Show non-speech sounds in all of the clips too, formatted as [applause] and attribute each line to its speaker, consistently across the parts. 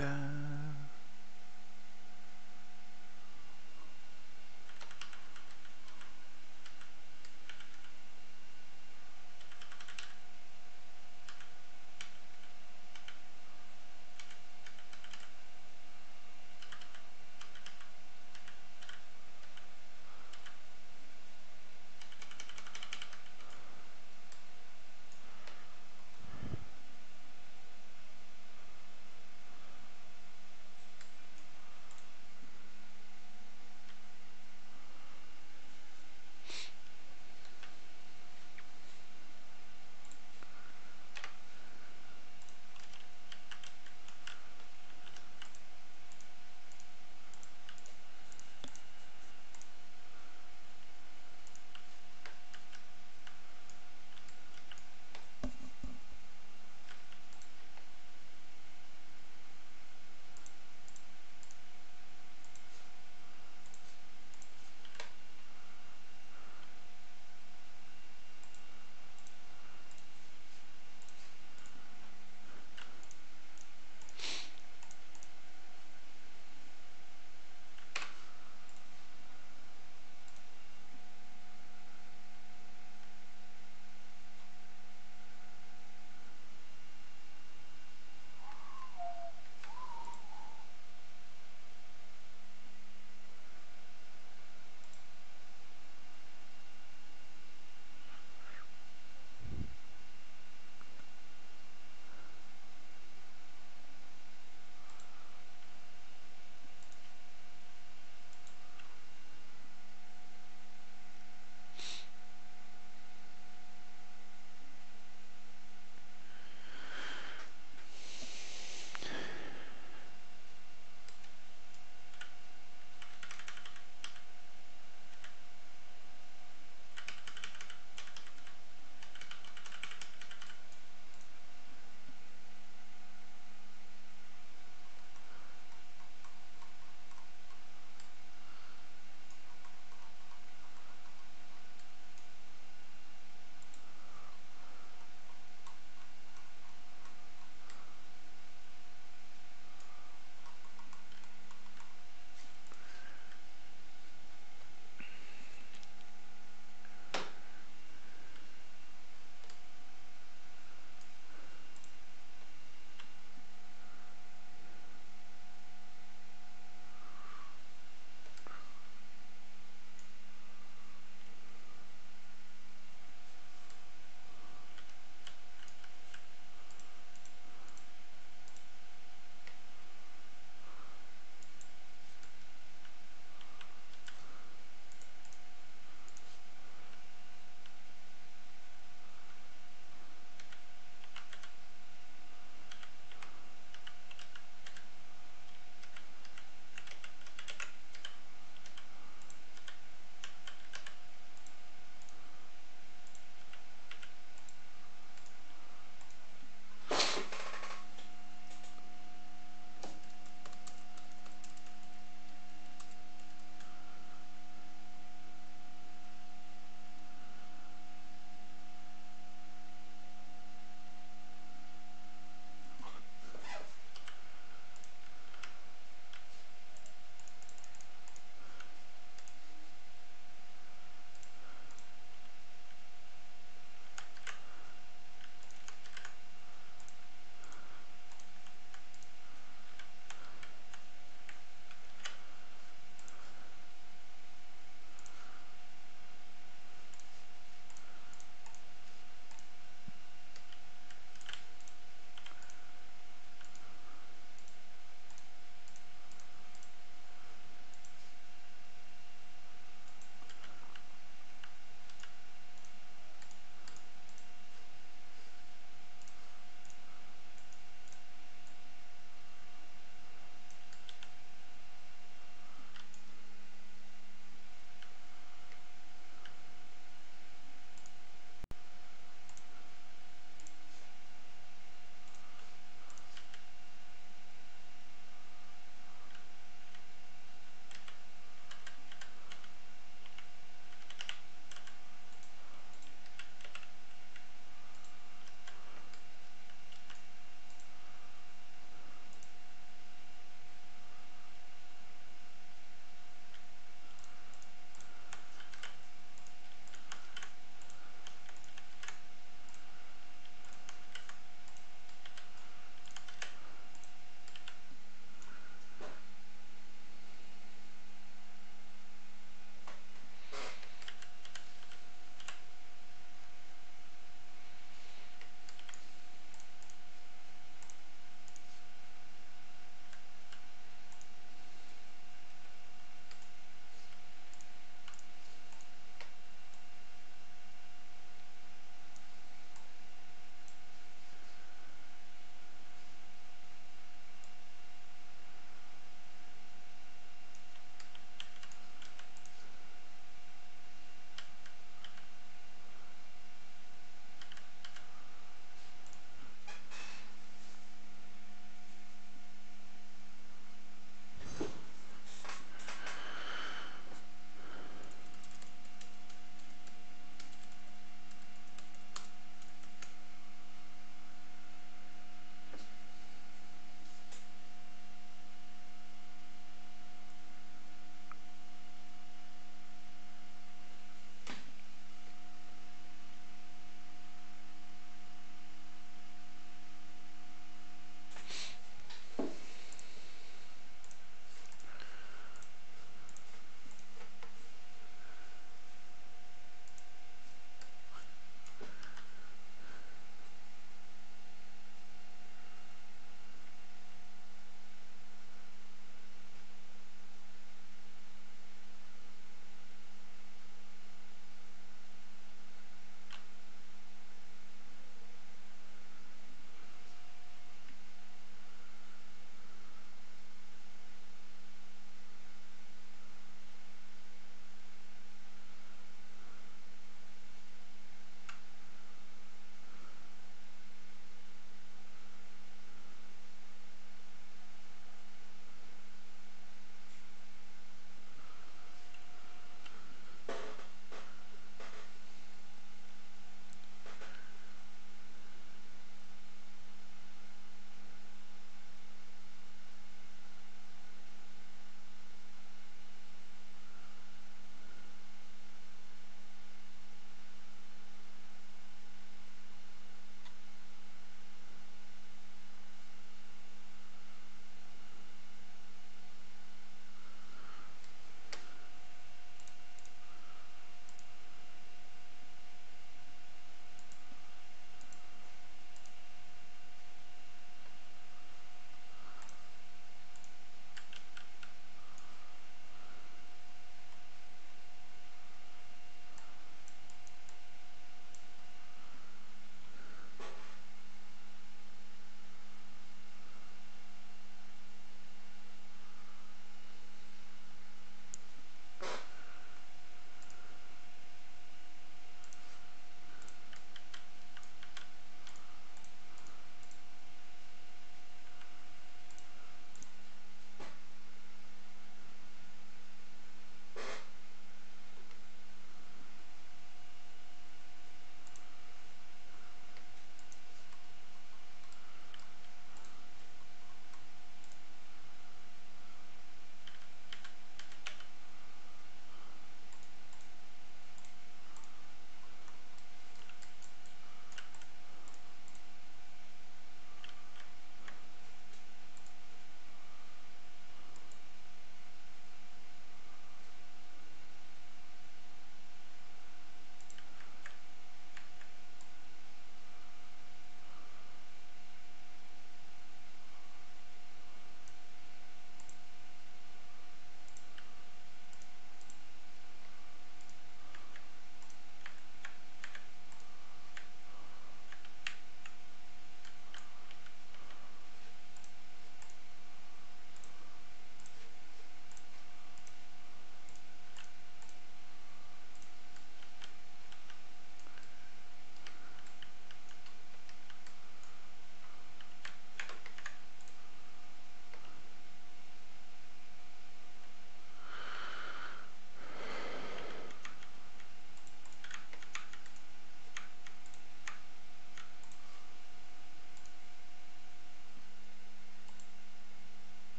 Speaker 1: da,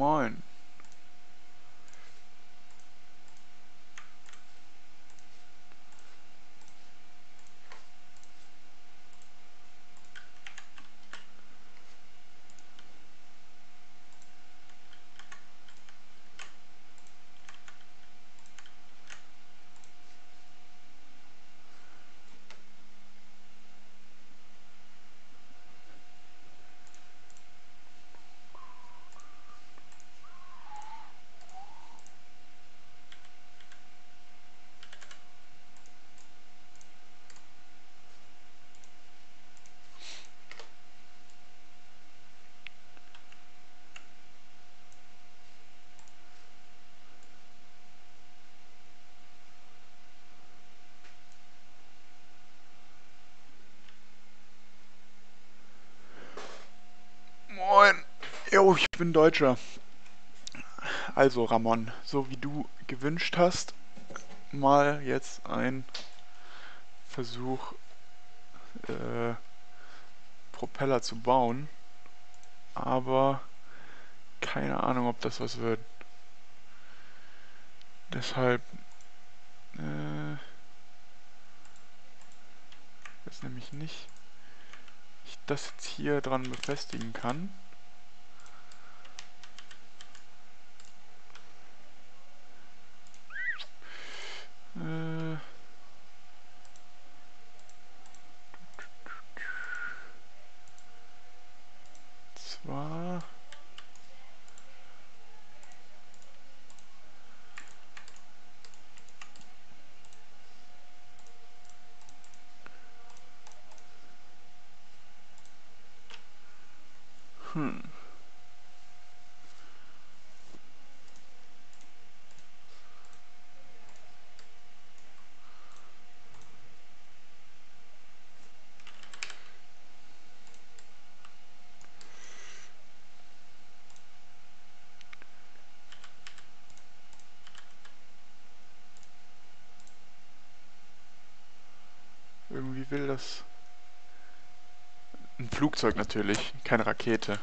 Speaker 1: da. moin. Moin. Jo, ich bin Deutscher. Also Ramon, so wie du gewünscht hast, mal jetzt ein Versuch, äh, Propeller zu bauen. Aber keine Ahnung, ob das was wird. Deshalb, äh, das nämlich nicht ich das jetzt hier dran befestigen kann. Äh zwar Hm. Irgendwie will das ein Flugzeug natürlich, keine Rakete.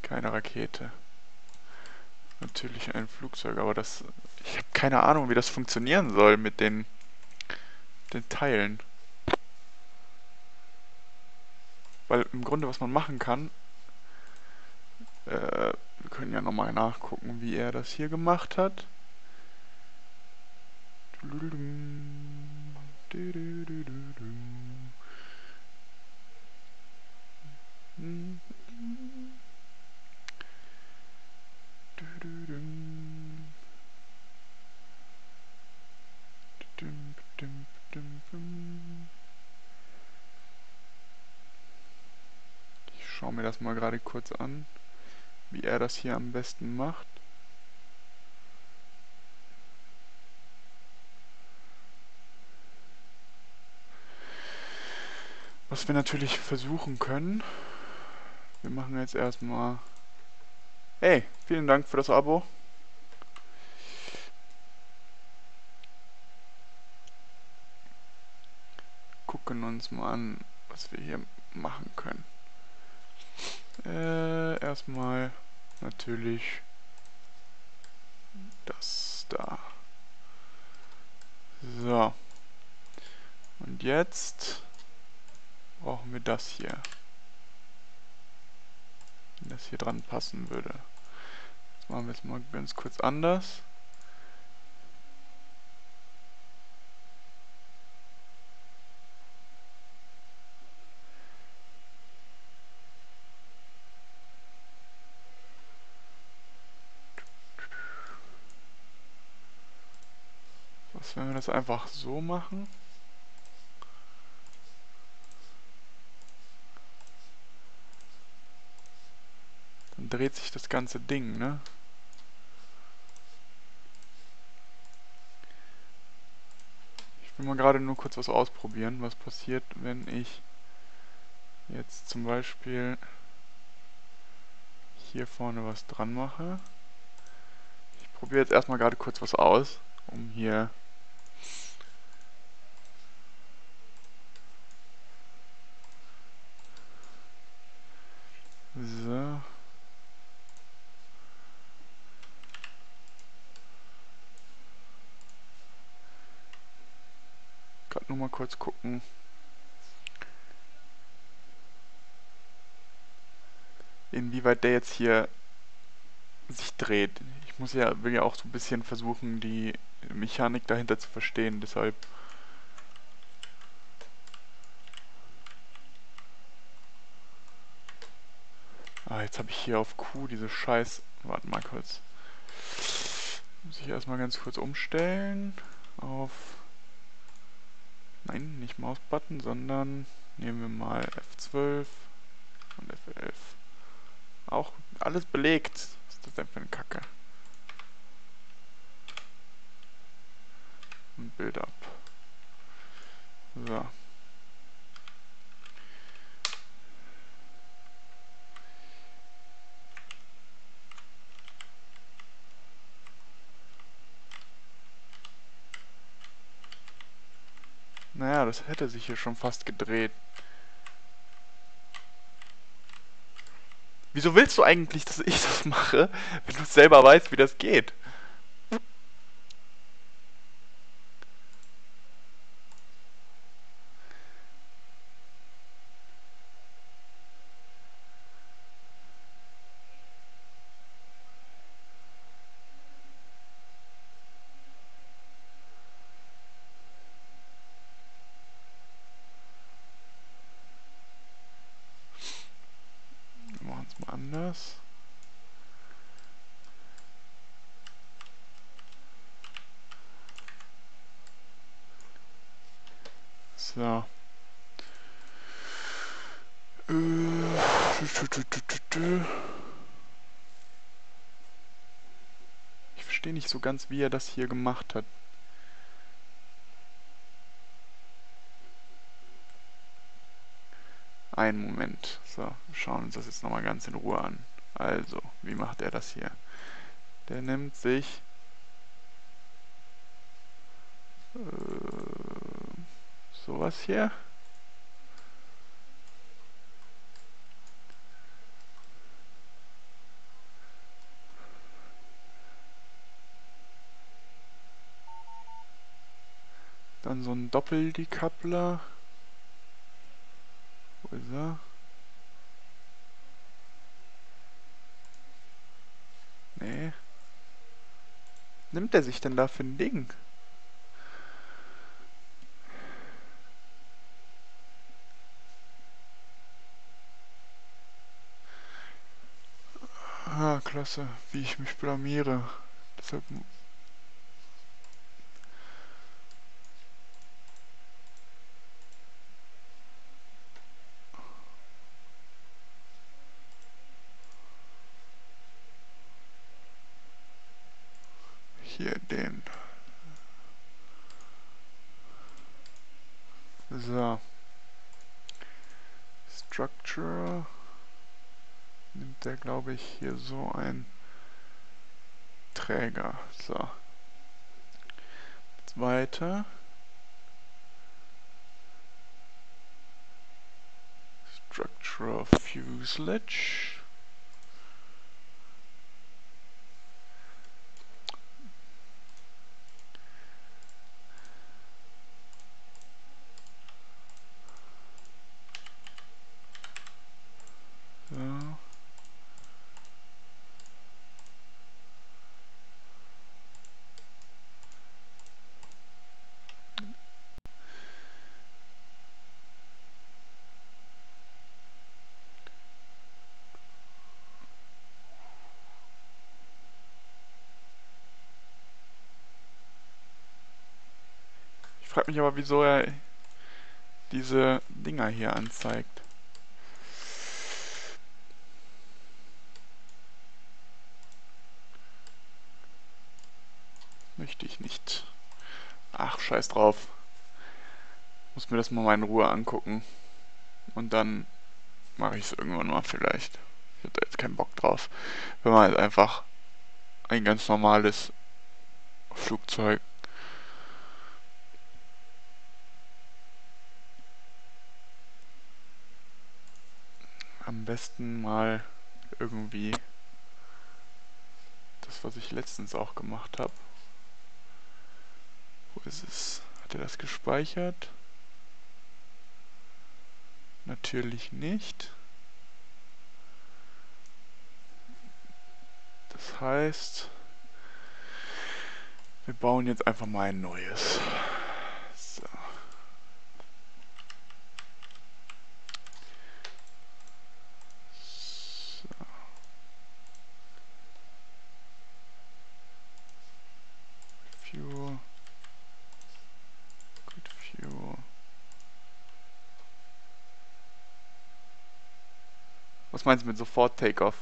Speaker 1: Keine Rakete. Natürlich ein Flugzeug, aber das... Ich habe keine Ahnung, wie das funktionieren soll mit den, den Teilen. Weil im Grunde, was man machen kann... Äh, wir können ja nochmal nachgucken, wie er das hier gemacht hat. Du, du, du, Ich schaue mir das mal gerade kurz an, wie er das hier am besten macht. Was wir natürlich versuchen können, wir machen jetzt erstmal... Hey, vielen Dank für das Abo. Gucken uns mal an, was wir hier machen können. Äh, erstmal natürlich das da. So. Und jetzt brauchen wir das hier wenn das hier dran passen würde. Das machen wir jetzt mal ganz kurz anders. Das einfach so machen? dreht sich das ganze Ding, ne? Ich will mal gerade nur kurz was ausprobieren, was passiert, wenn ich jetzt zum Beispiel hier vorne was dran mache. Ich probiere jetzt erstmal gerade kurz was aus, um hier So. wollte nur mal kurz gucken. Inwieweit der jetzt hier sich dreht. Ich muss ja, will ja auch so ein bisschen versuchen, die Mechanik dahinter zu verstehen, deshalb Ah, jetzt habe ich hier auf Q diese scheiß... Warte mal kurz. Muss ich erstmal ganz kurz umstellen. Auf... Nein, nicht Mausbutton, sondern nehmen wir mal F12 und F11. Auch alles belegt. Was ist das denn für eine Kacke? Und Bild ab. So. Naja, das hätte sich hier schon fast gedreht. Wieso willst du eigentlich, dass ich das mache, wenn du selber weißt, wie das geht? anders. So. Ich verstehe nicht so ganz, wie er das hier gemacht hat. Einen Moment. So, wir schauen uns das jetzt nochmal ganz in Ruhe an. Also, wie macht er das hier? Der nimmt sich äh, sowas hier. Dann so ein Doppeldecoupler. Wo ist er? Nee. Nimmt er sich denn da für ein Ding? Ah, klasse, wie ich mich blamiere. Deshalb hier den. So. Structure nimmt der, glaube ich, hier so ein Träger. So. Jetzt weiter. Structure Fuselage. frage mich aber, wieso er diese Dinger hier anzeigt. Möchte ich nicht. Ach, scheiß drauf. Muss mir das mal in Ruhe angucken. Und dann mache ich es irgendwann mal vielleicht. Ich da jetzt keinen Bock drauf. Wenn man jetzt einfach ein ganz normales Flugzeug am besten mal irgendwie das, was ich letztens auch gemacht habe. Wo ist es? Hat er das gespeichert? Natürlich nicht. Das heißt, wir bauen jetzt einfach mal ein neues. So. so. View. Good view. Was meinst du mit sofort Takeoff?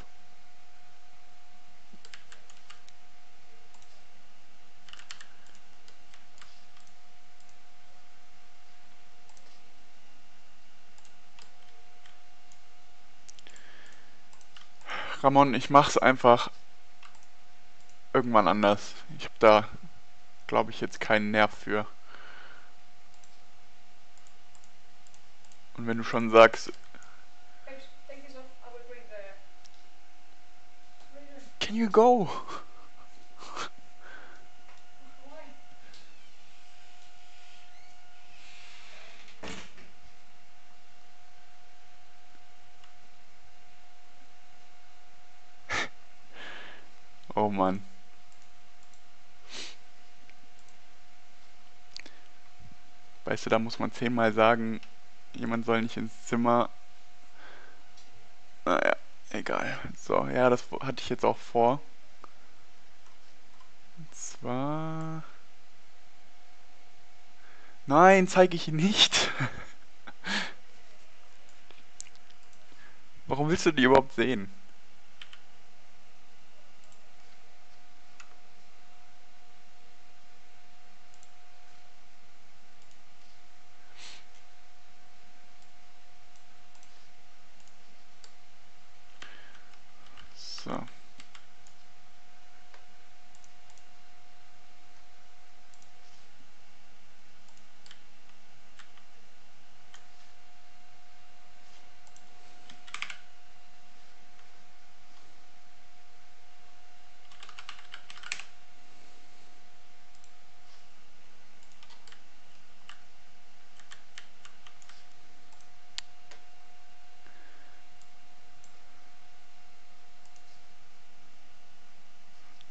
Speaker 1: Ramon, ich mach's einfach irgendwann anders. Ich habe da, glaube ich, jetzt keinen Nerv für. Und wenn du schon sagst... Can you go? [laughs] Oh Mann. Weißt du, da muss man zehnmal sagen, jemand soll nicht ins Zimmer. Naja, egal. So, ja, das hatte ich jetzt auch vor. Und zwar... Nein, zeige ich nicht. [laughs] Warum willst du die überhaupt sehen? So.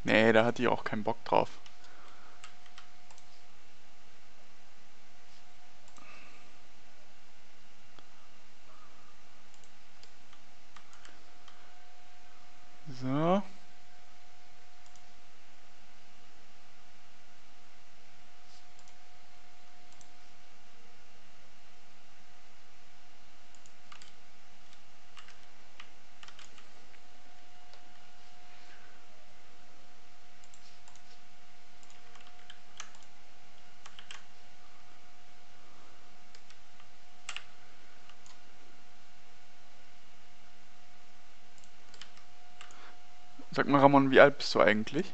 Speaker 1: Nee, da hatte ich auch keinen Bock drauf. So. Sag mal, Ramon, wie alt bist du eigentlich?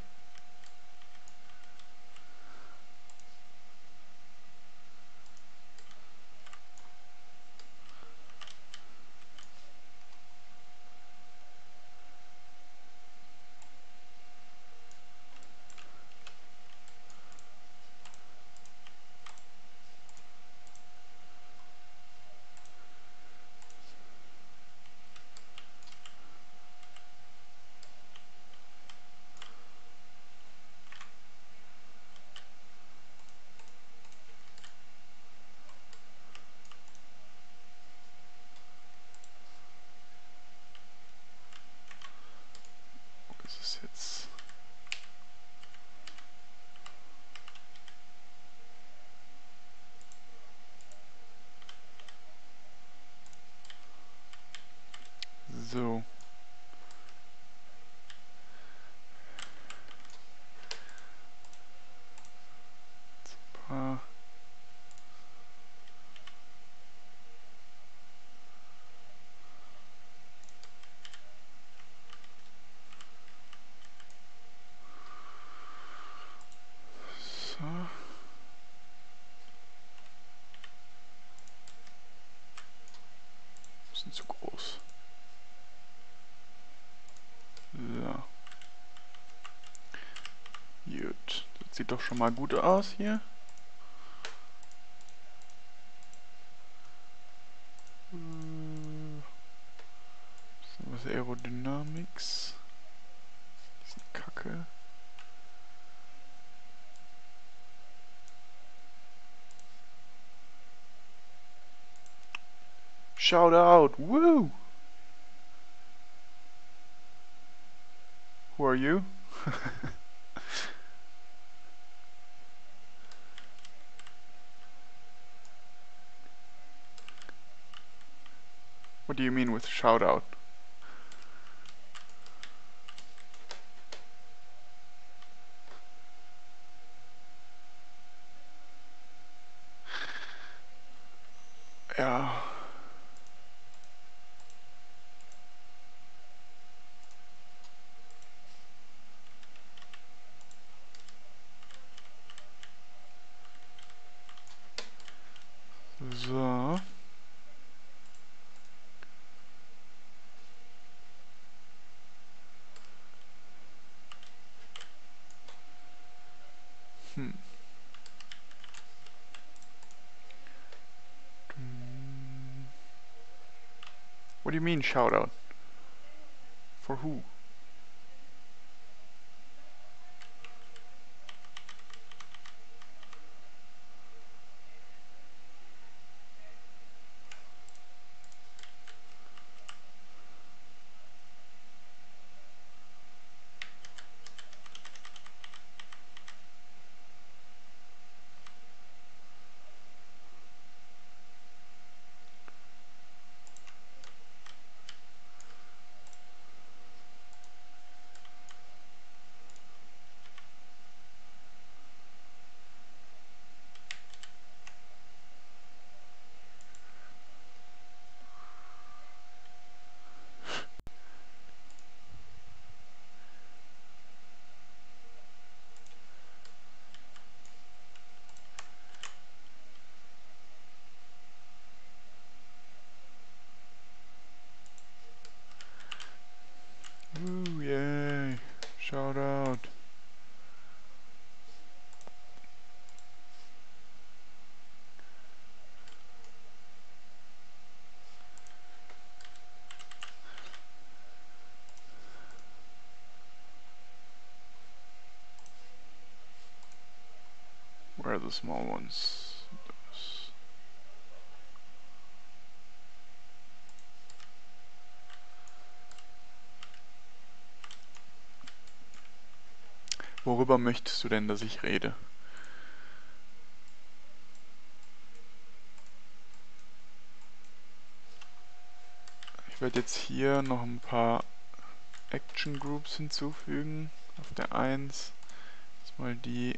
Speaker 1: mal gut aus hier. Hm, was Aerodynamics. Das ist Kacke. Shout out. Woo! Who are you? [laughs] with shout out? Ja. So. Hm. What do you mean shout out? For who? Small ones? Those. Worüber möchtest du denn, dass ich rede? Ich werde jetzt hier noch ein paar Action Groups hinzufügen. Auf der 1 ist mal die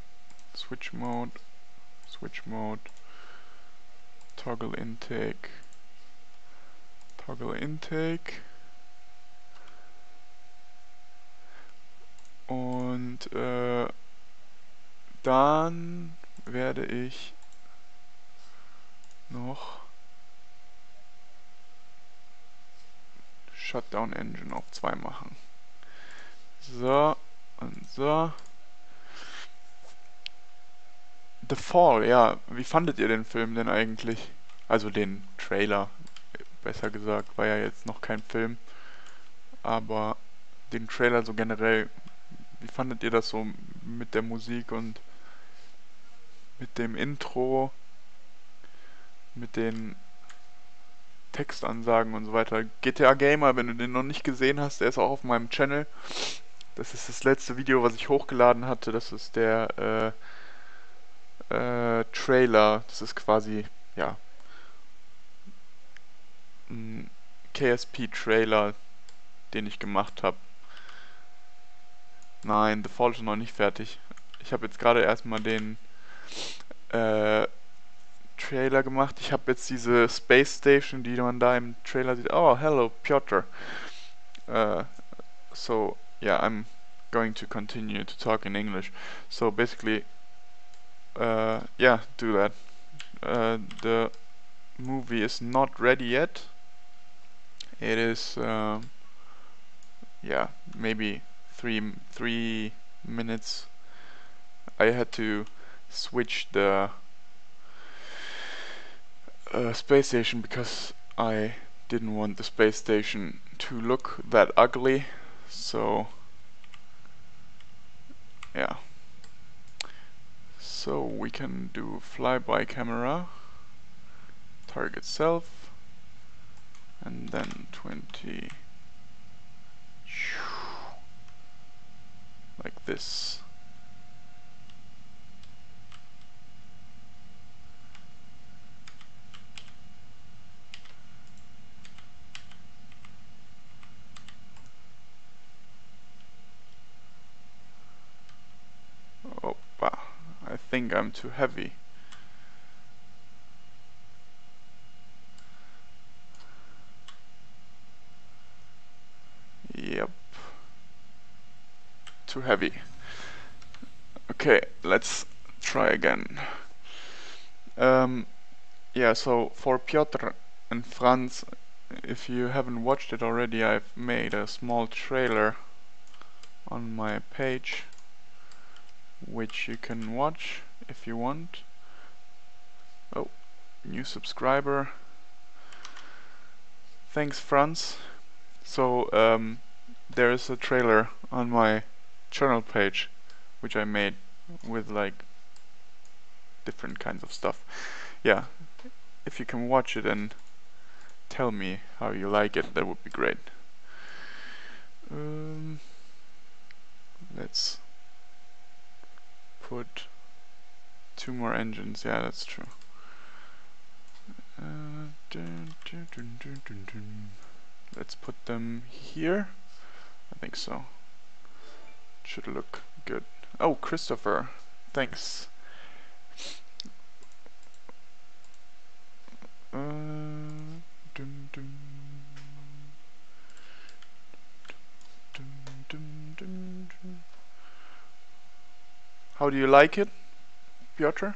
Speaker 1: Switch Mode, Switch Mode, Toggle Intake, Toggle Intake. Und äh, dann werde ich noch Shutdown Engine auf 2 machen. So und so. The Fall, ja. Wie fandet ihr den Film denn eigentlich? Also den Trailer, besser gesagt, war ja jetzt noch kein Film. Aber den Trailer so generell, wie fandet ihr das so mit der Musik und mit dem Intro, mit den Textansagen und so weiter. GTA Gamer, wenn du den noch nicht gesehen hast, der ist auch auf meinem Channel. Das ist das letzte Video, was ich hochgeladen hatte. Das ist der äh, äh, Trailer. Das ist quasi, ja, ein KSP-Trailer, den ich gemacht habe. Nein, The Fall ist noch nicht fertig. Ich habe jetzt gerade erstmal den äh, Trailer gemacht. Ich habe jetzt diese Space Station, die man da im Trailer sieht. Oh, hello, Piotr. Uh, so, yeah, I'm going to continue to talk in English. So basically, uh, yeah, do that. Uh, the movie is not ready yet. It is, um, yeah, maybe three three minutes. I had to switch the uh, space station because I didn't want the space station to look that ugly so yeah so we can do flyby camera target self and then 20 like this Oh, I think I'm too heavy. Yep. Too heavy. Okay, let's try again. Um, yeah, so for Piotr and Franz, if you haven't watched it already, I've made a small trailer on my page which you can watch if you want. Oh, new subscriber. Thanks, Franz. So, um, there is a trailer on my channel page, which I made with like different kinds of stuff. Yeah, if you can watch it and tell me how you like it, that would be great. Um, let's put two more engines. Yeah, that's true. Uh, dun, dun, dun, Let's put them here. I think so. Should look good. Oh, Christopher. Thanks. Uh, dun, dun, How do you like it, Piotr?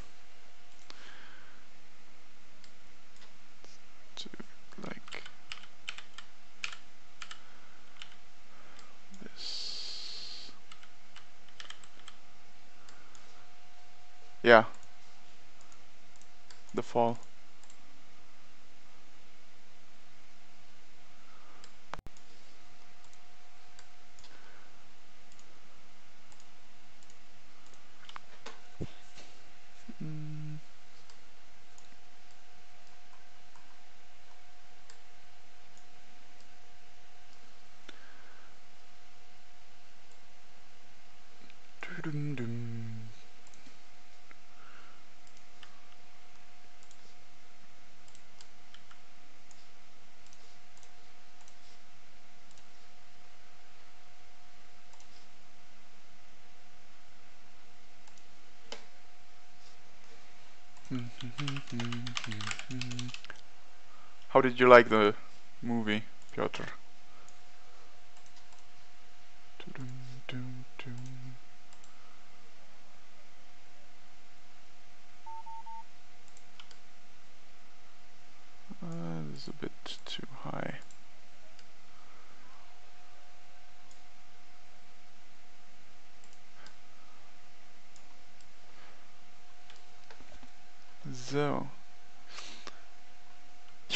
Speaker 1: like this. Yeah. The fall. Dun, dun. How did you like the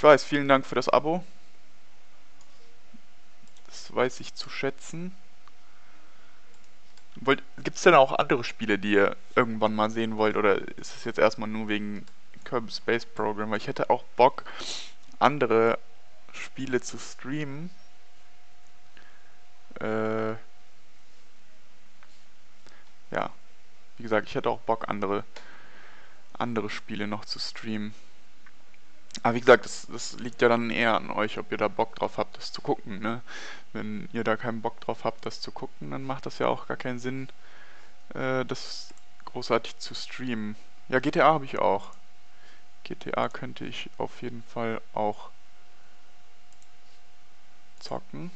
Speaker 1: weiß, vielen Dank für das Abo. Das weiß ich zu schätzen. Gibt es denn auch andere Spiele, die ihr irgendwann mal sehen wollt? Oder ist es jetzt erstmal nur wegen Kirby Space Program? Weil ich hätte auch Bock, andere Spiele zu streamen. Äh, ja, wie gesagt, ich hätte auch Bock, andere, andere Spiele noch zu streamen. Aber wie gesagt, das, das liegt ja dann eher an euch, ob ihr da Bock drauf habt, das zu gucken. Ne? Wenn ihr da keinen Bock drauf habt, das zu gucken, dann macht das ja auch gar keinen Sinn, äh, das großartig zu streamen. Ja, GTA habe ich auch. GTA könnte ich auf jeden Fall auch zocken.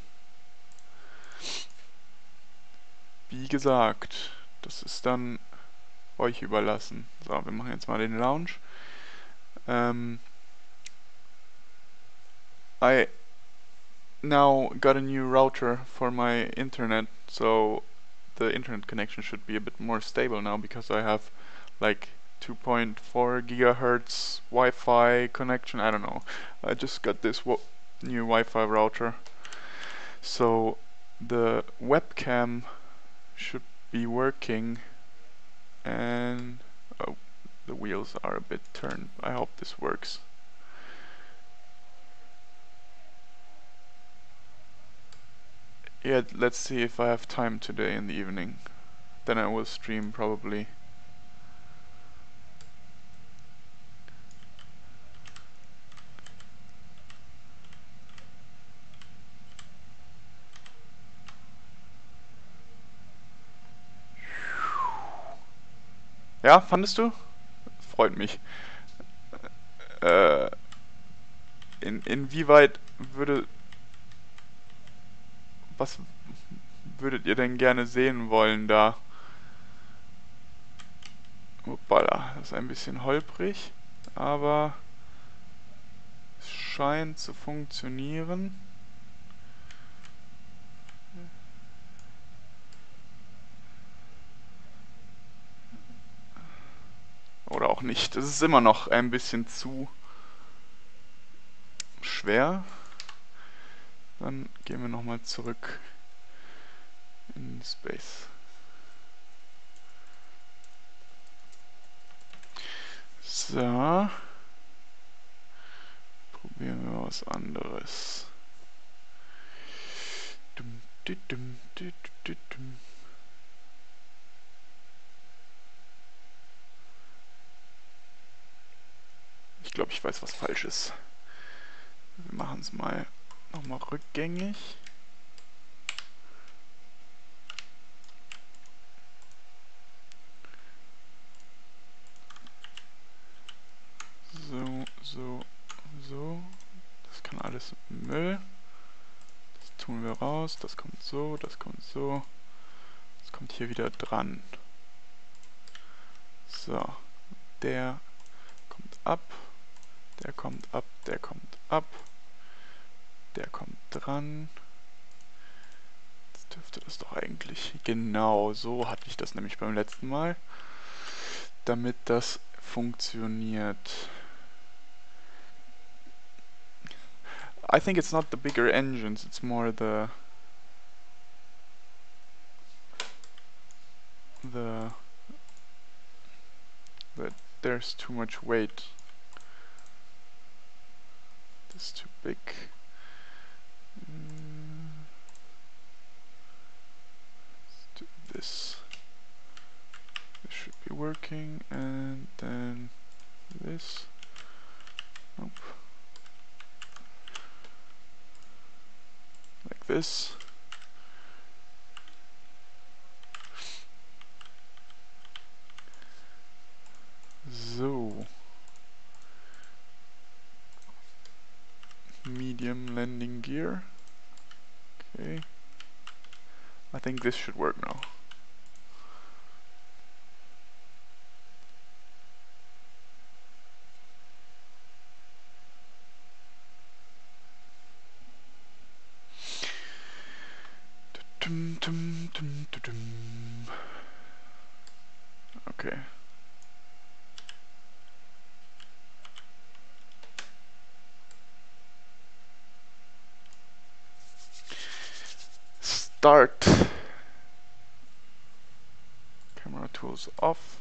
Speaker 1: Wie gesagt, das ist dann euch überlassen. So, wir machen jetzt mal den Lounge. Ähm, I now got a new router for my internet, so the internet connection should be a bit more stable now because I have like 2.4 gigahertz Wi-Fi connection. I don't know. I just got this new Wi-Fi router, so the webcam should be working, and oh, the wheels are a bit turned. I hope this works. Yeah, let's see if I have time today in the evening. Then I will stream probably. Ja, fandest du? Freut mich. Äh, in, inwieweit würde... Was würdet ihr denn gerne sehen wollen da? Hoppala, das ist ein bisschen holprig, aber es scheint zu funktionieren. Oder auch nicht. Es ist immer noch ein bisschen zu schwer. Dann gehen wir nochmal zurück in Space. So. Probieren wir was anderes. Dum, dum, dum, dum, dum, dum. Ich glaube, ich weiß, was falsch ist. Wir machen es mal nochmal rückgängig. So, so, so. Das kann alles Müll. Das tun wir raus. Das kommt so, das kommt so. Das kommt hier wieder dran. So. Der kommt ab. Der kommt ab, der kommt ab. Der kommt dran. Jetzt dürfte das doch eigentlich... Genau, so hatte ich das nämlich beim letzten Mal. Damit das funktioniert. I think it's not the bigger engines, it's more the... The... That there's too much weight this too big. This. This should be working, and then this. Nope. Like this. So. medium landing gear. Okay. I think this should work now. Okay. Start. Camera tools off.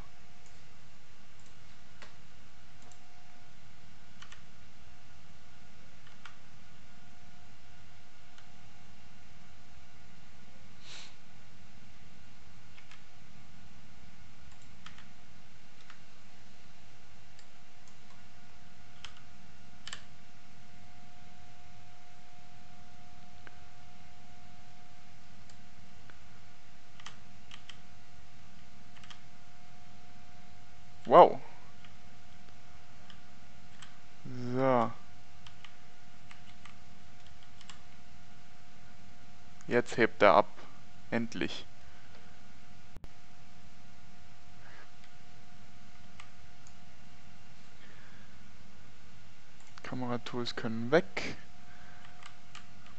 Speaker 1: Jetzt hebt er ab. Endlich. Kameratools können weg.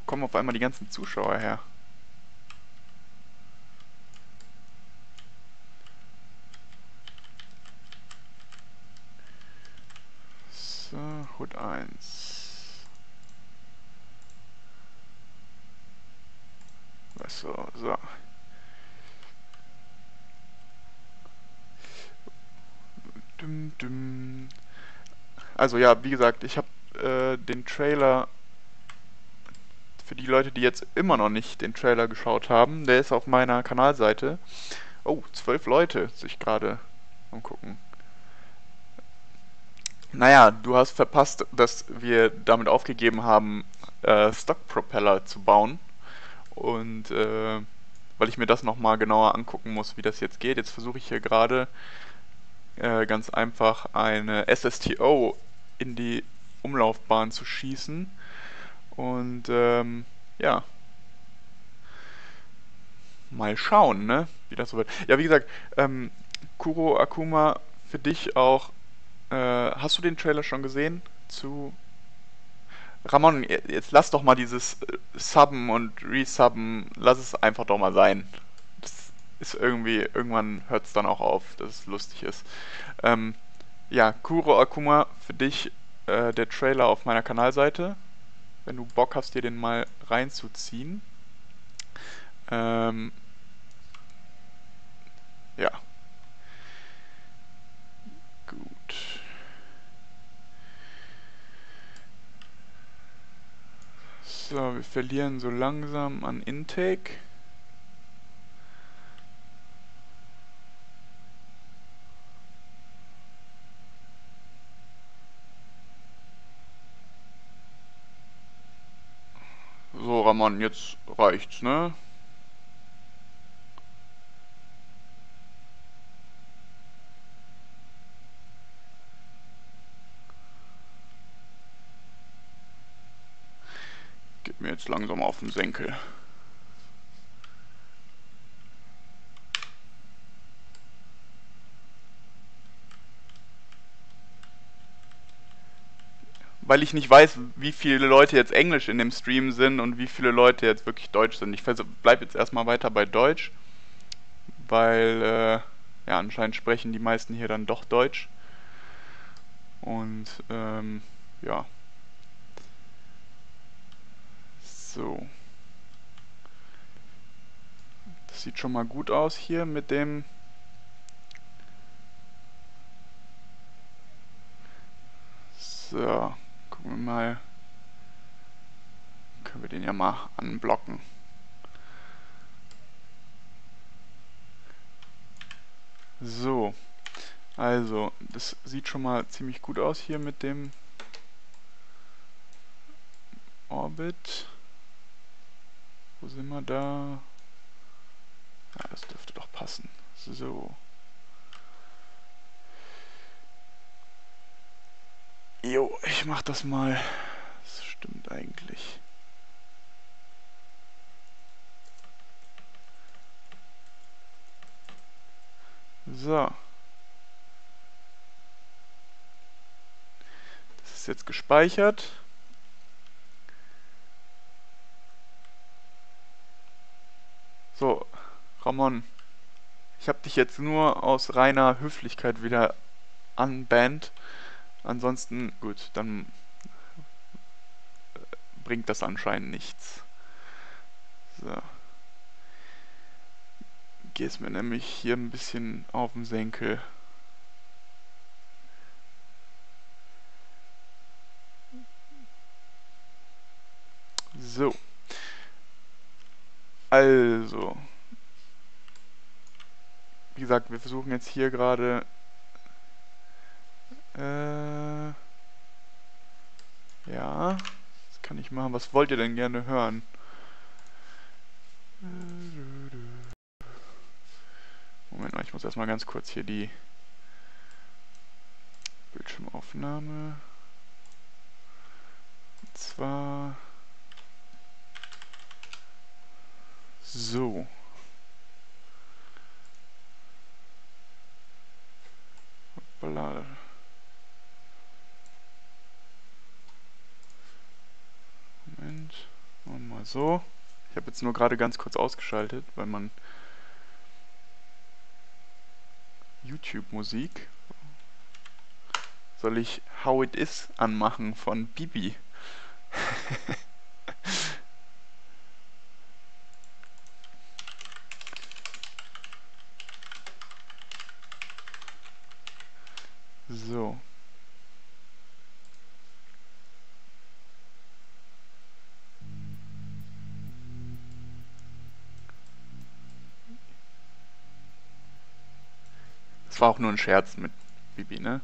Speaker 1: Kommen auf einmal die ganzen Zuschauer her. Hut 1. So, so. Dum, dum. Also ja, wie gesagt, ich habe äh, den Trailer für die Leute, die jetzt immer noch nicht den Trailer geschaut haben, der ist auf meiner Kanalseite. Oh, zwölf Leute sich gerade umgucken. Naja, du hast verpasst, dass wir damit aufgegeben haben, äh, Stock-Propeller zu bauen. Und äh, weil ich mir das nochmal genauer angucken muss, wie das jetzt geht. Jetzt versuche ich hier gerade äh, ganz einfach eine SSTO in die Umlaufbahn zu schießen. Und ähm, ja, mal schauen, ne, wie das so wird. Ja, wie gesagt, ähm, Kuro Akuma, für dich auch, äh, hast du den Trailer schon gesehen zu Ramon, jetzt lass doch mal dieses äh, Subben und Resubben, lass es einfach doch mal sein. Das ist irgendwie, irgendwann hört es dann auch auf, dass es lustig ist. Ähm, ja, Kuro Akuma, für dich äh, der Trailer auf meiner Kanalseite. Wenn du Bock hast, dir den mal reinzuziehen. Ähm, ja. Gut. So, wir verlieren so langsam an Intake. So, Ramon, jetzt reicht's, ne? Geht mir jetzt langsam auf den Senkel. Weil ich nicht weiß, wie viele Leute jetzt Englisch in dem Stream sind und wie viele Leute jetzt wirklich Deutsch sind. Ich bleibe jetzt erstmal weiter bei Deutsch, weil äh, ja anscheinend sprechen die meisten hier dann doch Deutsch. Und ähm, ja. So. Das sieht schon mal gut aus hier mit dem So gucken wir mal. Können wir den ja mal anblocken. So. Also, das sieht schon mal ziemlich gut aus hier mit dem Orbit. Wo sind wir da? Ja, das dürfte doch passen. So. Jo, ich mach das mal. Das stimmt eigentlich. So. Das ist jetzt gespeichert. So, Ramon. Ich habe dich jetzt nur aus reiner Höflichkeit wieder unbanned. Ansonsten, gut, dann äh, bringt das anscheinend nichts. So. Gehst mir nämlich hier ein bisschen auf den Senkel. So. Also. Wie gesagt, wir versuchen jetzt hier gerade äh, ja, das kann ich machen. Was wollt ihr denn gerne hören? Moment mal, ich muss erstmal ganz kurz hier die Bildschirmaufnahme. Und zwar so. Hoppala. Moment. Und mal so. Ich habe jetzt nur gerade ganz kurz ausgeschaltet, weil man YouTube-Musik. Soll ich How It Is anmachen von Bibi? [laughs] auch nur ein Scherz mit Bibi, ne?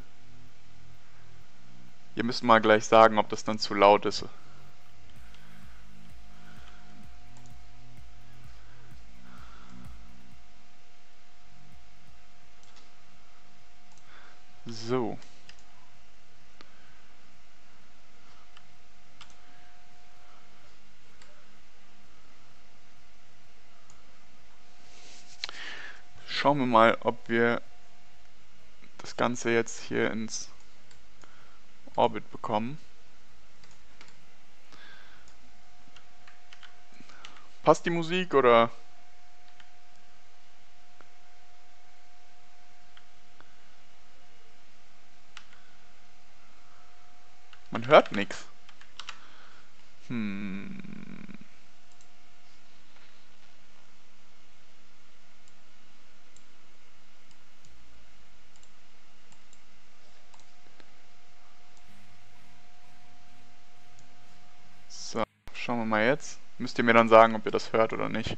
Speaker 1: Ihr müsst mal gleich sagen, ob das dann zu laut ist. So. Schauen wir mal, ob wir Ganze jetzt hier ins Orbit bekommen. Passt die Musik oder Man hört nichts. Hm. So, schauen wir mal jetzt. Müsst ihr mir dann sagen, ob ihr das hört oder nicht.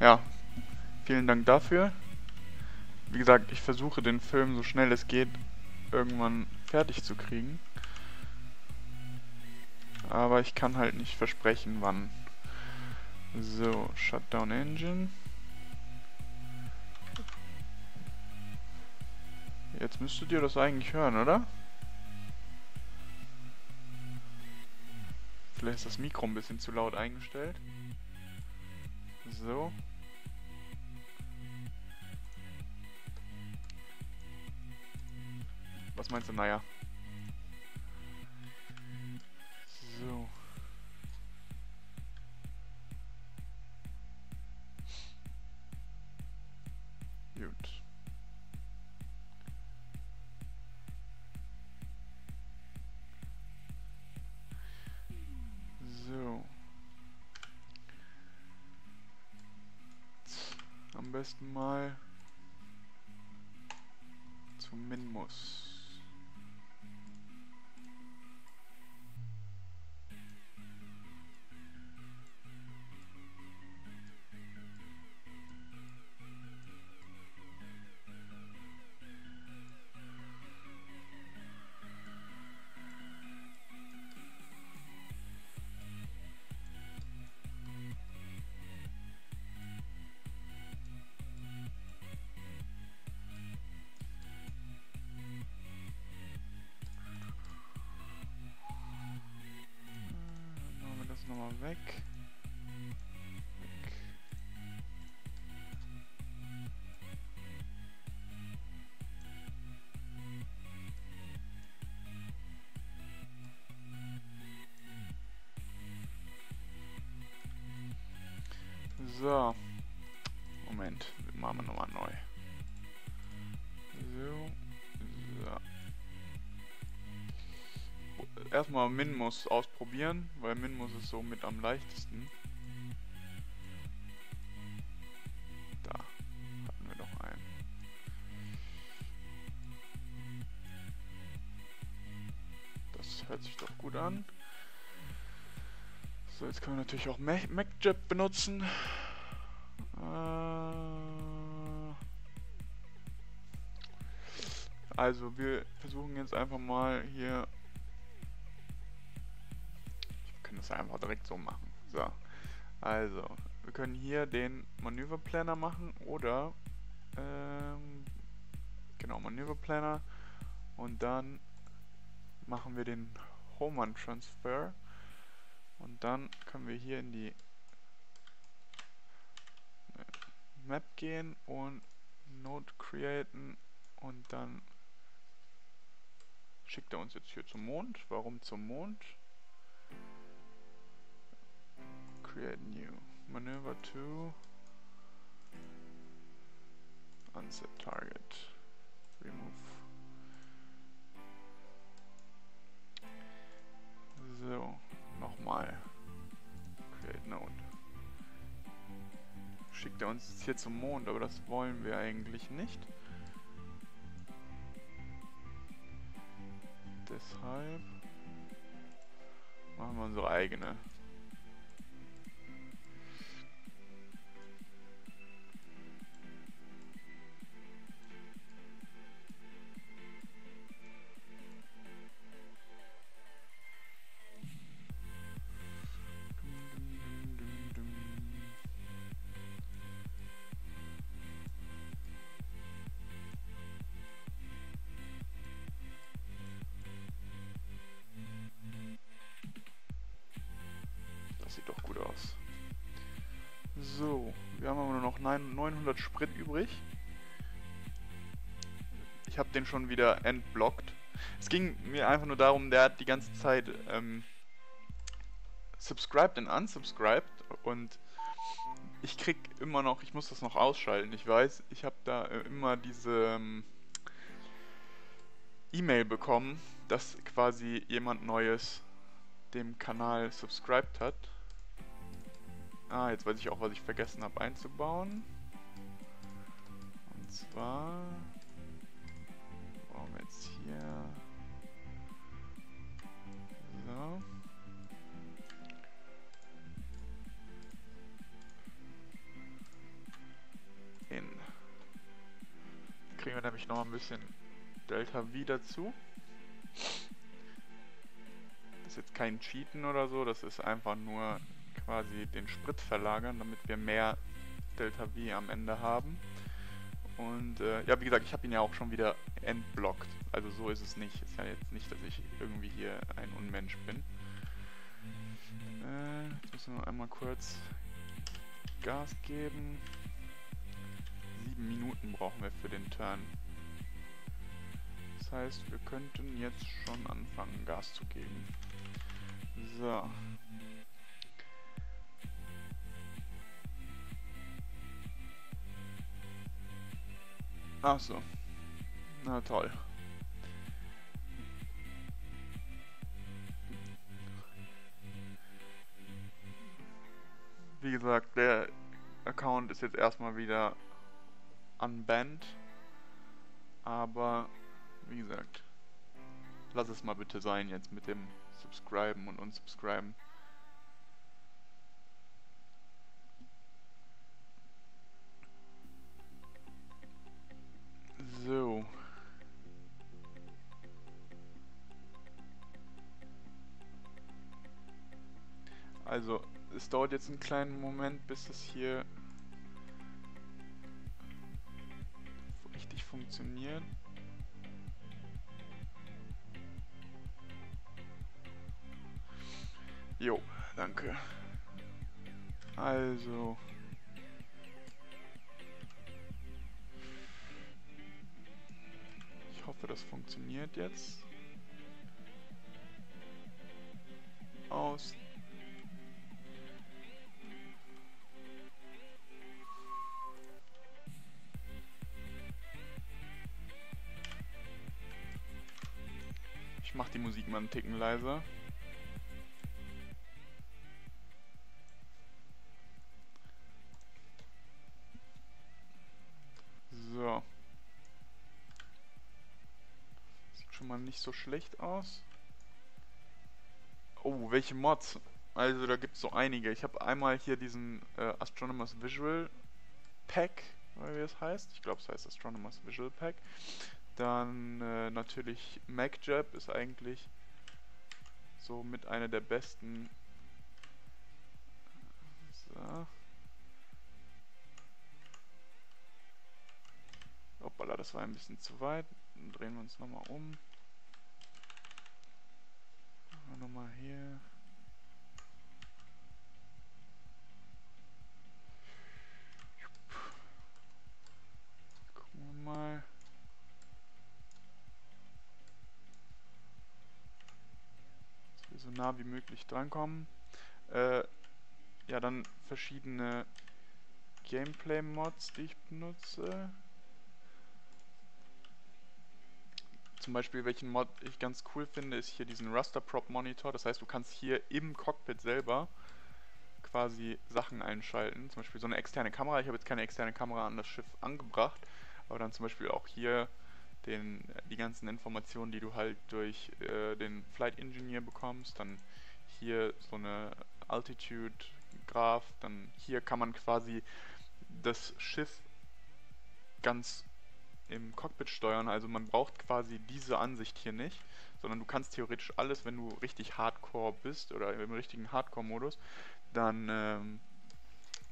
Speaker 1: Ja, vielen Dank dafür. Wie gesagt, ich versuche den Film so schnell es geht irgendwann fertig zu kriegen. Aber ich kann halt nicht versprechen, wann. So, Shutdown Engine. Jetzt müsstet ihr das eigentlich hören, oder? Vielleicht ist das Mikro ein bisschen zu laut eingestellt. So. Was meinst du, naja? So. Gut. So. Am besten mal zum Minmus. So. Moment, machen wir nochmal neu. So. So erstmal Minmus ausprobieren, weil Minmus ist so mit am leichtesten. Da hatten wir doch einen. Das hört sich doch gut an. So, jetzt können wir natürlich auch Ma- MacJet benutzen. Also, wir versuchen jetzt einfach mal hier wir können das einfach direkt so machen. So. Also, wir können hier den Manöverplaner machen oder ähm, genau, Manöverplaner und dann machen wir den Homan Transfer und dann können wir hier in die Map gehen und Node createn und dann schickt er uns jetzt hier zum Mond. Warum zum Mond? Create new. Maneuver to. Unset target. Remove. So, nochmal. Create Node. Schickt er uns jetzt hier zum Mond, aber das wollen wir eigentlich nicht. Deshalb machen wir unsere eigene. Sprit übrig. Ich habe den schon wieder entblockt. Es ging mir einfach nur darum, der hat die ganze Zeit ähm, subscribed und unsubscribed und ich krieg immer noch, ich muss das noch ausschalten, ich weiß, ich habe da äh, immer diese ähm, E-Mail bekommen, dass quasi jemand Neues dem Kanal subscribed hat. Ah, jetzt weiß ich auch, was ich vergessen habe einzubauen. Zwar... Brauchen wir jetzt hier... So. In. kriegen wir nämlich noch ein bisschen Delta V dazu. Das ist jetzt kein Cheaten oder so, das ist einfach nur quasi den Sprit verlagern, damit wir mehr Delta V am Ende haben. Und äh, ja, wie gesagt, ich habe ihn ja auch schon wieder entblockt. Also so ist es nicht. Ist ja jetzt nicht, dass ich irgendwie hier ein Unmensch bin. Äh, jetzt müssen wir einmal kurz Gas geben. Sieben Minuten brauchen wir für den Turn. Das heißt, wir könnten jetzt schon anfangen, Gas zu geben. So. Ach so. Na toll. Wie gesagt, der Account ist jetzt erstmal wieder unbanned. Aber, wie gesagt, lass es mal bitte sein jetzt mit dem Subscriben und Unsubscriben. Es dauert jetzt einen kleinen Moment, bis es hier richtig funktioniert. Jo, danke. Also... Ich hoffe, das funktioniert jetzt. Mal einen Ticken leiser. nicht so schlecht aus. Oh, welche Mods? Also da gibt es so einige. Ich habe einmal hier diesen äh, Astronomers Visual Pack, wie es heißt. Ich glaube es heißt Astronomers Visual Pack. Dann äh, natürlich MacJab ist eigentlich so mit einer der besten. So. Hoppala, das war ein bisschen zu weit. Dann drehen wir uns nochmal um nochmal hier. Gucken wir mal. So nah wie möglich drankommen. Äh, ja, dann verschiedene Gameplay-Mods, die ich benutze. zum Beispiel, welchen Mod ich ganz cool finde, ist hier diesen Raster Prop Monitor. Das heißt, du kannst hier im Cockpit selber quasi Sachen einschalten. Zum Beispiel so eine externe Kamera. Ich habe jetzt keine externe Kamera an das Schiff angebracht, aber dann zum Beispiel auch hier den, die ganzen Informationen, die du halt durch äh, den Flight Engineer bekommst. Dann hier so eine Altitude Graph. Dann hier kann man quasi das Schiff ganz im Cockpit steuern. Also man braucht quasi diese Ansicht hier nicht, sondern du kannst theoretisch alles, wenn du richtig Hardcore bist oder im richtigen Hardcore-Modus, dann ähm,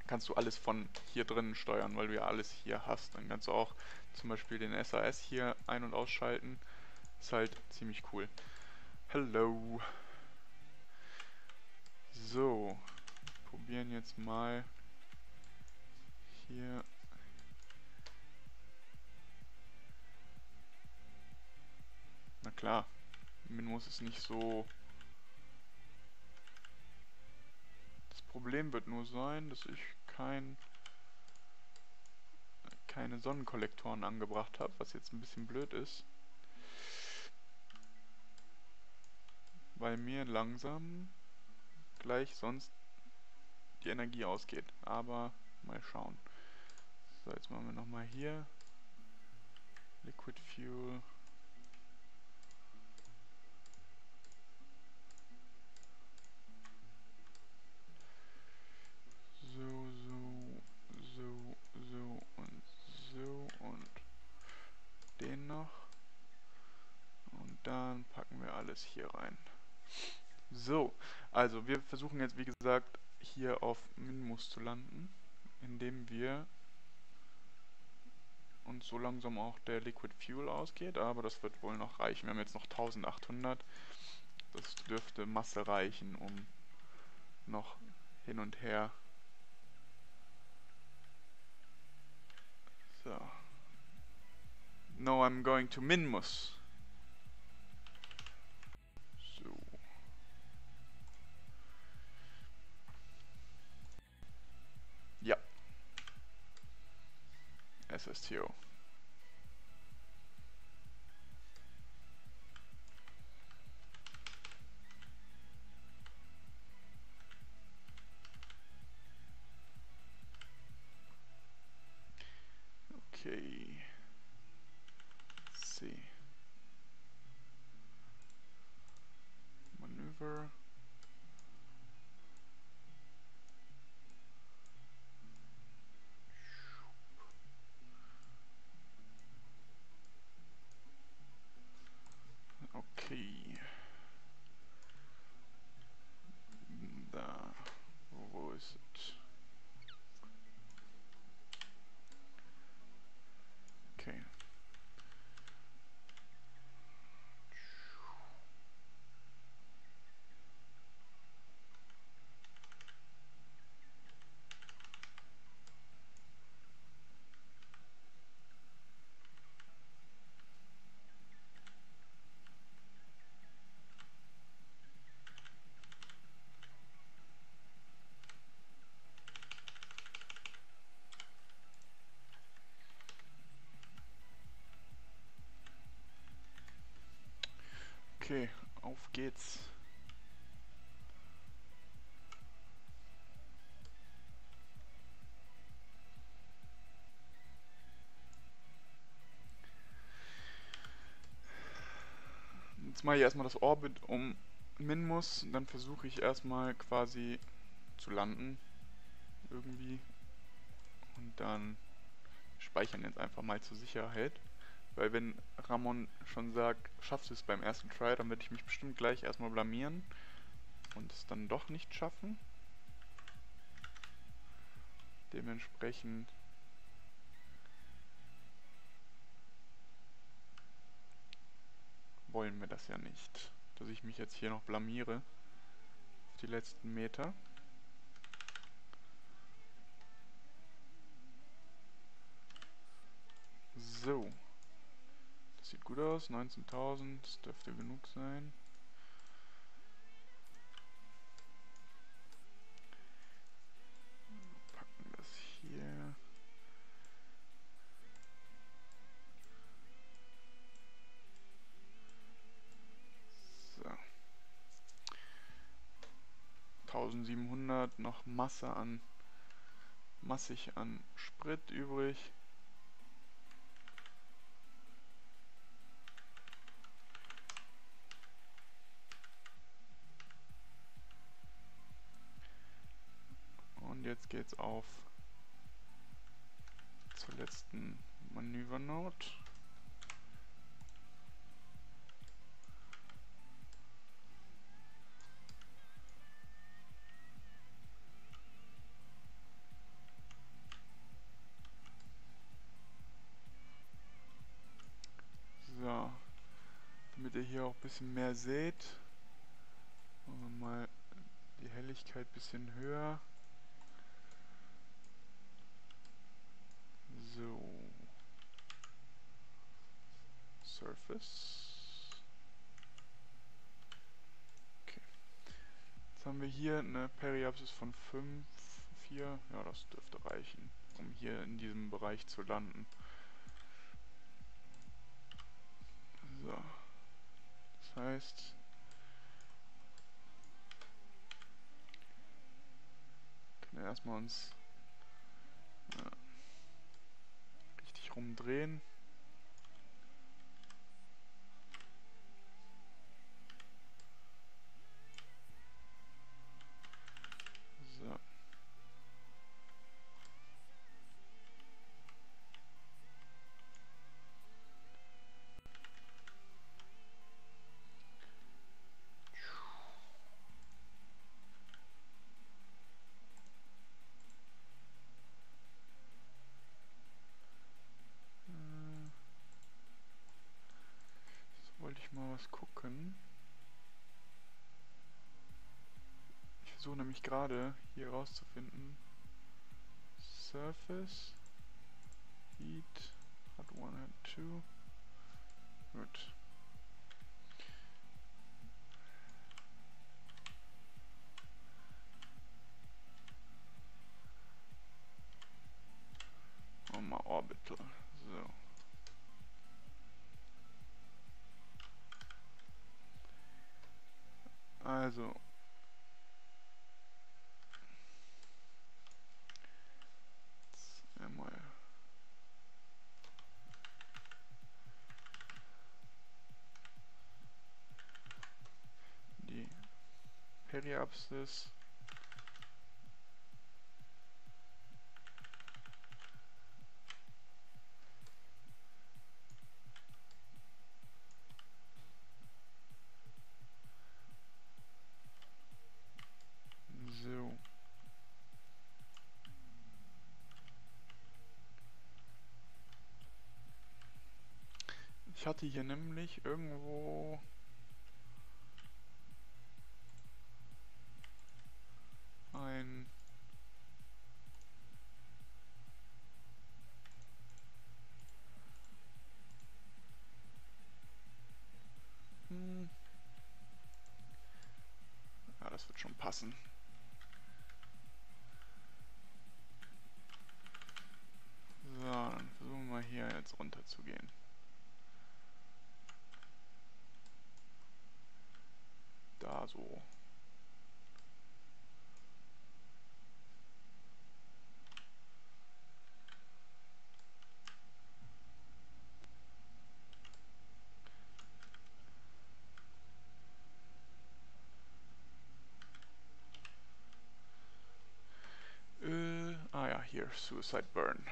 Speaker 1: kannst du alles von hier drinnen steuern, weil du ja alles hier hast. Dann kannst du auch zum Beispiel den SAS hier ein- und ausschalten. Ist halt ziemlich cool. Hello. So, probieren jetzt mal hier Na klar, Minus ist nicht so... Das Problem wird nur sein, dass ich kein keine Sonnenkollektoren angebracht habe, was jetzt ein bisschen blöd ist. Weil mir langsam gleich sonst die Energie ausgeht. Aber mal schauen. So, jetzt machen wir nochmal hier Liquid Fuel. Dann packen wir alles hier rein. So, also wir versuchen jetzt wie gesagt hier auf Minmus zu landen, indem wir uns so langsam auch der Liquid Fuel ausgeht, aber das wird wohl noch reichen. Wir haben jetzt noch 1800, das dürfte Masse reichen, um noch hin und her So. No, I'm going to Minmus. Ja. SSTO. Geht's. Jetzt mache ich erstmal das Orbit um Minmus, dann versuche ich erstmal quasi zu landen. Irgendwie. Und dann speichern jetzt einfach mal zur Sicherheit. Weil wenn Ramon schon sagt, schaffst du es beim ersten Try, dann werde ich mich bestimmt gleich erstmal blamieren und es dann doch nicht schaffen. Dementsprechend wollen wir das ja nicht, dass ich mich jetzt hier noch blamiere auf die letzten Meter. So sieht gut aus. 19.000, das dürfte genug sein. Packen das hier. So. 1700 noch Masse an massig an Sprit übrig. Jetzt geht's auf zur letzten Manövernode. So, damit ihr hier auch ein bisschen mehr seht, machen wir mal die Helligkeit ein bisschen höher. So. Surface. Okay. Jetzt haben wir hier eine Periapsis von 5, 4. Ja, das dürfte reichen, um hier in diesem Bereich zu landen. So. Das heißt, können wir erstmal uns ja, rumdrehen. Nämlich gerade hier rauszufinden. Surface, Heat, Hot 1, Hot 2. Gut. Mal Orbital. Periapsis. Ich hatte hier nämlich irgendwo... Suicide Burn.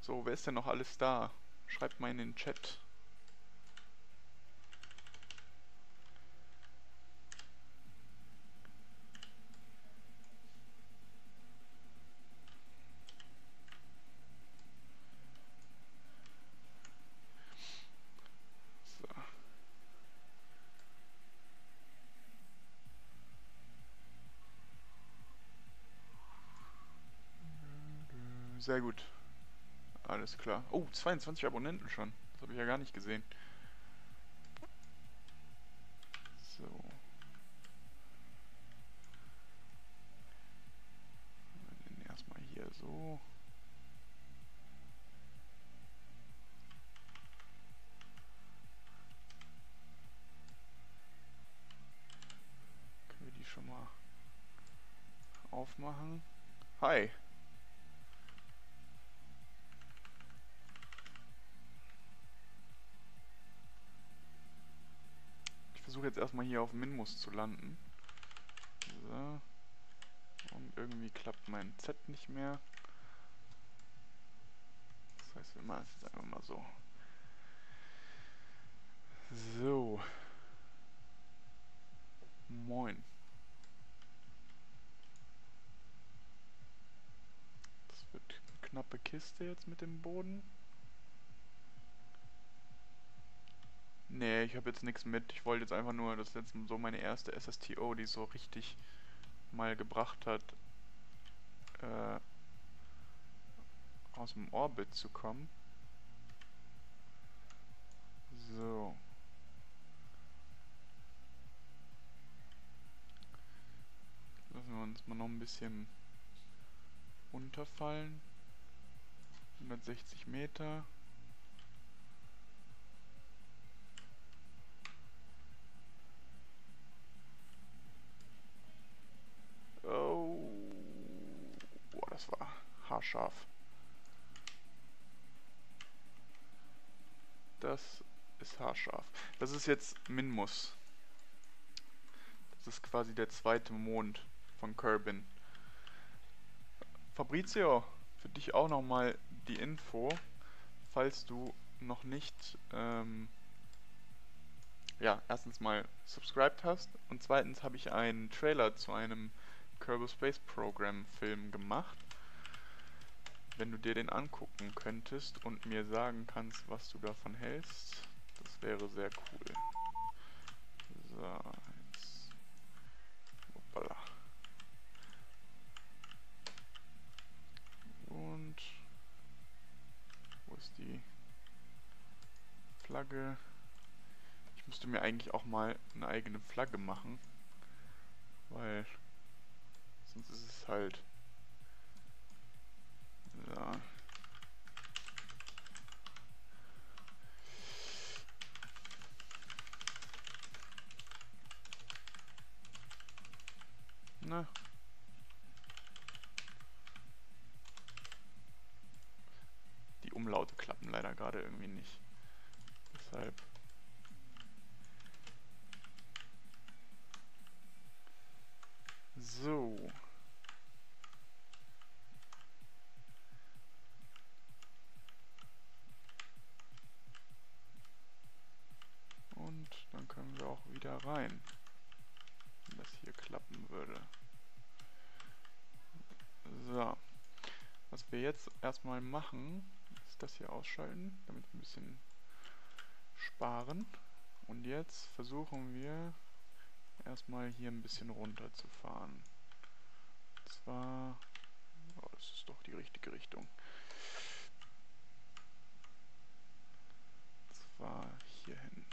Speaker 1: So, wer ist denn noch alles da? Schreibt mal in den Chat. Sehr gut. Alles klar. Oh, 22 Abonnenten schon. Das habe ich ja gar nicht gesehen. Erstmal hier auf Minmus zu landen. So. Und irgendwie klappt mein Z nicht mehr. Das heißt, wir machen es jetzt einfach mal so. So. Moin. Das wird eine knappe Kiste jetzt mit dem Boden. Nee, ich habe jetzt nichts mit. Ich wollte jetzt einfach nur, das ist jetzt so meine erste SSTO, die so richtig mal gebracht hat, äh, aus dem Orbit zu kommen. So. Lassen wir uns mal noch ein bisschen runterfallen. 160 Meter. Das war haarscharf. Das ist haarscharf. Das ist jetzt Minmus. Das ist quasi der zweite Mond von Kerbin. Fabrizio, für dich auch nochmal die Info, falls du noch nicht, ähm, ja, erstens mal subscribed hast und zweitens habe ich einen Trailer zu einem Kerbal Space Program Film gemacht. Wenn du dir den angucken könntest und mir sagen kannst, was du davon hältst, das wäre sehr cool. So, jetzt. Hoppala. Und wo ist die Flagge? Ich müsste mir eigentlich auch mal eine eigene Flagge machen, weil sonst ist es halt so. Na, Umlaute klappen leider gerade irgendwie nicht. Deshalb. Jetzt erstmal machen, ist das hier ausschalten, damit wir ein bisschen sparen. Und jetzt versuchen wir erstmal hier ein bisschen runter zu fahren. Und zwar, oh, das ist doch die richtige Richtung. Und zwar hier hin.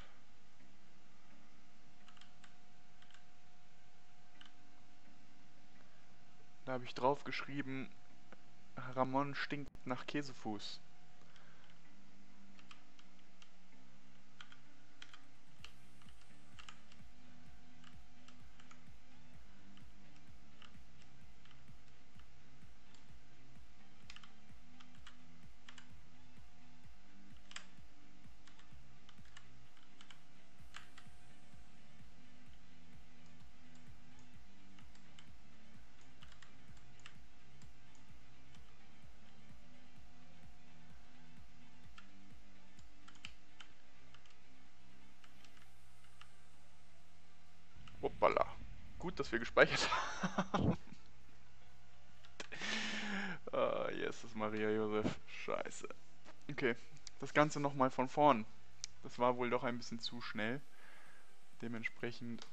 Speaker 1: Da habe ich drauf geschrieben, Ramon stinkt nach Käsefuß. Wir gespeichert haben. [laughs] ah, Jesus Maria Josef. Scheiße. Okay, das Ganze nochmal von vorn. Das war wohl doch ein bisschen zu schnell. Dementsprechend...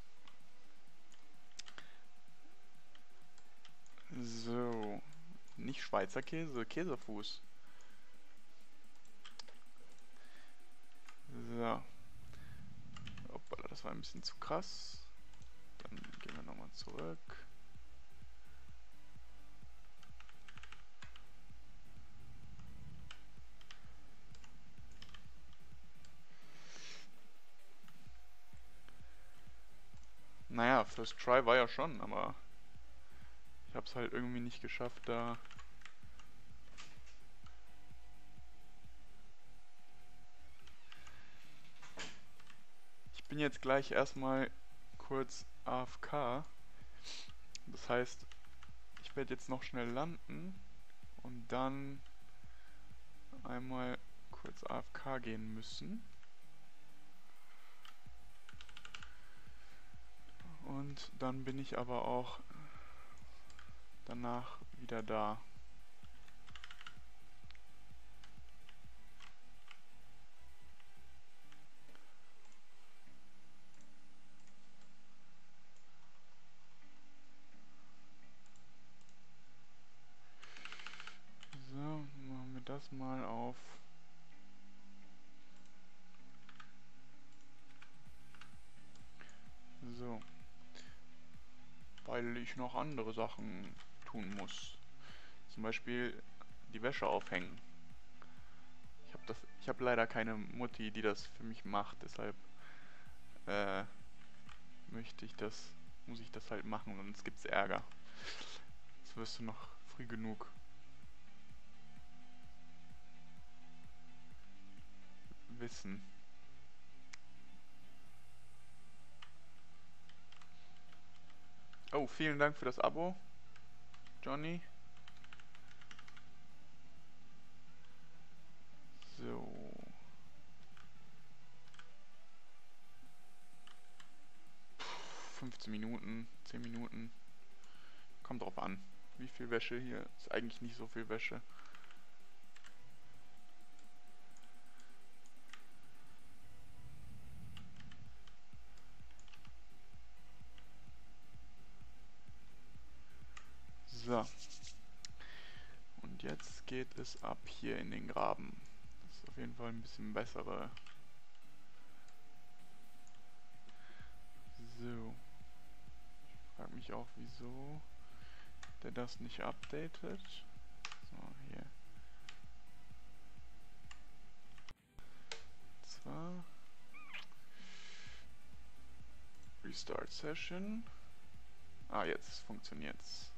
Speaker 1: So. Nicht Schweizer Käse, Käsefuß. So. Hoppala, das war ein bisschen zu krass. Dann gehen wir nochmal zurück. Naja, First Try war ja schon, aber Ich habe es halt irgendwie nicht geschafft, da Ich bin jetzt gleich erstmal kurz AFK. Das heißt, ich werde jetzt noch schnell landen und dann einmal kurz AFK gehen müssen. Und dann bin ich aber auch danach wieder da. Das mal auf So. Weil ich noch andere Sachen tun muss. Zum Beispiel die Wäsche aufhängen. Ich habe das, ich habe leider keine Mutti, die das für mich macht, deshalb äh, möchte ich das, muss ich das halt machen, sonst gibt's Ärger. Jetzt wirst du noch früh genug. Wissen. Oh, vielen Dank für das Abo, Johnny. So. Puh, 15 Minuten, 10 Minuten. Kommt drauf an. Wie viel Wäsche hier? Ist eigentlich nicht so viel Wäsche. Es ab hier in den Graben. Das ist auf jeden Fall ein bisschen bessere. So. Ich frage mich auch, wieso der das nicht updatet. So, hier. Zwar Restart Session. Ah, jetzt funktioniert's.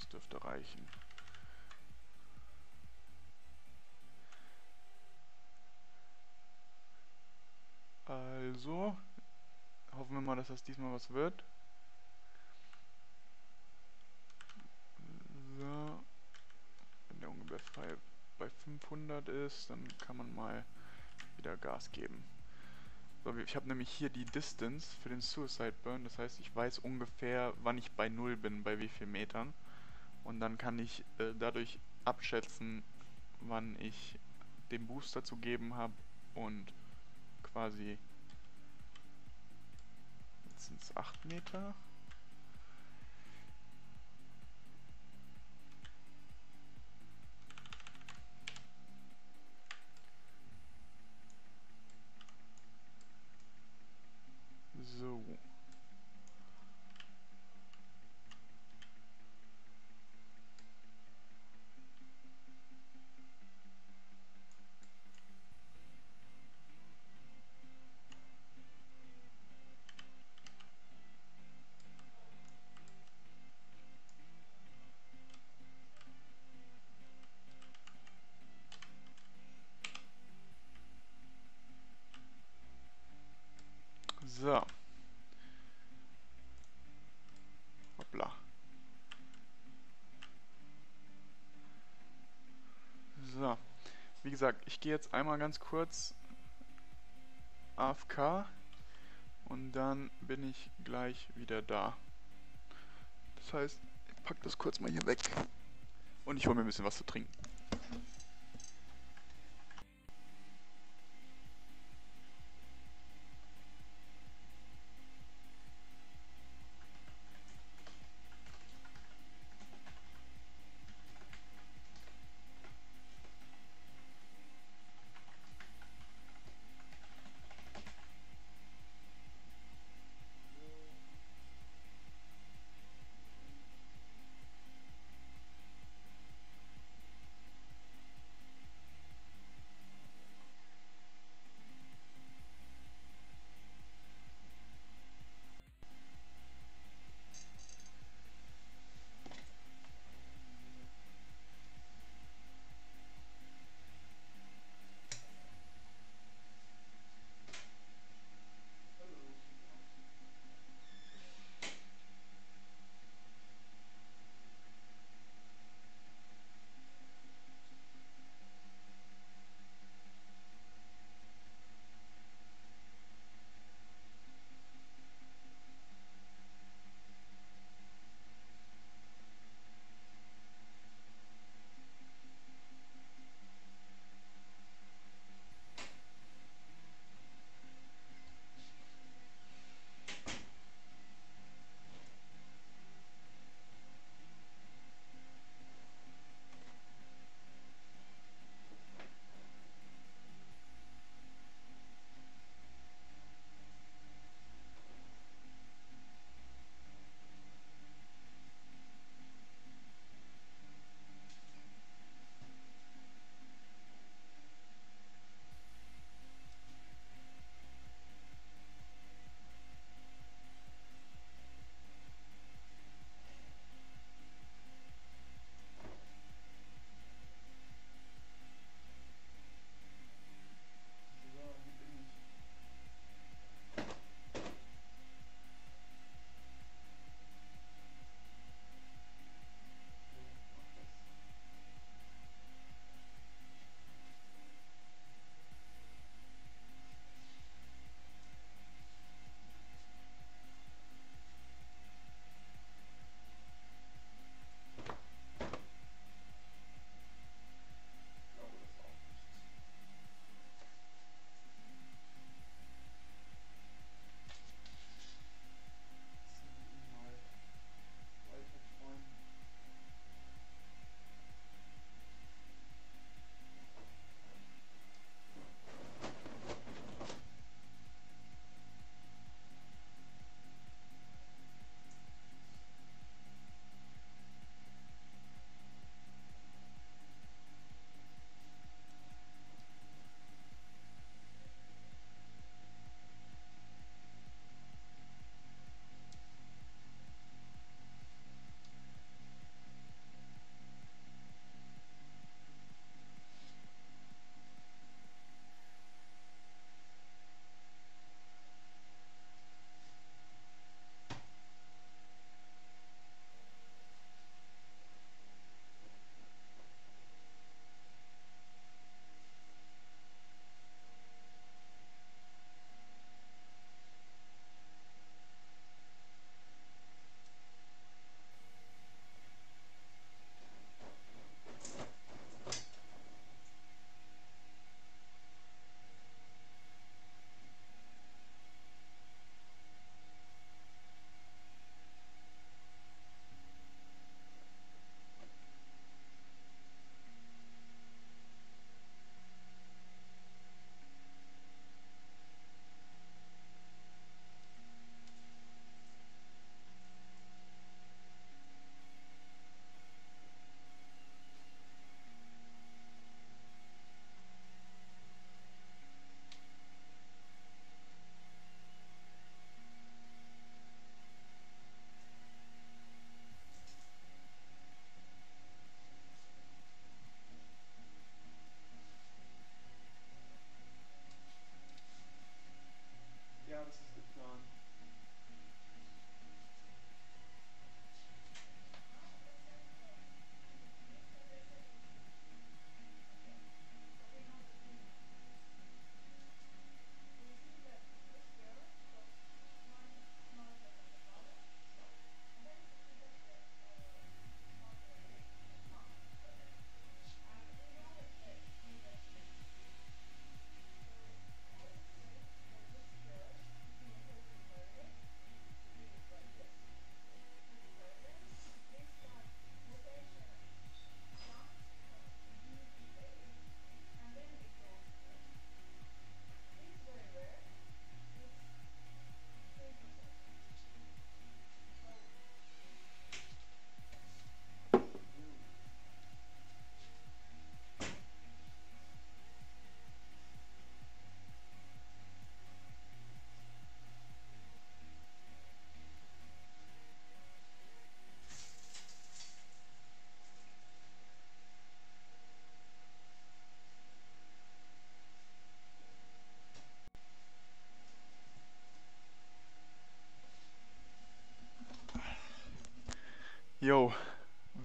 Speaker 1: Das dürfte reichen. Also, hoffen wir mal, dass das diesmal was wird. So, wenn der ungefähr bei, bei 500 ist, dann kann man mal wieder Gas geben. So, ich habe nämlich hier die Distance für den Suicide Burn, das heißt, ich weiß ungefähr, wann ich bei 0 bin, bei wie viel Metern. Und dann kann ich äh, dadurch abschätzen, wann ich den Booster zu geben habe und quasi jetzt sind es 8 Meter. Ich gehe jetzt einmal ganz kurz AFK und dann bin ich gleich wieder da. Das heißt, ich pack das kurz mal hier weg und ich hole mir ein bisschen was zu trinken.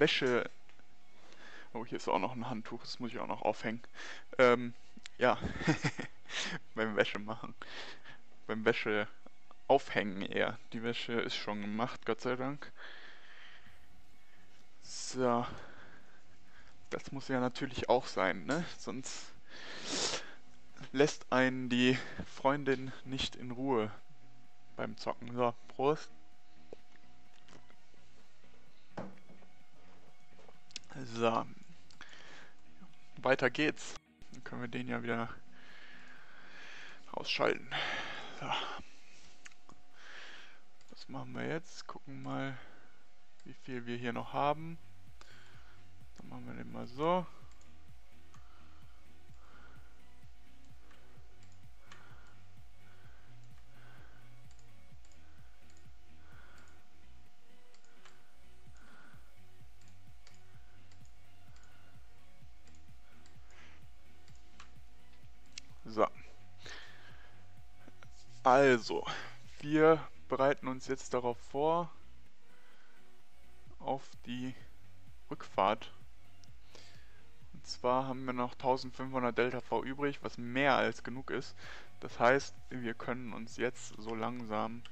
Speaker 1: Wäsche... Oh, hier ist auch noch ein Handtuch, das muss ich auch noch aufhängen. Ähm, ja, [laughs] beim Wäsche machen. Beim Wäsche aufhängen eher. Die Wäsche ist schon gemacht, Gott sei Dank. So. Das muss ja natürlich auch sein, ne? Sonst lässt einen die Freundin nicht in Ruhe beim Zocken. So, Prost. So. Weiter geht's. Dann können wir den ja wieder ausschalten. So. Was machen wir jetzt? Gucken mal, wie viel wir hier noch haben. Dann machen wir den mal so. So. Also, wir bereiten uns jetzt darauf vor, auf die Rückfahrt. Und zwar haben wir noch 1500 Delta V übrig, was mehr als genug ist. Das heißt, wir können uns jetzt so langsam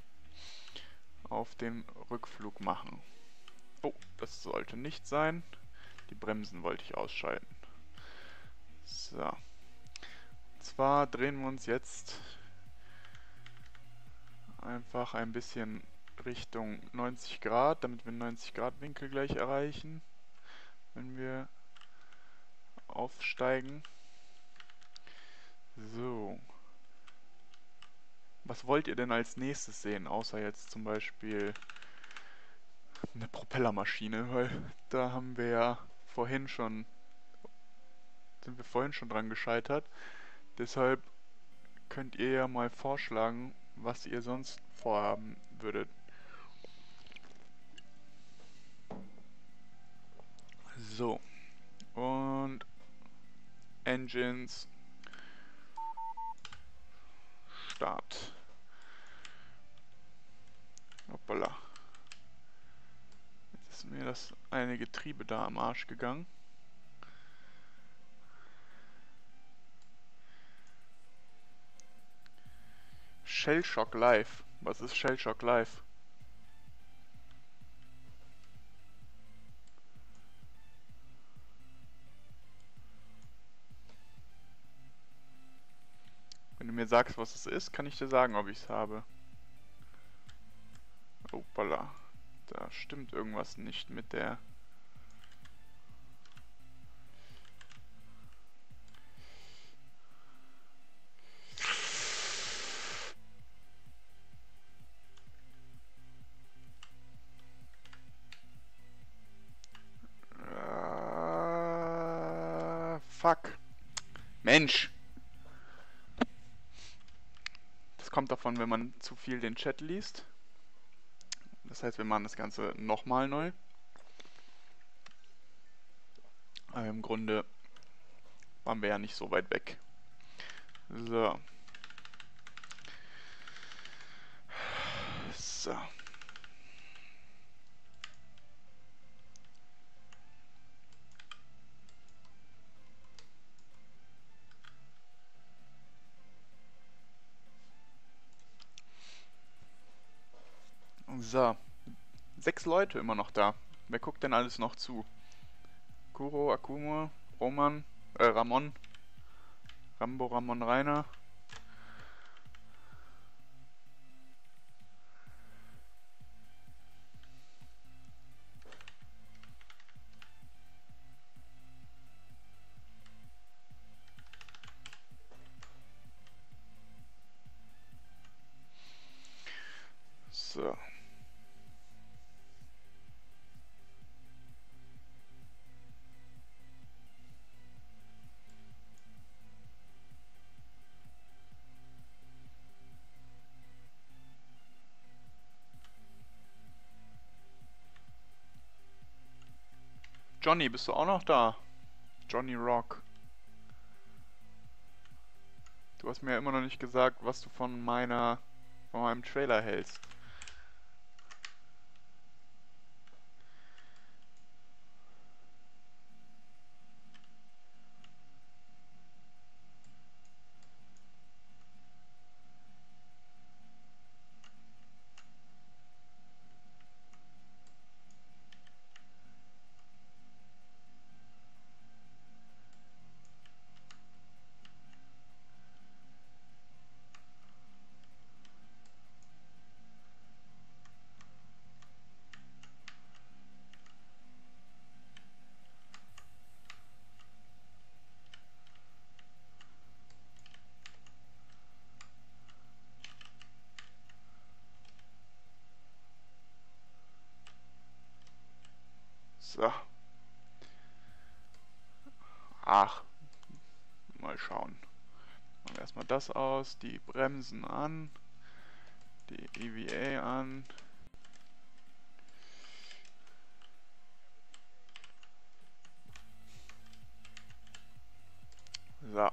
Speaker 1: auf den Rückflug machen. Oh, das sollte nicht sein. Die Bremsen wollte ich ausschalten. So zwar drehen wir uns jetzt einfach ein bisschen Richtung 90 Grad, damit wir 90 Grad Winkel gleich erreichen, wenn wir aufsteigen. So. Was wollt ihr denn als nächstes sehen, außer jetzt zum Beispiel eine Propellermaschine, weil da haben wir ja vorhin schon sind wir vorhin schon dran gescheitert. Deshalb könnt ihr ja mal vorschlagen, was ihr sonst vorhaben würdet. So. Und Engines Start. Hoppala. Jetzt ist mir das eine Getriebe da am Arsch gegangen. Shellshock Live. Was ist Shellshock Live? Wenn du mir sagst, was es ist, kann ich dir sagen, ob ich es habe. Opala. Da stimmt irgendwas nicht mit der... Mensch. Das kommt davon, wenn man zu viel den Chat liest. Das heißt, wir machen das Ganze nochmal neu. Aber im Grunde waren wir ja nicht so weit weg. So. So. So. Sechs Leute immer noch da. Wer guckt denn alles noch zu? Kuro, Akumo, Roman, äh, Ramon, Rambo, Ramon Rainer. Johnny, bist du auch noch da? Johnny Rock. Du hast mir ja immer noch nicht gesagt, was du von meiner von meinem Trailer hältst. So. Ach. Mal schauen. Machen wir erstmal das aus. Die Bremsen an. Die EVA an. So.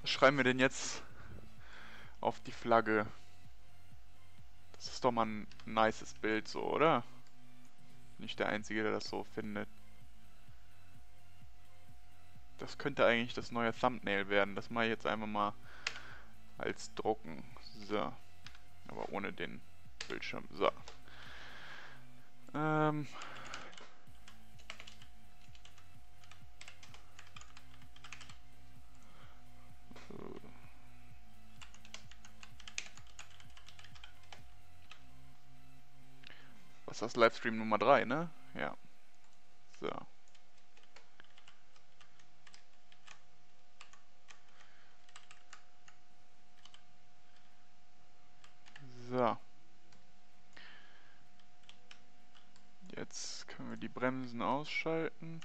Speaker 1: Was schreiben wir denn jetzt auf die Flagge? Das ist doch mal ein nices Bild so, oder? Nicht der Einzige, der das so findet. Das könnte eigentlich das neue Thumbnail werden. Das mache ich jetzt einfach mal als Drucken. So. Aber ohne den Bildschirm. So. Ähm. Was ist das? Livestream Nummer 3, ne? Ja. So. So. Jetzt können wir die Bremsen ausschalten.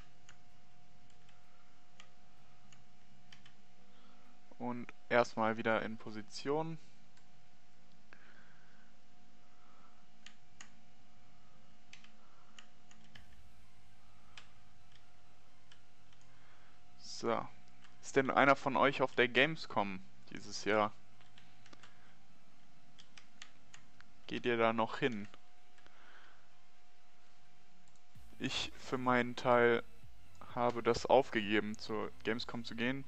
Speaker 1: Und erstmal wieder in Position. So. Ist denn einer von euch auf der Gamescom dieses Jahr? Geht ihr da noch hin? Ich für meinen Teil habe das aufgegeben, zur Gamescom zu gehen.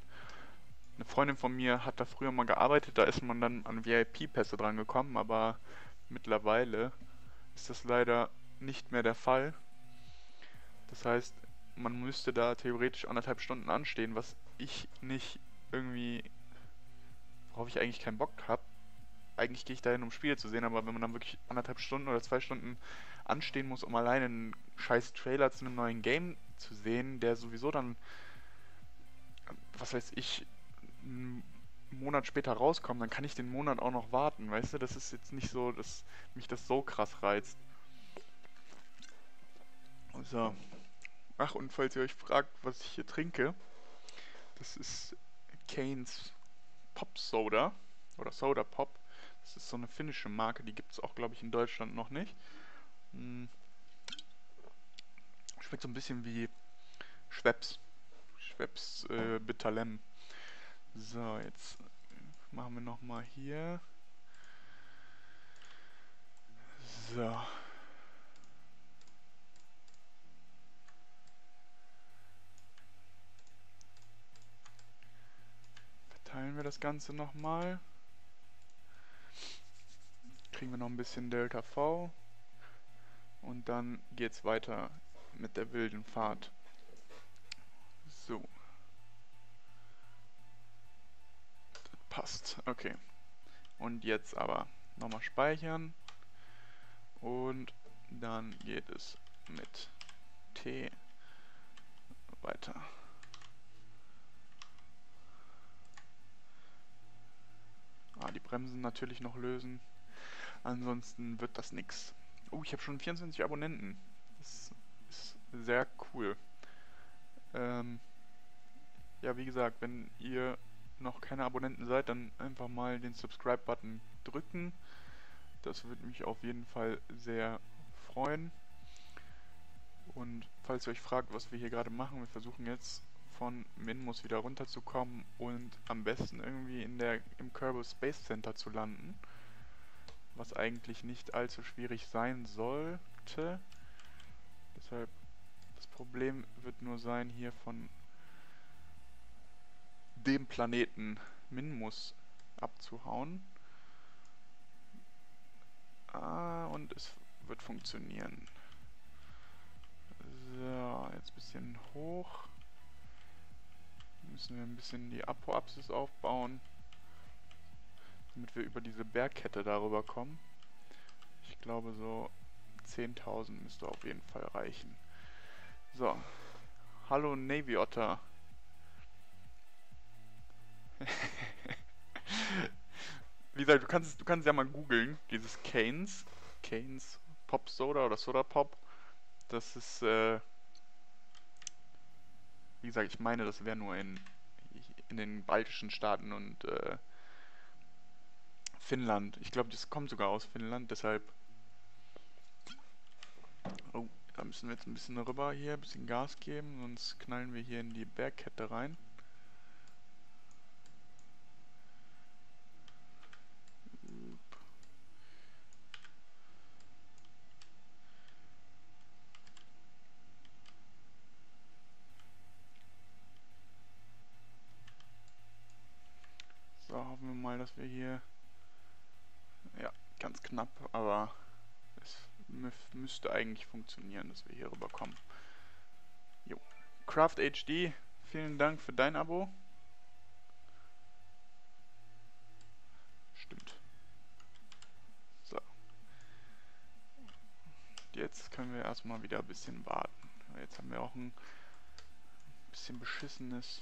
Speaker 1: Eine Freundin von mir hat da früher mal gearbeitet, da ist man dann an VIP-Pässe dran gekommen, aber mittlerweile ist das leider nicht mehr der Fall. Das heißt, man müsste da theoretisch anderthalb Stunden anstehen, was ich nicht irgendwie, worauf ich eigentlich keinen Bock habe. Eigentlich gehe ich dahin, um Spiele zu sehen, aber wenn man dann wirklich anderthalb Stunden oder zwei Stunden anstehen muss, um alleine einen scheiß Trailer zu einem neuen Game zu sehen, der sowieso dann, was weiß ich, einen Monat später rauskommt, dann kann ich den Monat auch noch warten, weißt du? Das ist jetzt nicht so, dass mich das so krass reizt. So. Ach, und falls ihr euch fragt, was ich hier trinke, das ist Kane's Pop Soda oder Soda Pop. Das ist so eine finnische Marke, die gibt es auch, glaube ich, in Deutschland noch nicht. Hm. Schmeckt so ein bisschen wie Schweppes. Schweppes äh, Bitterlem. So, jetzt machen wir nochmal hier. So. Verteilen wir das Ganze nochmal. Kriegen wir noch ein bisschen Delta V. Und dann geht's weiter mit der wilden Fahrt. So. Das passt. Okay. Und jetzt aber nochmal speichern. Und dann geht es mit T weiter. Ah, die Bremsen natürlich noch lösen. Ansonsten wird das nix. Oh, ich habe schon 24 Abonnenten. Das ist sehr cool. Ähm, ja, wie gesagt, wenn ihr noch keine Abonnenten seid, dann einfach mal den Subscribe-Button drücken. Das würde mich auf jeden Fall sehr freuen. Und falls ihr euch fragt, was wir hier gerade machen, wir versuchen jetzt von Minmus wieder runterzukommen und am besten irgendwie in der im Kerbal Space Center zu landen. Was eigentlich nicht allzu schwierig sein sollte. Deshalb das Problem wird nur sein, hier von dem Planeten Minmus abzuhauen. Ah, und es wird funktionieren. So, jetzt ein bisschen hoch müssen wir ein bisschen die Apoapsis aufbauen, damit wir über diese Bergkette darüber kommen. Ich glaube so 10.000 müsste auf jeden Fall reichen. So. Hallo Navy Otter. [laughs] Wie gesagt, du kannst, du kannst ja mal googeln, dieses Keynes, Keynes Pop Soda oder Soda Pop. Das ist, äh, wie gesagt, ich meine, das wäre nur in, in den baltischen Staaten und äh, Finnland. Ich glaube, das kommt sogar aus Finnland, deshalb... Oh, da müssen wir jetzt ein bisschen rüber hier, ein bisschen Gas geben, sonst knallen wir hier in die Bergkette rein. So, hoffen wir mal, dass wir hier... Ganz knapp, aber es müsste eigentlich funktionieren, dass wir hier rüberkommen. Jo. Craft HD, vielen Dank für dein Abo. Stimmt. So. Jetzt können wir erstmal wieder ein bisschen warten. Jetzt haben wir auch ein bisschen beschissenes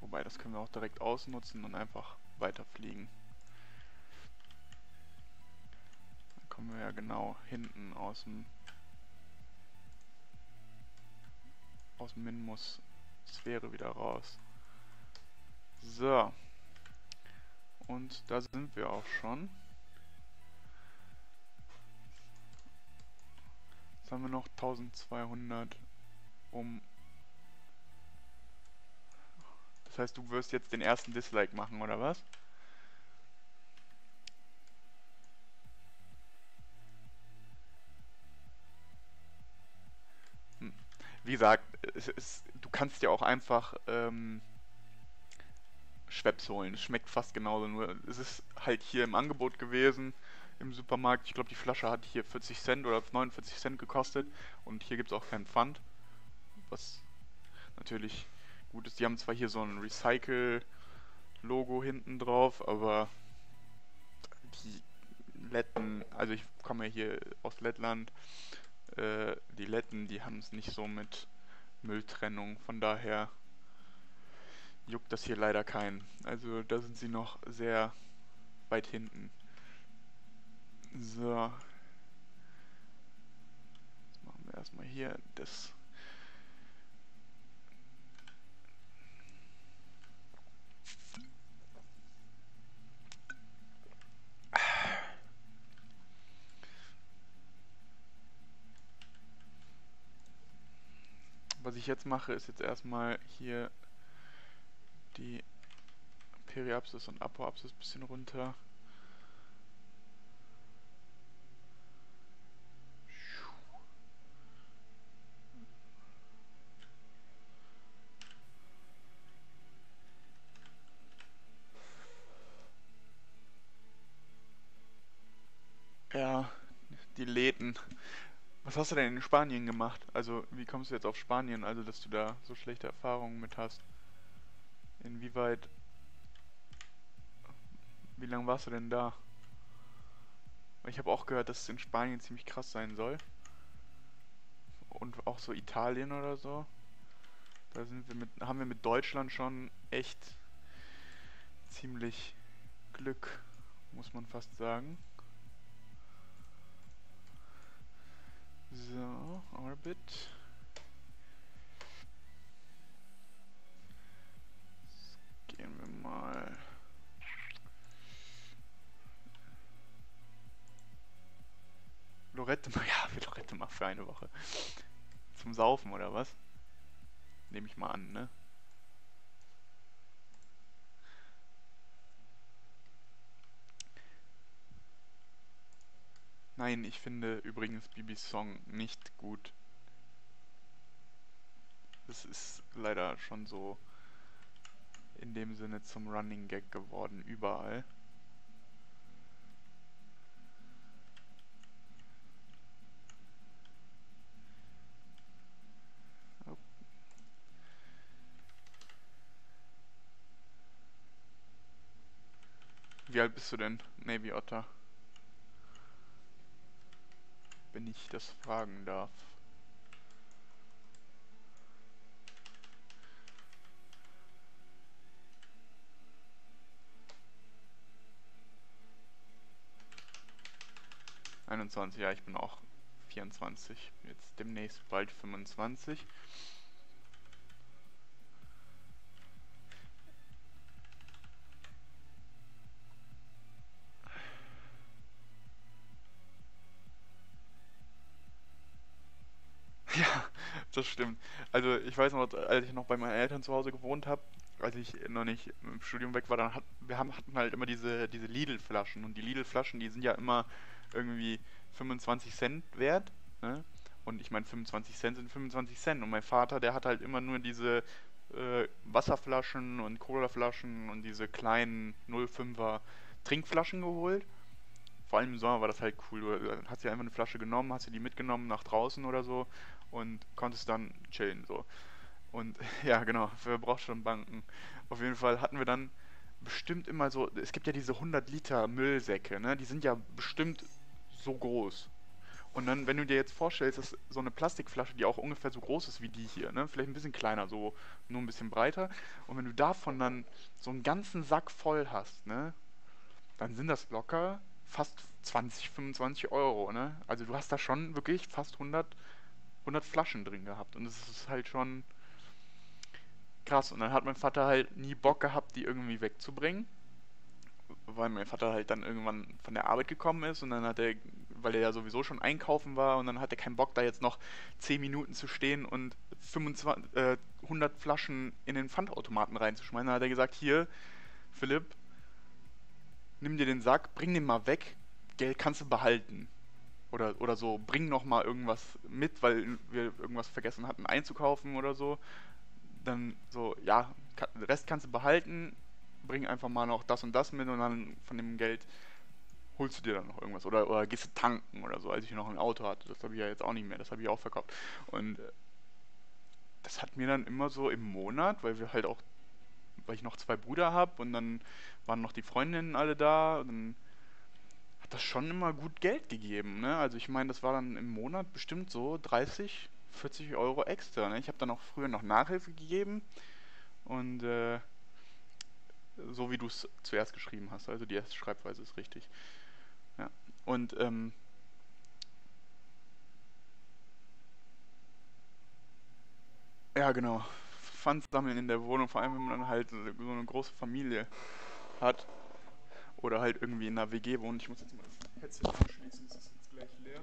Speaker 1: Wobei, das können wir auch direkt ausnutzen und einfach weiterfliegen. Kommen wir ja genau hinten aus dem aus dem Minmus Sphäre wieder raus. So. Und da sind wir auch schon. Jetzt haben wir noch 1200 um das heißt, du wirst jetzt den ersten Dislike machen, oder was? Wie gesagt, ist, du kannst ja auch einfach ähm, Schweppes holen. Es schmeckt fast genauso, nur es ist halt hier im Angebot gewesen im Supermarkt. Ich glaube, die Flasche hat hier 40 Cent oder 49 Cent gekostet und hier gibt es auch keinen Pfand. Was natürlich Gut ist, die haben zwar hier so ein Recycle-Logo hinten drauf, aber die Letten, also ich komme ja hier aus Lettland, äh, die Letten, die haben es nicht so mit Mülltrennung, von daher juckt das hier leider keinen. Also da sind sie noch sehr weit hinten. So. Jetzt machen wir erstmal hier das was ich jetzt mache, ist jetzt erstmal hier die Periapsis und Apoapsis ein bisschen runter. Ja, die Läden. Was hast du denn in Spanien gemacht? Also, wie kommst du jetzt auf Spanien, also dass du da so schlechte Erfahrungen mit hast? Inwieweit... Wie lange warst du denn da? Ich habe auch gehört, dass es in Spanien ziemlich krass sein soll. Und auch so Italien oder so. Da sind wir mit, haben wir mit Deutschland schon echt ziemlich Glück, muss man fast sagen. So, Orbit. Gehen wir mal... Lorette mal, [laughs] ja, wir Lorette mal für eine Woche. Zum Saufen oder was? Nehme ich mal an, ne? Nein, ich finde übrigens Bibis Song nicht gut. Das ist leider schon so in dem Sinne zum Running Gag geworden, überall. Wie alt bist du denn, Navy Otter? Wenn ich das fragen darf. 21, ja, ich bin auch 24. Jetzt demnächst bald 25. das stimmt. Also ich weiß noch, als ich noch bei meinen Eltern zu Hause gewohnt habe, als ich noch nicht im Studium weg war, dann hat, wir haben, hatten halt immer diese, diese Lidl-Flaschen. Und die Lidl-Flaschen, die sind ja immer irgendwie 25 Cent wert. Ne? Und ich meine, 25 Cent sind 25 Cent. Und mein Vater, der hat halt immer nur diese äh, Wasserflaschen und Colaflaschen und diese kleinen 05er Trinkflaschen geholt. Vor allem im Sommer war das halt cool. Du hast dir einfach eine Flasche genommen, hast dir die mitgenommen nach draußen oder so und konntest dann chillen so. Und [laughs] ja, genau, wer braucht schon Banken? Auf jeden Fall hatten wir dann bestimmt immer so, es gibt ja diese 100 Liter Müllsäcke, ne? Die sind ja bestimmt so groß. Und dann, wenn du dir jetzt vorstellst, dass so eine Plastikflasche, die auch ungefähr so groß ist wie die hier, ne? Vielleicht ein bisschen kleiner, so nur ein bisschen breiter. Und wenn du davon dann so einen ganzen Sack voll hast, ne? Dann sind das locker fast 20, 25 Euro, ne? Also du hast da schon wirklich fast 100 100 Flaschen drin gehabt. Und das ist halt schon krass. Und dann hat mein Vater halt nie Bock gehabt, die irgendwie wegzubringen. Weil mein Vater halt dann irgendwann von der Arbeit gekommen ist und dann hat er, weil er ja sowieso schon einkaufen war und dann hat er keinen Bock, da jetzt noch 10 Minuten zu stehen und 25, äh, 100 Flaschen in den Pfandautomaten reinzuschmeißen. Dann hat er gesagt, hier, Philipp, nimm dir den Sack, bring den mal weg, Geld kannst du behalten oder, oder so, bring noch mal irgendwas mit, weil wir irgendwas vergessen hatten einzukaufen oder so. Dann so, ja, den Rest kannst du behalten, bring einfach mal noch das und das mit und dann von dem Geld holst du dir dann noch irgendwas. Oder, oder gehst du tanken oder so, als ich noch ein Auto hatte. Das habe ich ja jetzt auch nicht mehr, das habe ich auch verkauft. Und äh, das hat mir dann immer so im Monat, weil wir halt auch, weil ich noch zwei Brüder habe und dann waren noch die Freundinnen alle da und dann das schon immer gut Geld gegeben. Ne? Also ich meine, das war dann im Monat bestimmt so 30, 40 Euro extra. Ne? Ich habe dann auch früher noch Nachhilfe gegeben und äh, so wie du es zuerst geschrieben hast. Also die erste Schreibweise ist richtig. Ja. Und ähm, ja, genau. Pfand sammeln in der Wohnung, vor allem wenn man dann halt so eine große Familie hat. Oder halt irgendwie in einer WG wohnen. Ich muss jetzt mal das Headset anschließen, das ist jetzt gleich leer.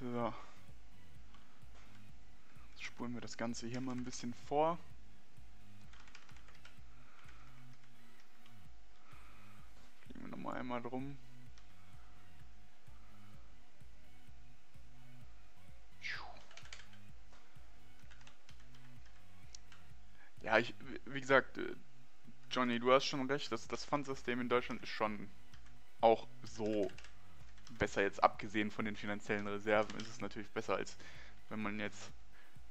Speaker 1: So. So. Jetzt spulen wir das Ganze hier mal ein bisschen vor. Fliegen wir nochmal einmal drum. Ja, ich, wie gesagt, äh, Johnny, du hast schon recht, das, das Pfandsystem in Deutschland ist schon auch so besser jetzt abgesehen von den finanziellen Reserven ist es natürlich besser als wenn man jetzt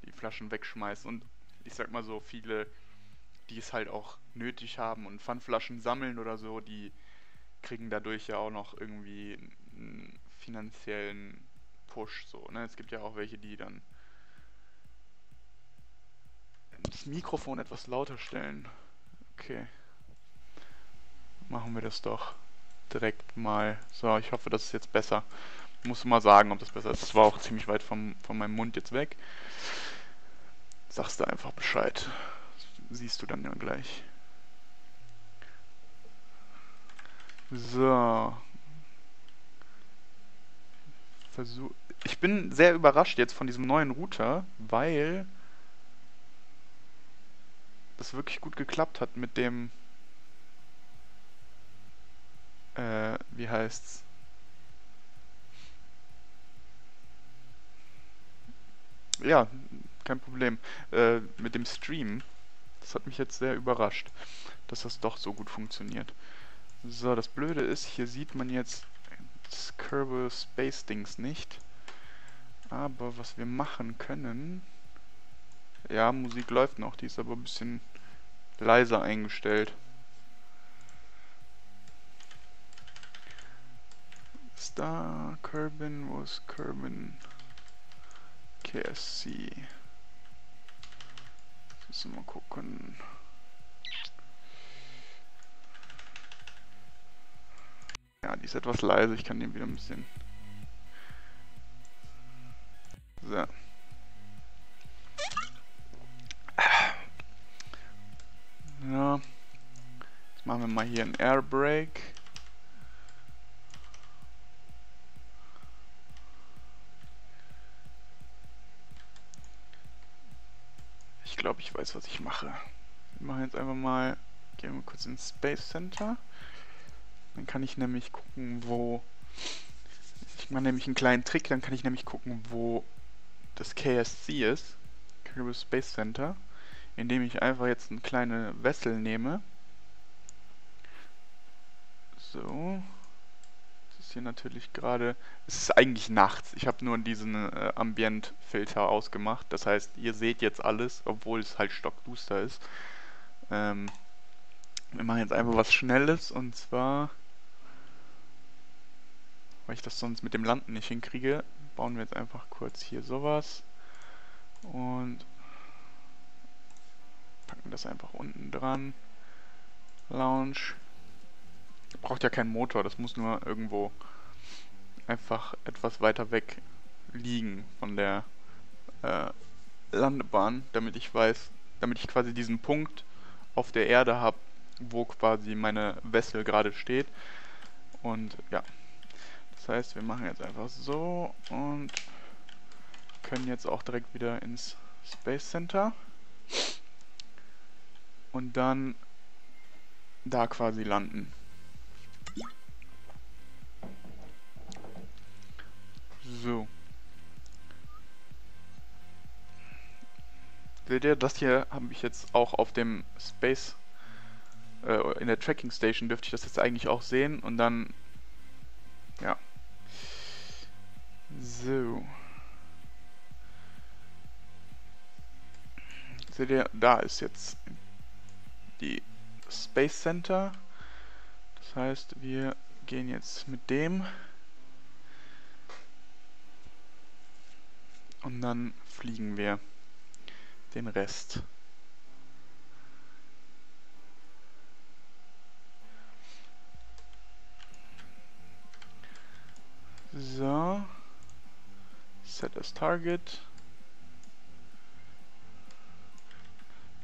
Speaker 1: die Flaschen wegschmeißt und ich sag mal so viele die es halt auch nötig haben und Pfandflaschen sammeln oder so, die kriegen dadurch ja auch noch irgendwie einen finanziellen Push so, ne? Es gibt ja auch welche, die dann das Mikrofon etwas lauter stellen. Okay. Machen wir das doch direkt mal. So, ich hoffe, das ist jetzt besser. Muss mal sagen, ob das besser ist. Es war auch ziemlich weit vom, von meinem Mund jetzt weg. Sagst du einfach Bescheid. Siehst du dann ja gleich. So. Versuch. Ich bin sehr überrascht jetzt von diesem neuen Router, weil das wirklich gut geklappt hat mit dem, äh, wie heißt's? Ja, kein Problem. Äh, mit dem Stream. Das hat mich jetzt sehr überrascht, dass das doch so gut funktioniert. So, das Blöde ist, hier sieht man jetzt das Kerbal Space Dings nicht. Aber was wir machen können... Ja, Musik läuft noch, die ist aber ein bisschen leiser eingestellt. Star Kerbin was Kerbin KSC. Müssen wir mal gucken. Ja, die ist etwas leise. Ich kann den wieder ein bisschen... So. Ja. Jetzt machen wir mal hier einen Airbrake. Ich glaube, ich weiß, was ich mache. Wir machen jetzt einfach mal, gehen wir kurz ins Space Center. Dann kann ich nämlich gucken, wo... Ich mache nämlich einen kleinen Trick, dann kann ich nämlich gucken, wo das KSC ist. Kerbal Space Center. Indem ich einfach jetzt eine kleine Wessel nehme. So. Das ist hier natürlich gerade... Es ist eigentlich nachts. Ich habe nur diesen äh, Ambient-Filter ausgemacht. Das heißt, ihr seht jetzt alles, obwohl es halt stockduster ist. Ähm, wir machen jetzt einfach was Schnelles und zwar weil ich das sonst mit dem Landen nicht hinkriege, bauen wir jetzt einfach kurz hier sowas und packen das einfach unten dran. Lounge. Braucht ja keinen Motor, das muss nur irgendwo einfach etwas weiter weg liegen von der äh, Landebahn, damit ich weiß, damit ich quasi diesen Punkt auf der Erde habe, wo quasi meine Wessel gerade steht. Und ja, das heißt, wir machen jetzt einfach so und können jetzt auch direkt wieder ins Space Center und dann da quasi landen. So. Seht ihr, das hier habe ich jetzt auch auf dem Space, äh, in der Tracking Station dürfte ich das jetzt eigentlich auch sehen und dann, ja. So. Seht ihr, da ist jetzt die Space Center. Das heißt, wir gehen jetzt mit dem und dann fliegen wir den Rest. So. Set as Target.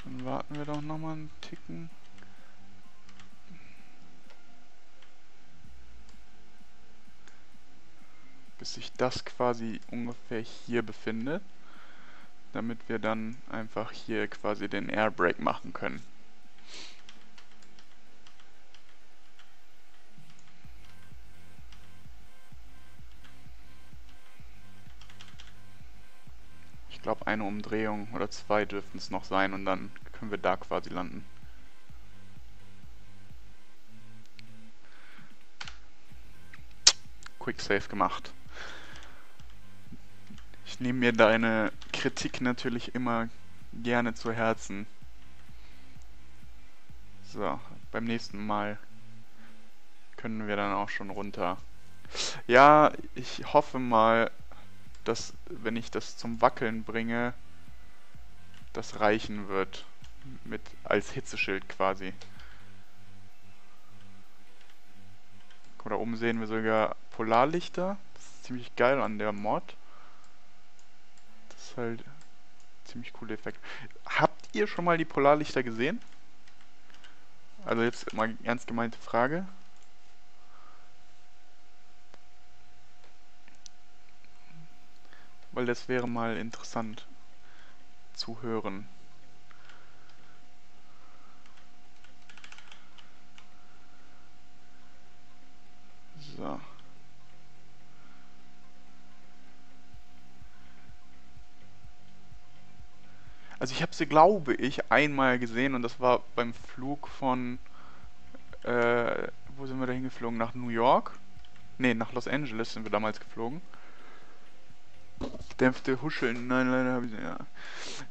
Speaker 1: Dann warten wir doch nochmal einen Ticken. Bis sich das quasi ungefähr hier befindet. Damit wir dann einfach hier quasi den Airbrake machen können. Glaube eine Umdrehung oder zwei dürften es noch sein und dann können wir da quasi landen. Quick Save gemacht. Ich nehme mir deine Kritik natürlich immer gerne zu Herzen. So, beim nächsten Mal können wir dann auch schon runter. Ja, ich hoffe mal, dass, wenn ich das zum Wackeln bringe, das reichen wird. Mit, als Hitzeschild quasi. Guck, da oben sehen wir sogar Polarlichter. Das ist ziemlich geil an der Mod. Das ist halt ziemlich cooler Effekt. Habt ihr schon mal die Polarlichter gesehen? Also jetzt mal ernst gemeinte Frage. Weil das wäre mal interessant zu hören. So. Also ich habe sie, glaube ich, einmal gesehen und das war beim Flug von, äh, wo sind wir da hingeflogen? Nach New York? Ne, nach Los Angeles sind wir damals geflogen. Dämpfte Huscheln. Nein, leider habe ich ja.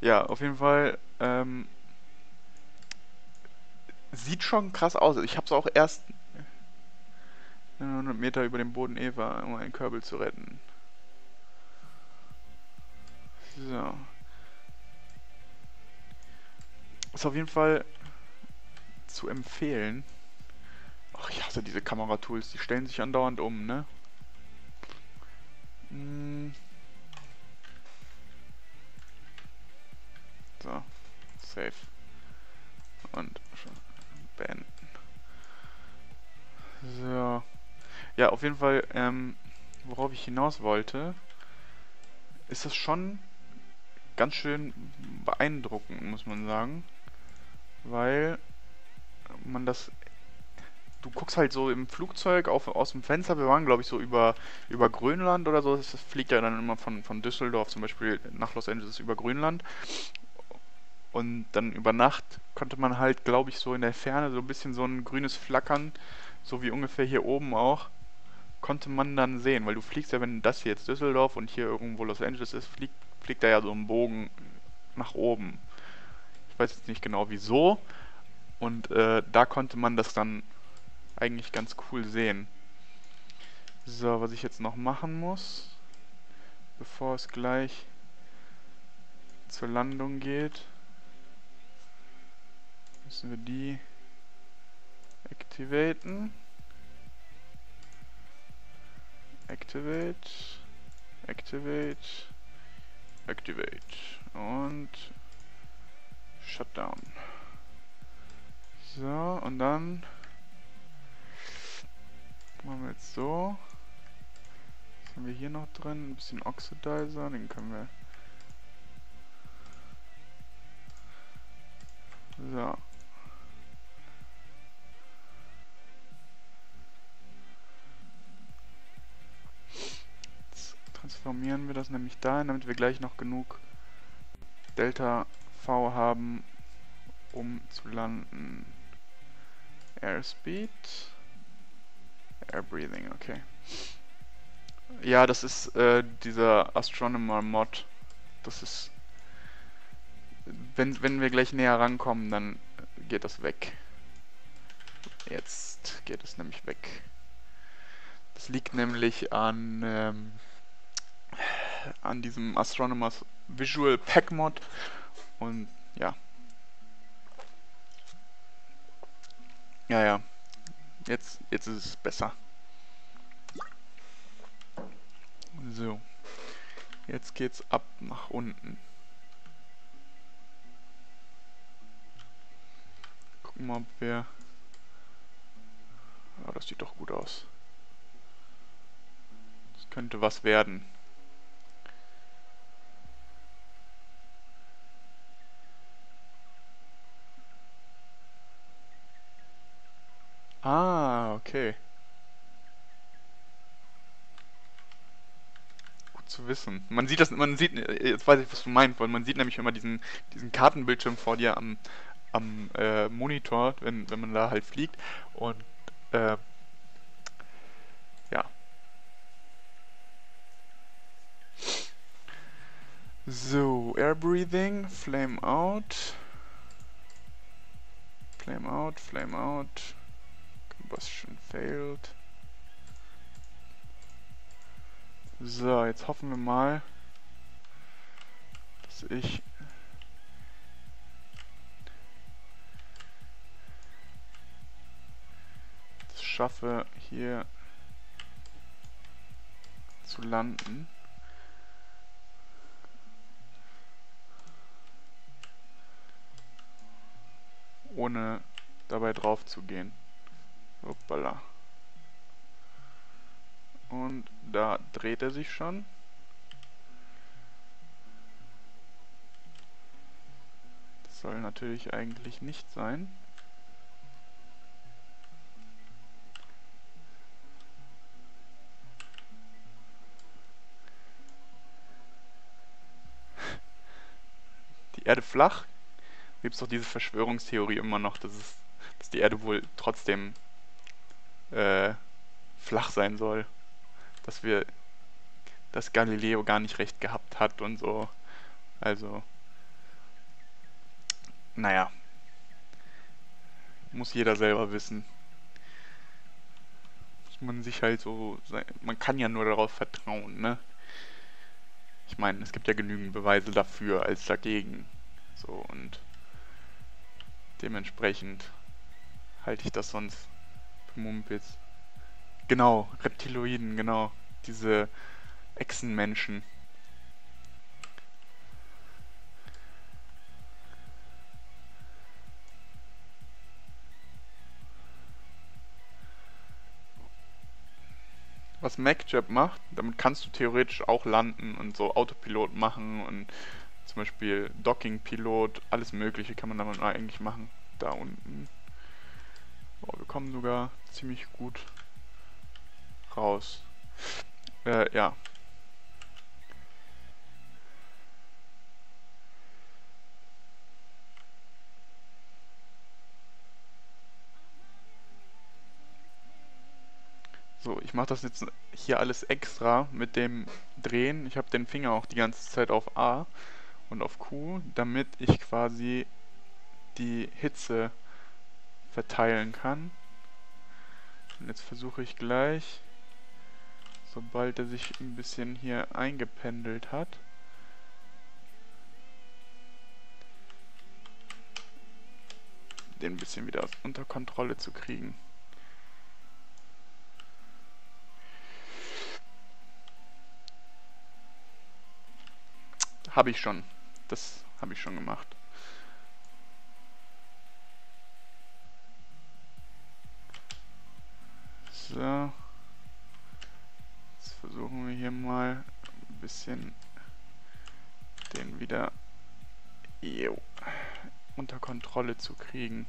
Speaker 1: Ja, auf jeden Fall. Ähm, sieht schon krass aus. Ich habe es auch erst 100 Meter über dem Boden Eva, um einen Körbel zu retten. So. ist auf jeden Fall zu empfehlen. Ach, ich hasse diese Kameratools, die stellen sich andauernd um, ne? Hm. So, safe. Und beenden. So. Ja, auf jeden Fall, ähm, worauf ich hinaus wollte, ist das schon ganz schön beeindruckend, muss man sagen. Weil man das du guckst halt so im Flugzeug auf, aus dem Fenster, wir waren glaube ich so über, über Grönland oder so, das fliegt ja dann immer von, von Düsseldorf zum Beispiel nach Los Angeles über Grönland und dann über Nacht konnte man halt glaube ich so in der Ferne so ein bisschen so ein grünes Flackern, so wie ungefähr hier oben auch, konnte man dann sehen, weil du fliegst ja, wenn das hier jetzt Düsseldorf und hier irgendwo Los Angeles ist, fliegt, fliegt da ja so ein Bogen nach oben. Ich weiß jetzt nicht genau wieso, und äh, da konnte man das dann eigentlich ganz cool sehen. So, was ich jetzt noch machen muss, bevor es gleich zur Landung geht, müssen wir die activaten. Activate, Activate, Activate und Shutdown. So, und dann machen wir jetzt so. Was haben wir hier noch drin? Ein bisschen Oxidizer, den können wir... So. Transformieren wir das nämlich dahin, damit wir gleich noch genug Delta V haben, um zu landen. Airspeed. Air Breathing, okay. Ja, das ist äh, dieser Astronomer Mod. Das ist. Wenn, wenn wir gleich näher rankommen, dann geht das weg. Jetzt geht es nämlich weg. Das liegt nämlich an, ähm, an diesem Astronomers Visual Pack Mod. Und ja. Ja, ja. Jetzt, jetzt ist es besser. So. Jetzt geht's ab nach unten. Gucken mal, ob wir... Ja, das sieht doch gut aus. Das könnte was werden. Ah, okay. Gut zu wissen. Man sieht das, man sieht, jetzt weiß ich, was du meinst, weil man sieht nämlich immer diesen, diesen Kartenbildschirm vor dir am, am äh, Monitor, wenn, wenn man da halt fliegt. Und äh, ja. So, Air Breathing, Flame Out. Flame Out, Flame Out. Combustion failed. So, jetzt hoffen wir mal, dass ich es schaffe, hier zu landen. ohne dabei drauf zu gehen. Hoppala. Und da dreht er sich schon. Das soll natürlich eigentlich nicht sein. Die Erde flach? Gibt es doch diese Verschwörungstheorie immer noch, dass, es, dass die Erde wohl trotzdem äh, flach sein soll. Dass wir, dass Galileo gar nicht recht gehabt hat und so. Also, naja, muss jeder selber wissen. Muss man sich halt so, man kann ja nur darauf vertrauen, ne? Ich meine, es gibt ja genügend Beweise dafür als dagegen. So und Dementsprechend halte ich das sonst Mumpitz. Genau, Reptiloiden, genau. Diese Echsenmenschen. was MacJab macht, damit kannst du theoretisch auch landen und so Autopilot machen und zum Beispiel Docking-Pilot, alles mögliche kann man damit eigentlich machen. Da unten. Oh, wir kommen sogar ziemlich gut raus. Äh, ja. So, ich mache das jetzt hier alles extra mit dem Drehen. Ich habe den Finger auch die ganze Zeit auf A und auf Q, damit ich quasi die Hitze verteilen kann. Und jetzt versuche ich gleich, sobald er sich ein bisschen hier eingependelt hat, den ein bisschen wieder unter Kontrolle zu kriegen. Habe ich schon. Das habe ich schon gemacht. So. Jetzt versuchen wir hier mal ein bisschen den wieder jo, unter Kontrolle zu kriegen.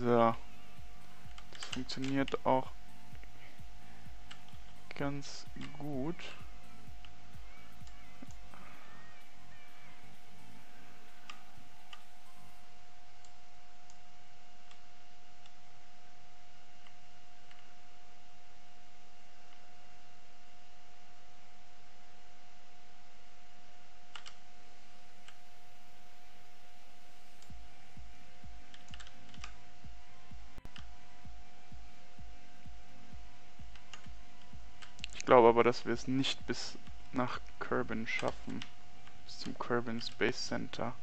Speaker 1: So. Das funktioniert auch ganz gut. Aber, dass wir es nicht bis nach Kerbin schaffen. Bis zum Kerbin Space Center.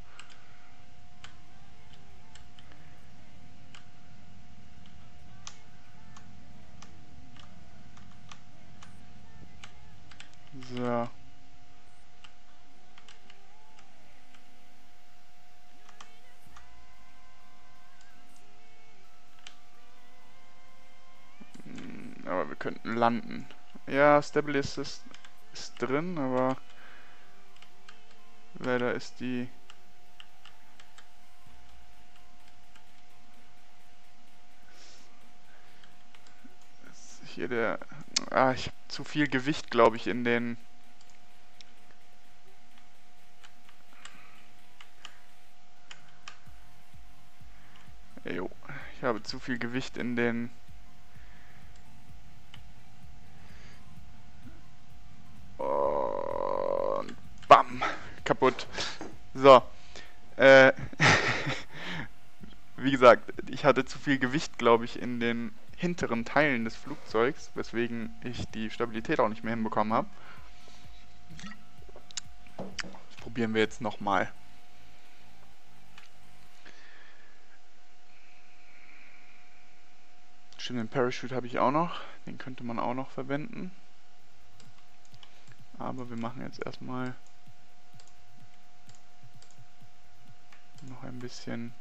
Speaker 1: So. Hm, aber wir könnten landen. Ja, Stabilis ist, ist drin, aber leider ist die hier der ah, ich habe zu viel Gewicht, glaube ich, in den Jo, ich habe zu viel Gewicht in den gesagt, ich hatte zu viel Gewicht, glaube ich, in den hinteren Teilen des Flugzeugs, weswegen ich die Stabilität auch nicht mehr hinbekommen habe. Das probieren wir jetzt nochmal. Stimmt, den Parachute habe ich auch noch. Den könnte man auch noch verwenden. Aber wir machen jetzt erstmal noch ein bisschen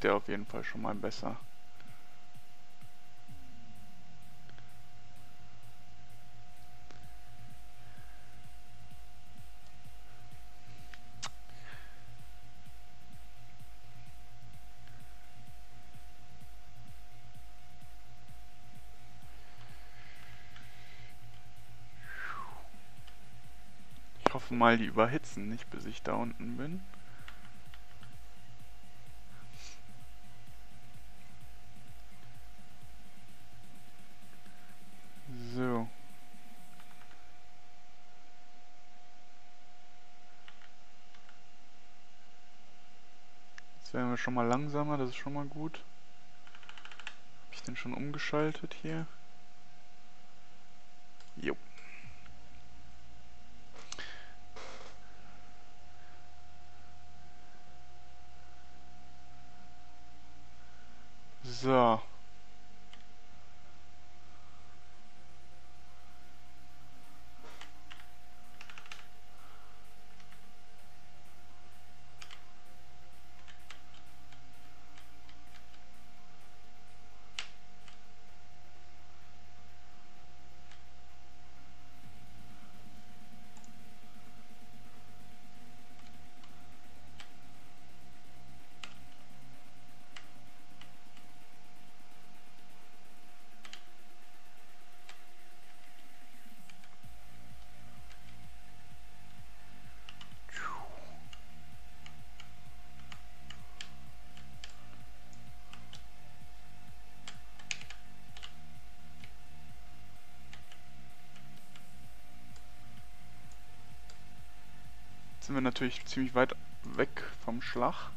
Speaker 1: so fliegt er auf jeden Fall schon mal besser hoffe mal, die überhitzen nicht, bis ich da unten bin. Schon mal langsamer, das ist schon mal gut. Habe ich denn schon umgeschaltet hier? Jo. Wir natürlich ziemlich weit weg vom Schlag.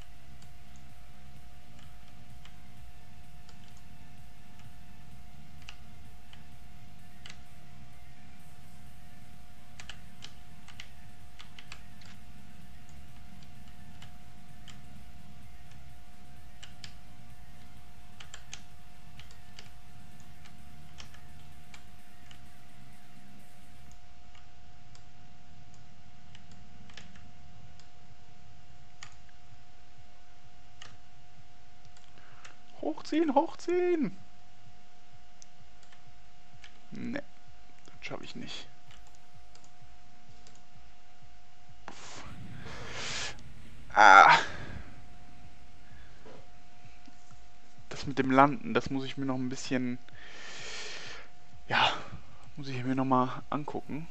Speaker 1: Hochziehen, hochziehen! Ne, das schaffe ich nicht. Ah. Das mit dem Landen, das muss ich mir noch ein bisschen... Ja, muss ich mir noch mal angucken.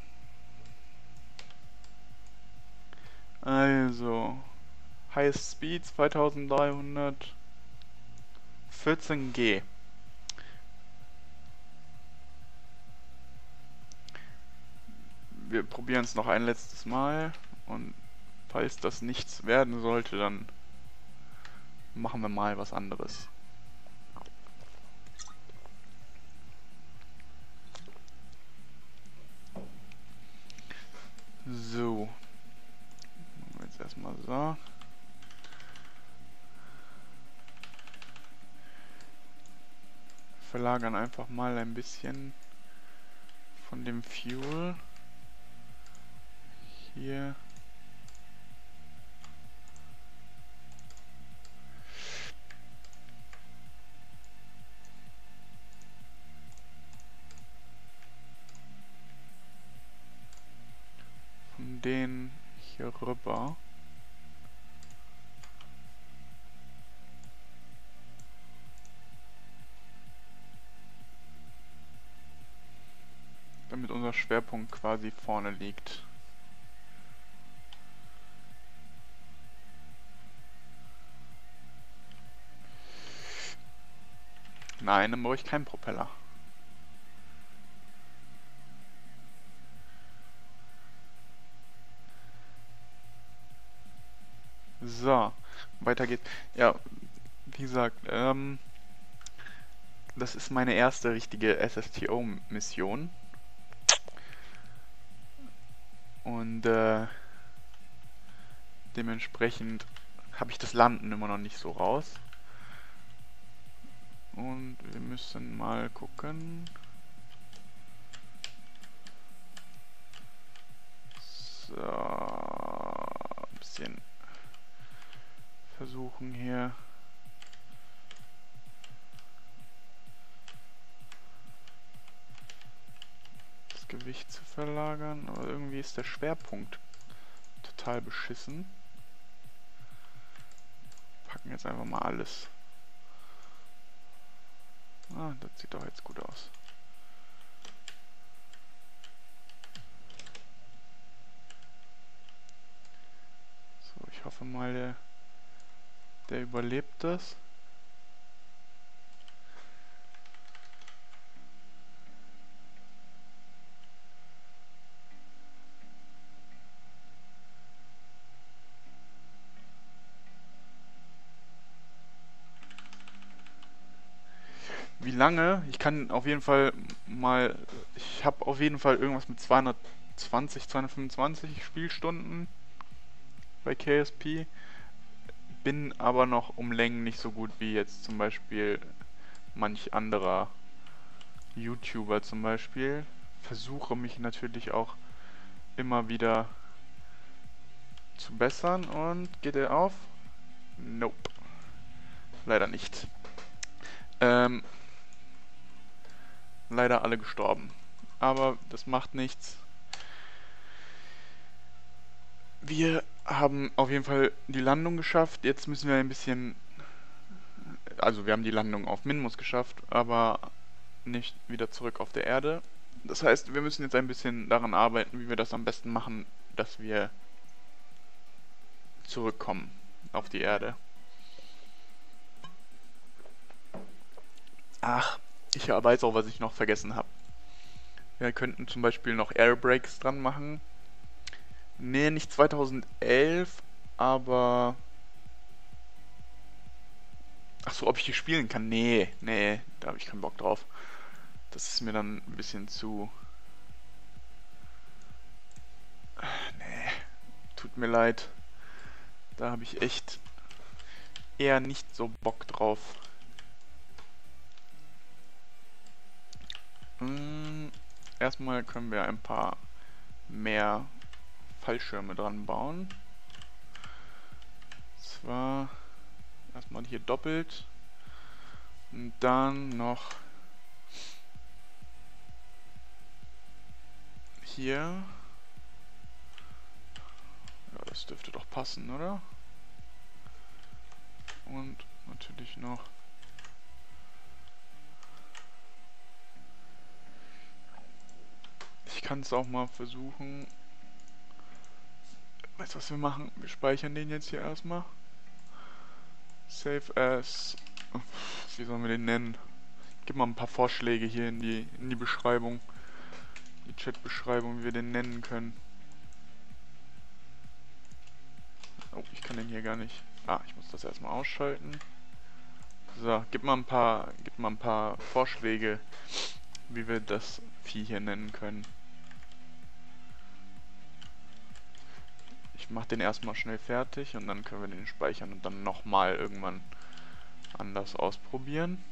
Speaker 1: Also, Highest Speed 2300 14G. Wir probieren es noch ein letztes Mal und falls das nichts werden sollte, dann machen wir mal was anderes. Verlagern einfach mal ein bisschen von dem Fuel. Hier. Von den hier rüber Schwerpunkt quasi vorne liegt. Nein, dann brauche ich keinen Propeller. So, weiter geht's. Ja, wie gesagt, ähm, das ist meine erste richtige SSTO-Mission. Und äh, dementsprechend habe ich das Landen immer noch nicht so raus. Und wir müssen mal gucken. So, ein bisschen versuchen hier. Gewicht zu verlagern, aber irgendwie ist der Schwerpunkt total beschissen. Packen jetzt einfach mal alles. Ah, das sieht doch jetzt gut aus. So, ich hoffe mal, der, der überlebt das. Lange. Ich kann auf jeden Fall mal, ich habe auf jeden Fall irgendwas mit 220, 225 Spielstunden bei KSP. Bin aber noch um Längen nicht so gut wie jetzt zum Beispiel manch anderer YouTuber zum Beispiel. Versuche mich natürlich auch immer wieder zu bessern und geht er auf? Nope. Leider nicht. Ähm, leider alle gestorben. Aber das macht nichts. Wir haben auf jeden Fall die Landung geschafft. Jetzt müssen wir ein bisschen... Also wir haben die Landung auf Minmus geschafft, aber nicht wieder zurück auf der Erde. Das heißt, wir müssen jetzt ein bisschen daran arbeiten, wie wir das am besten machen, dass wir zurückkommen auf die Erde. Ach, ich weiß auch, was ich noch vergessen habe. Wir könnten zum Beispiel noch Airbrakes dran machen. Nee, nicht 2011, aber... Achso, ob ich die spielen kann? Nee, nee, da habe ich keinen Bock drauf. Das ist mir dann ein bisschen zu... Nee, tut mir leid. Da habe ich echt eher nicht so Bock drauf. Erstmal können wir ein paar mehr Fallschirme dran bauen. Zwar erstmal hier doppelt und dann noch hier. Ja, das dürfte doch passen, oder? Und natürlich noch Ich kann es auch mal versuchen. Weißt du, was wir machen? Wir speichern den jetzt hier erstmal. Save as. Wie sollen wir den nennen? Gib mal ein paar Vorschläge hier in die, in die Beschreibung. Die Chat-Beschreibung, wie wir den nennen können. Oh, ich kann den hier gar nicht. Ah, ich muss das erstmal ausschalten. So, gib mal ein paar, gib mal ein paar Vorschläge, wie wir das Vieh hier nennen können. Ich mach den erstmal schnell fertig und dann können wir den speichern und dann nochmal irgendwann anders ausprobieren.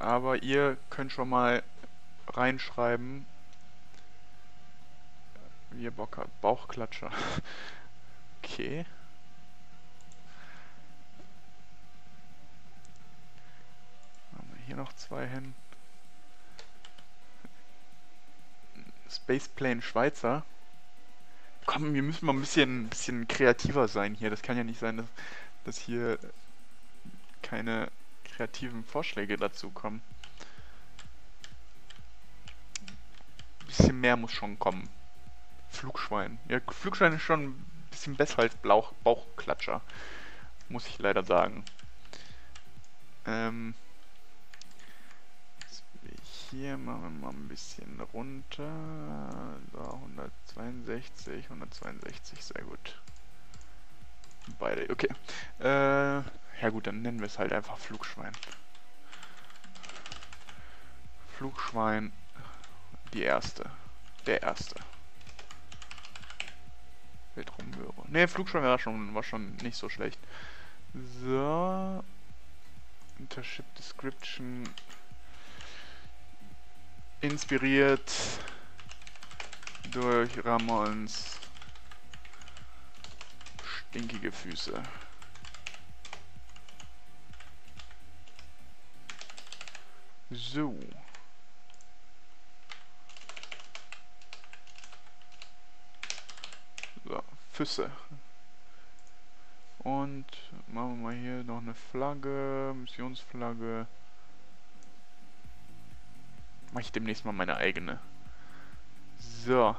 Speaker 1: Aber ihr könnt schon mal reinschreiben, wie ihr Bock habt. Bauchklatscher. [laughs] okay. Haben wir hier noch zwei hin. Spaceplane Schweizer. Komm, wir müssen mal ein bisschen, bisschen kreativer sein hier. Das kann ja nicht sein, dass, dass hier keine kreativen Vorschläge dazu kommen. Ein bisschen mehr muss schon kommen. Flugschwein. Ja, Flugschwein ist schon ein bisschen besser als Bauch, Bauchklatscher. Muss ich leider sagen. Ähm hier machen wir mal ein bisschen runter. So, 162, 162, sehr gut. Beide, okay. Äh, ja gut, dann nennen wir es halt einfach Flugschwein. Flugschwein, die erste. Der erste. Weltraummöhre. Ne, Flugschwein war schon, war schon nicht so schlecht. So. Intership Description inspiriert durch Ramons stinkige Füße. So. So, Füße. Und machen wir mal hier noch eine Flagge, Missionsflagge mache ich demnächst mal meine eigene. So.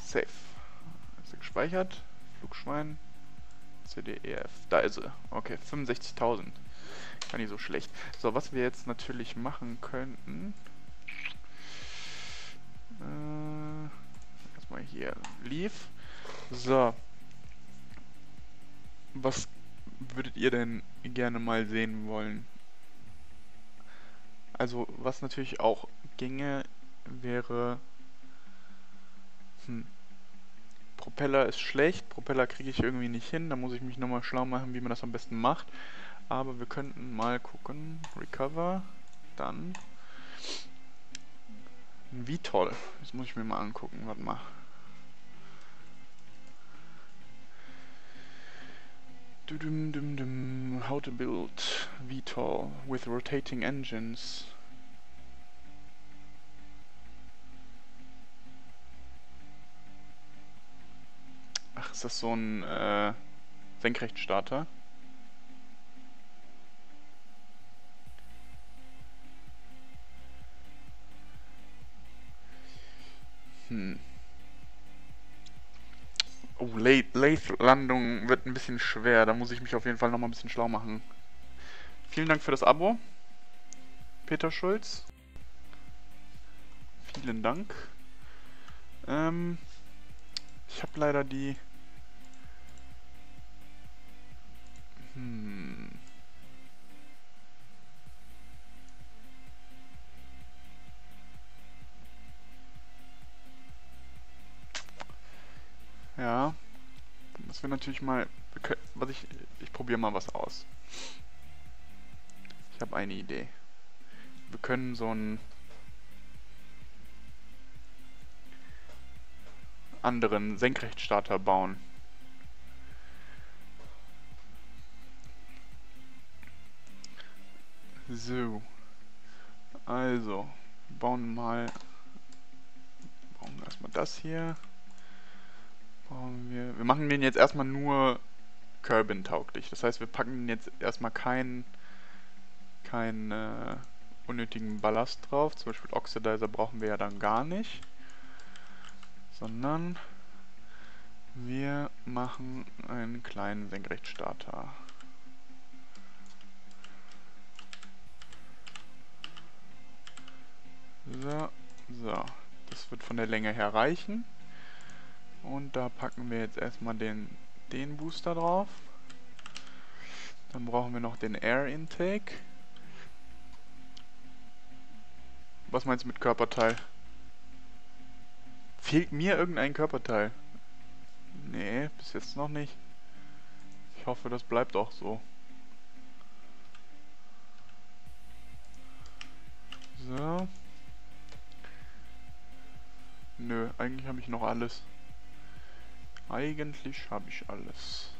Speaker 1: Safe. Ist gespeichert? Flugschwein. CDEF. Da ist sie. Okay, 65.000. Gar nicht so schlecht. So, was wir jetzt natürlich machen könnten. Äh, erstmal hier. Leave. So. Was würdet ihr denn gerne mal sehen wollen? Also, was natürlich auch ginge, wäre... Hm. Propeller ist schlecht, Propeller kriege ich irgendwie nicht hin, da muss ich mich nochmal schlau machen, wie man das am besten macht. Aber wir könnten mal gucken, Recover, dann wie toll. Das muss ich mir mal angucken, warte mal. How to build VTOL with rotating engines. Ach, ist das so ein äh, Senkrechtstarter? Hm. Oh, Lathe-Landung wird ein bisschen schwer. Da muss ich mich auf jeden Fall noch mal ein bisschen schlau machen. Vielen Dank für das Abo. Peter Schulz. Vielen Dank. Ähm, ich habe leider die... Hm... Ja. Das wäre natürlich mal... Was ich... Ich probiere mal was aus. Ich habe eine Idee. Wir können so einen anderen Senkrechtstarter bauen. So. Also, bauen mal bauen erstmal das hier wir, wir machen den jetzt erstmal nur Kerbin-tauglich. Das heißt, wir packen jetzt erstmal keinen keinen äh, unnötigen Ballast drauf. Zum Beispiel Oxidizer brauchen wir ja dann gar nicht. Sondern wir machen einen kleinen Senkrechtstarter. So, so. Das wird von der Länge her reichen. Und da packen wir jetzt erstmal den, den Booster drauf. Dann brauchen wir noch den Air Intake. Was meinst du mit Körperteil? Fehlt mir irgendein Körperteil? Nee, bis jetzt noch nicht. Ich hoffe, das bleibt auch so. So. Nö, eigentlich habe ich noch alles. Eigentlich habe ich alles.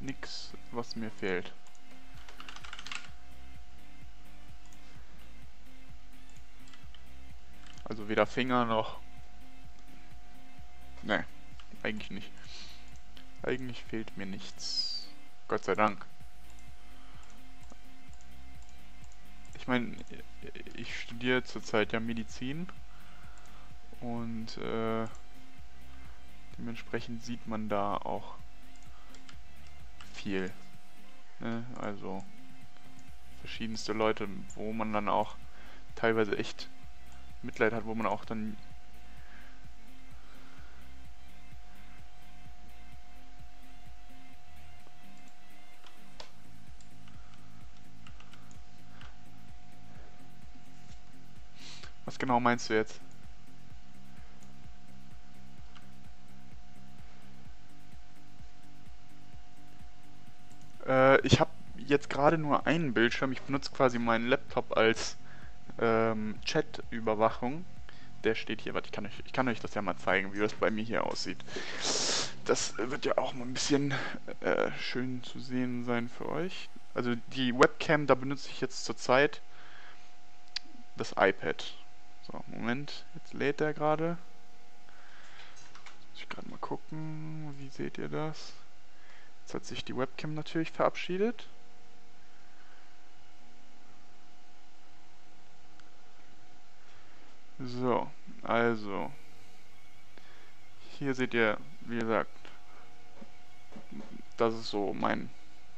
Speaker 1: Nix, was mir fehlt. Also weder Finger noch... Ne, eigentlich nicht. Eigentlich fehlt mir nichts. Gott sei Dank. Ich meine, ich studiere zurzeit ja Medizin. Und äh, dementsprechend sieht man da auch viel. Ne? Also verschiedenste Leute, wo man dann auch teilweise echt Mitleid hat, wo man auch dann Was genau meinst du jetzt? Jetzt gerade nur einen Bildschirm. Ich benutze quasi meinen Laptop als ähm, Chat-Überwachung. Der steht hier. Warte, ich kann, euch, ich kann euch das ja mal zeigen, wie das bei mir hier aussieht. Das wird ja auch mal ein bisschen äh, schön zu sehen sein für euch. Also die Webcam, da benutze ich jetzt zurzeit das iPad. So, Moment, jetzt lädt er gerade. Muss ich gerade mal gucken, wie seht ihr das? Jetzt hat sich die Webcam natürlich verabschiedet. So, also. Hier seht ihr, wie gesagt, das ist so mein,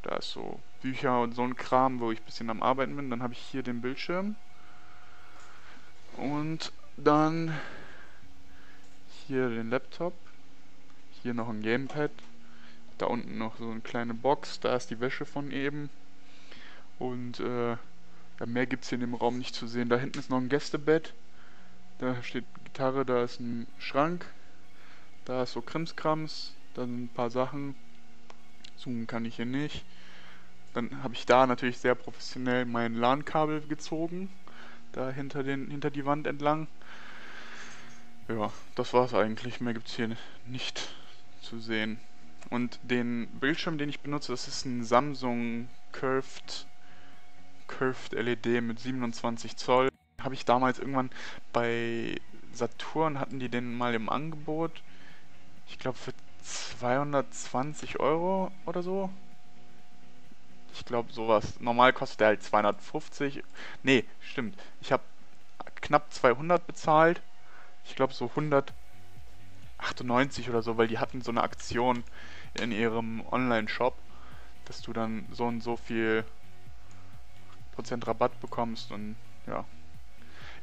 Speaker 1: da ist so Bücher und so ein Kram, wo ich ein bisschen am Arbeiten bin. Dann habe ich hier den Bildschirm. Und dann hier den Laptop. Hier noch ein Gamepad. Da unten noch so eine kleine Box. Da ist die Wäsche von eben. Und äh, mehr gibt es hier in dem Raum nicht zu sehen. Da hinten ist noch ein Gästebett. Da steht Gitarre, da ist ein Schrank. Da ist so Krimskrams. Da sind ein paar Sachen. Zoomen kann ich hier nicht. Dann habe ich da natürlich sehr professionell mein LAN-Kabel gezogen. Da hinter, den, hinter die Wand entlang. Ja, das war's eigentlich. Mehr gibt es hier nicht zu sehen. Und den Bildschirm, den ich benutze, das ist ein Samsung Curved, Curved LED mit 27 Zoll. Habe ich damals irgendwann bei Saturn, hatten die den mal im Angebot. Ich glaube für 220 Euro oder so. Ich glaube sowas. Normal kostet der halt 250. Nee, stimmt. Ich habe knapp 200 bezahlt. Ich glaube so 198 oder so, weil die hatten so eine Aktion in ihrem Online-Shop, dass du dann so und so viel Prozent Rabatt bekommst und ja.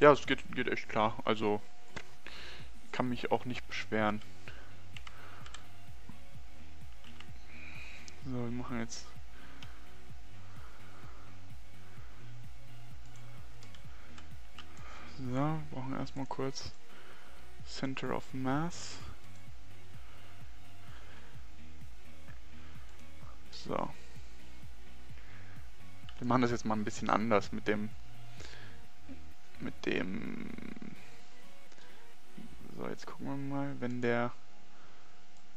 Speaker 1: Ja, es geht, geht echt klar. Also kann mich auch nicht beschweren. So, wir machen jetzt So, wir brauchen erstmal kurz Center of Mass. So. Wir machen das jetzt mal ein bisschen anders mit dem mit dem so jetzt gucken wir mal, wenn der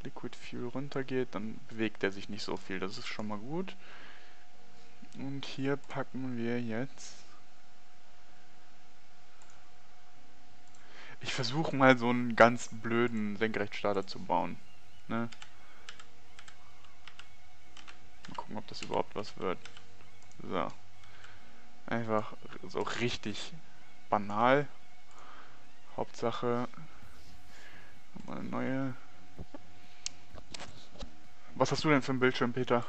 Speaker 1: Liquid Fuel runtergeht, dann bewegt er sich nicht so viel, das ist schon mal gut. Und hier packen wir jetzt Ich versuche mal so einen ganz blöden Senkrechtstarter zu bauen. Ne? Mal gucken, ob das überhaupt was wird. So. Einfach so richtig banal. Hauptsache mal eine neue. Was hast du denn für einen Bildschirm, Peter?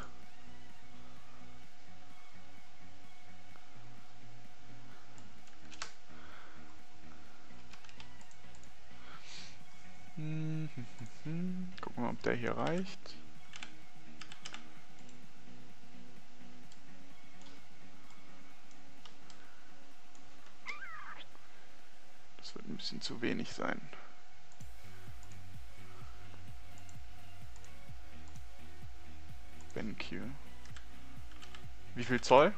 Speaker 1: Gucken wir, ob der hier reicht. Wird ein bisschen zu wenig sein. BenQ. Wie viel Zoll?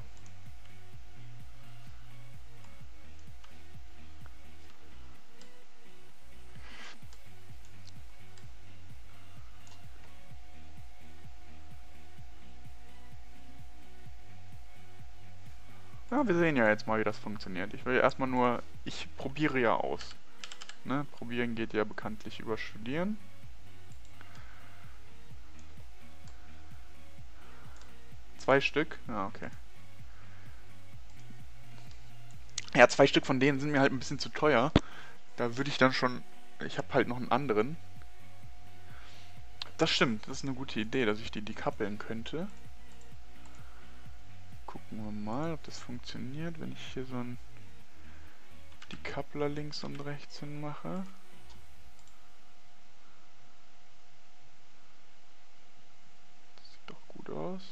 Speaker 1: Wir sehen ja jetzt mal, wie das funktioniert. Ich will ja erstmal nur, ich probiere ja aus. Ne? Probieren geht ja bekanntlich über Studieren. Zwei Stück? Ja, okay. Ja, zwei Stück von denen sind mir halt ein bisschen zu teuer. Da würde ich dann schon... Ich habe halt noch einen anderen. Das stimmt, das ist eine gute Idee, dass ich die dekoppeln könnte. Gucken wir mal, ob das funktioniert, wenn ich hier so ein Decoupler links und rechts hin mache. Das sieht doch gut aus.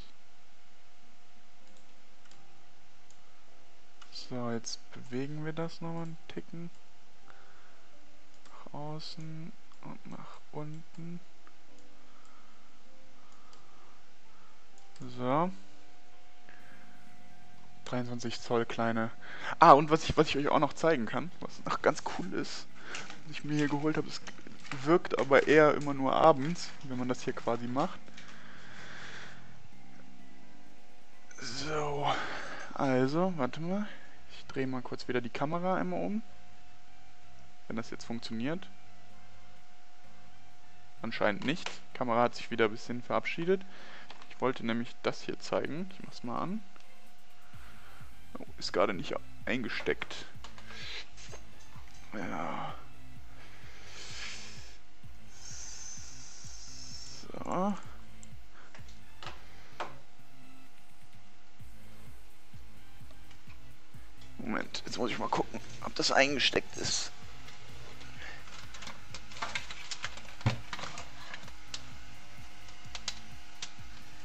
Speaker 1: So, jetzt bewegen wir das nochmal einen Ticken. Nach außen und nach unten. So. 23 Zoll kleine. Ah, und was ich, was ich euch auch noch zeigen kann, was noch ganz cool ist, was ich mir hier geholt habe, es wirkt aber eher immer nur abends, wenn man das hier quasi macht. So, also, warte mal. Ich drehe mal kurz wieder die Kamera einmal um. Wenn das jetzt funktioniert. Anscheinend nicht. Die Kamera hat sich wieder ein bisschen verabschiedet. Ich wollte nämlich das hier zeigen. Ich mach's mal an. Oh, ist gerade nicht eingesteckt. Ja. So. Moment, jetzt muss ich mal gucken, ob das eingesteckt ist.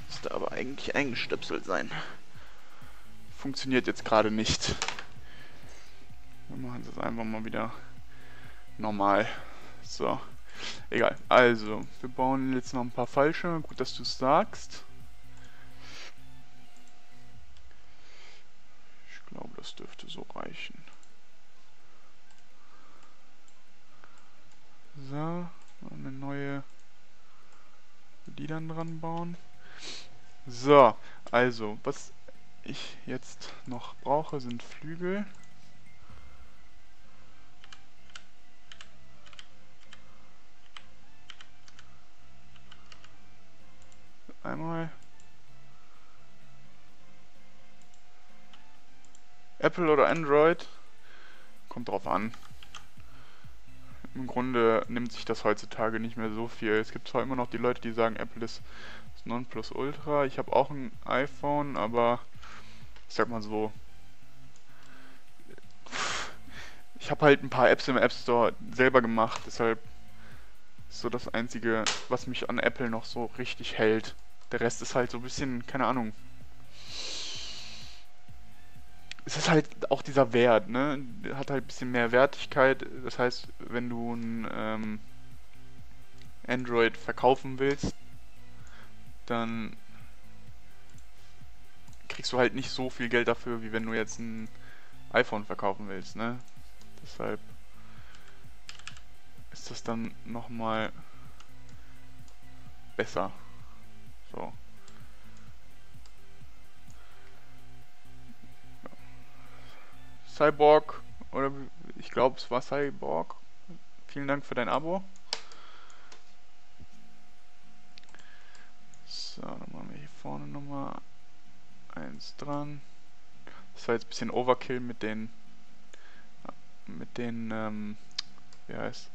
Speaker 1: Müsste aber eigentlich eingestöpselt sein. Funktioniert jetzt gerade nicht. Wir machen es einfach mal wieder normal. So. Egal. Also, wir bauen jetzt noch ein paar falsche. Gut, dass du es sagst. Ich glaube, das dürfte so reichen. So, eine neue die dann dran bauen. So, also, was ich jetzt noch brauche, sind Flügel. Einmal. Apple oder Android? Kommt drauf an. Im Grunde nimmt sich das heutzutage nicht mehr so viel. Es gibt zwar immer noch die Leute, die sagen, Apple ist das Nonplusultra. Ich habe auch ein iPhone, aber ich sag mal so, ich habe halt ein paar Apps im App Store selber gemacht, deshalb ist so das Einzige, was mich an Apple noch so richtig hält. Der Rest ist halt so ein bisschen, keine Ahnung. Es ist halt auch dieser Wert, ne? Hat halt ein bisschen mehr Wertigkeit. Das heißt, wenn du ein ähm, Android verkaufen willst, dann kriegst du halt nicht so viel Geld dafür, wie wenn du jetzt ein iPhone verkaufen willst, ne? Deshalb ist das dann nochmal besser. So. Cyborg, oder ich glaube es war Cyborg. Vielen Dank für dein Abo. So, dann machen wir hier vorne nochmal eins dran. Das war jetzt ein bisschen Overkill mit den mit den ähm, wie heißt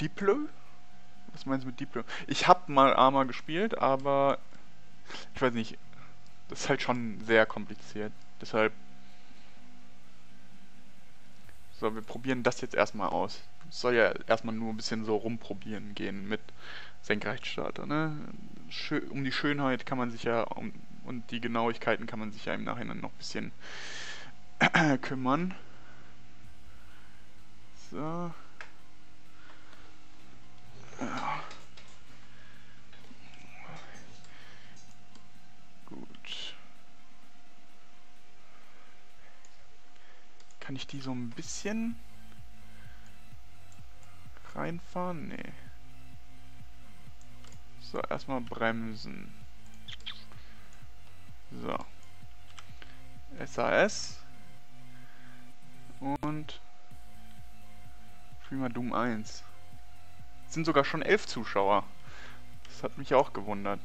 Speaker 1: Diplo? Was meinst du mit Diplo? Ich habe mal Arma gespielt, aber ich weiß nicht, das ist halt schon sehr kompliziert. Deshalb so, wir probieren das jetzt erstmal aus. Soll ja erstmal nur ein bisschen so rumprobieren gehen mit Senkrechtstarter. Ne? Schö um die Schönheit kann man sich ja um, und die Genauigkeiten kann man sich ja im Nachhinein noch ein bisschen [clears throat] kümmern. So. Ja. Gut. Kann ich die so ein bisschen reinfahren? Nee. So, erstmal bremsen. So. SAS. Und Prima Doom 1. Es sind sogar schon elf Zuschauer. Das hat mich auch gewundert.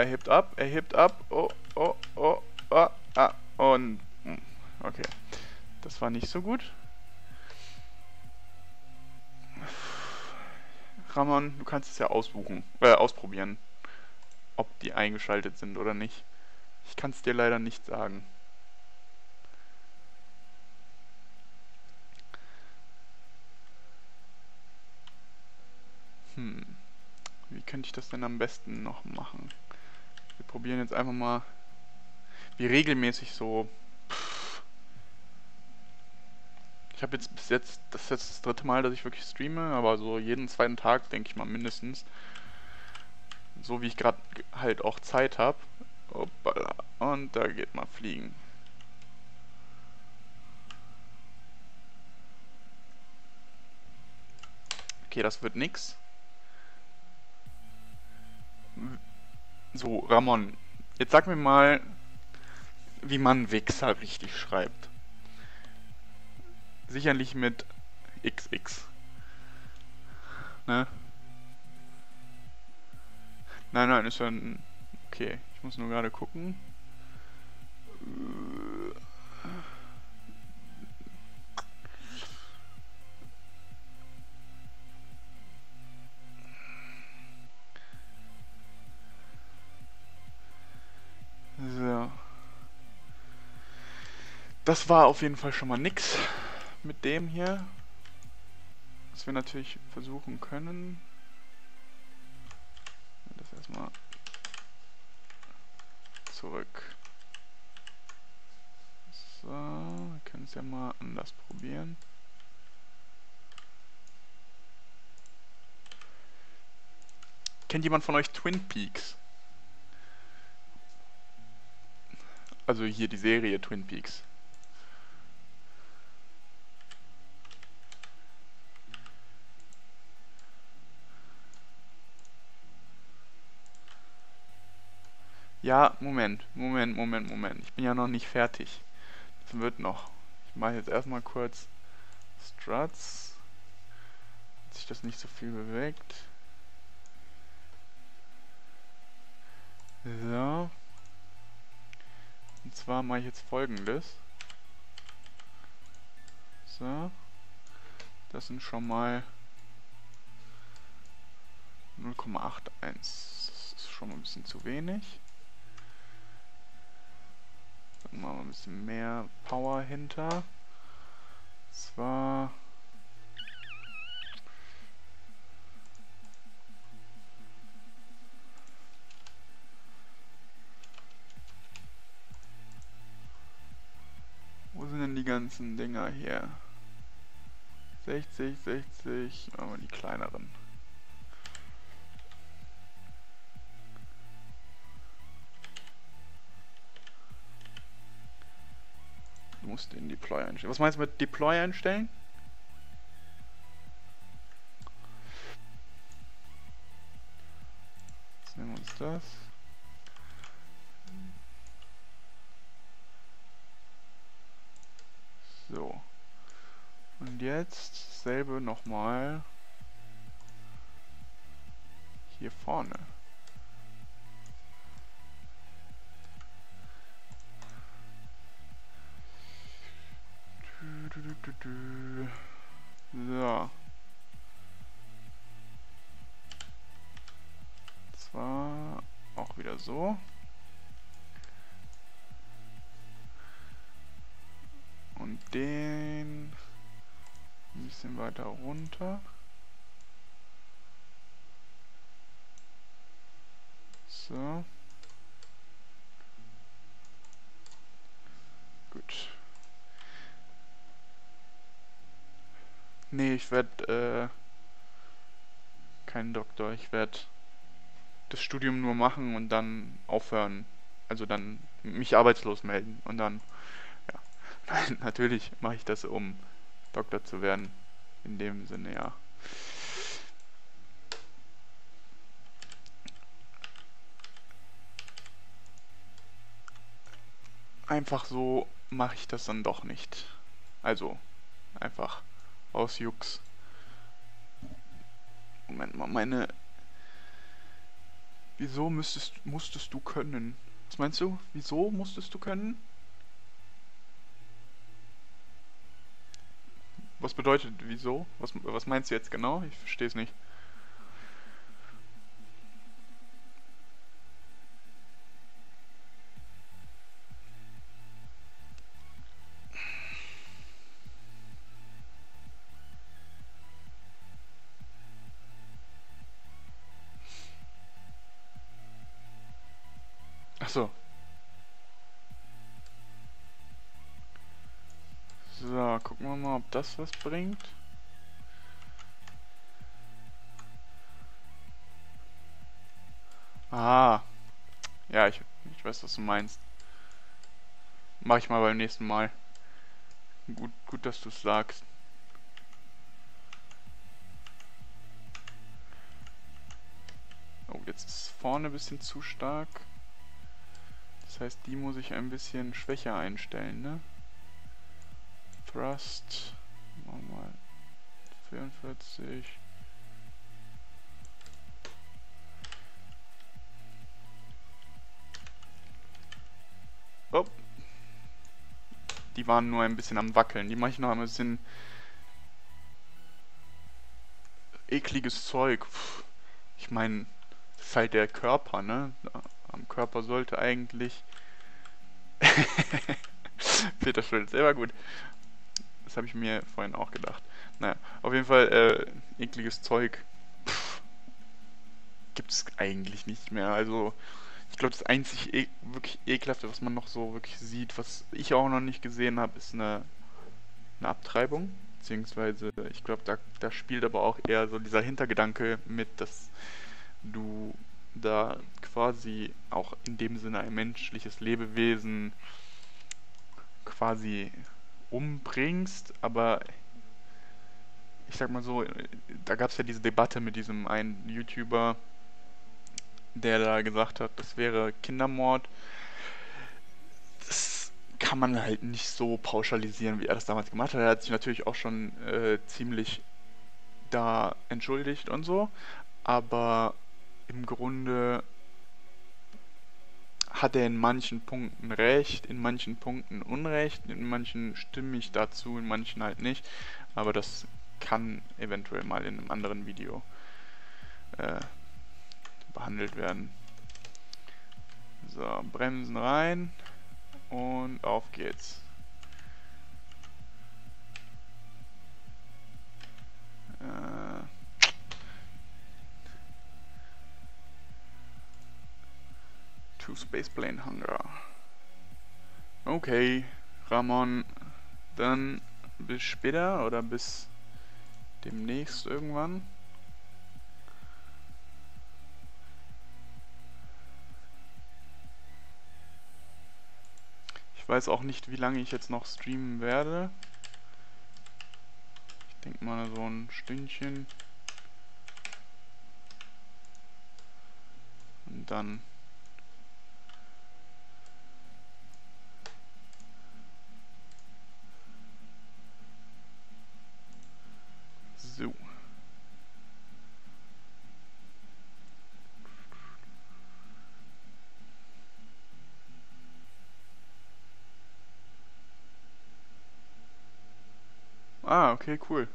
Speaker 1: Er hebt ab, er hebt ab. Oh, oh, oh, oh, ah, und... Hm, okay. Das war nicht so gut. Ramon, du kannst es ja ausbuchen, äh, ausprobieren, ob die eingeschaltet sind oder nicht. Ich kann es dir leider nicht sagen. Hm. Wie könnte ich das denn am besten noch machen? Wir probieren jetzt einfach mal, wie regelmäßig so... Ich habe jetzt bis jetzt, das ist jetzt das dritte Mal, dass ich wirklich streame, aber so jeden zweiten Tag, denke ich mal mindestens. So wie ich gerade halt auch Zeit habe. Und da geht mal fliegen. Okay, das wird nix. So, Ramon, jetzt sag mir mal, wie man Wichser richtig schreibt. Sicherlich mit XX. Ne? Nein, nein, ist ja ein... Okay, ich muss nur gerade gucken. Das war auf jeden Fall schon mal nix mit dem hier. Was wir natürlich versuchen können. Das erstmal zurück. So, wir können es ja mal anders probieren. Kennt jemand von euch Twin Peaks? Also hier die Serie Twin Peaks. Ja, Moment, Moment, Moment, Moment. Ich bin ja noch nicht fertig. Das wird noch. Ich mache jetzt erstmal kurz Struts. Dass sich das nicht so viel bewegt. So. Und zwar mache ich jetzt folgendes. So. Das sind schon mal 0,81. Das ist schon mal ein bisschen zu wenig. Machen wir ein bisschen mehr Power hinter. Zwar Wo sind denn die ganzen Dinger hier? 60, 60, aber die kleineren. Du musst den Deploy einstellen. Was meinst du mit Deploy einstellen? Jetzt nehmen wir uns das. So. Und jetzt dasselbe nochmal hier vorne. So. Zwar auch wieder so. Und den ein bisschen weiter runter. So. Gut. Nee, ich werde äh, kein Doktor. Ich werde das Studium nur machen und dann aufhören. Also dann mich arbeitslos melden und dann Nein, [laughs] natürlich mache ich das, um Doktor zu werden. In dem Sinne, ja. Einfach so mache ich das dann doch nicht. Also, einfach aus Jux. Moment mal, meine... Wieso müsstest, musstest du können? Was meinst du? Wieso musstest du können? Was bedeutet wieso? Was, was meinst du jetzt genau? Ich verstehe es nicht. Ach so. So, gucken wir mal, ob das was bringt. Ah. Ja, ich, ich weiß, was du meinst. Mach ich mal beim nächsten Mal. Gut, gut dass du es sagst. Oh, jetzt ist vorne ein bisschen zu stark. Das heißt, die muss ich ein bisschen schwächer einstellen, ne? Thrust. Machen wir mal 44. Oh. Die waren nur ein bisschen am Wackeln. Die mache ich noch ein bisschen ekliges Zeug. Ich meine, das ist halt der Körper, ne? Am Körper sollte eigentlich [laughs] Peter Schulz, der war gut. Das habe ich mir vorhin auch gedacht. Naja, auf jeden Fall äh, ekliges Zeug. Gibt es eigentlich nicht mehr. Also, ich glaube, das einzig e wirklich ekelhafte, was man noch so wirklich sieht, was ich auch noch nicht gesehen habe, ist eine, eine Abtreibung. Beziehungsweise, ich glaube, da, da spielt aber auch eher so dieser Hintergedanke mit, dass du da quasi auch in dem Sinne ein menschliches Lebewesen quasi umbringst, aber ich sag mal so, da gab es ja diese Debatte mit diesem einen YouTuber, der da gesagt hat, das wäre Kindermord. Das kann man halt nicht so pauschalisieren, wie er das damals gemacht hat. Er hat sich natürlich auch schon äh, ziemlich da entschuldigt und so, aber im Grunde hat er in manchen Punkten recht, in manchen Punkten Unrecht, in manchen stimme ich dazu, in manchen halt nicht. Aber das kann eventuell mal in einem anderen Video äh, behandelt werden. So, Bremsen rein und auf geht's. Äh, to Spaceplane Hangar. Okay, Ramon, dann bis später oder bis demnächst irgendwann. Ich weiß auch nicht, wie lange ich jetzt noch streamen werde. Ich denke mal so ein Stündchen. Und dann Ah, okay, cool.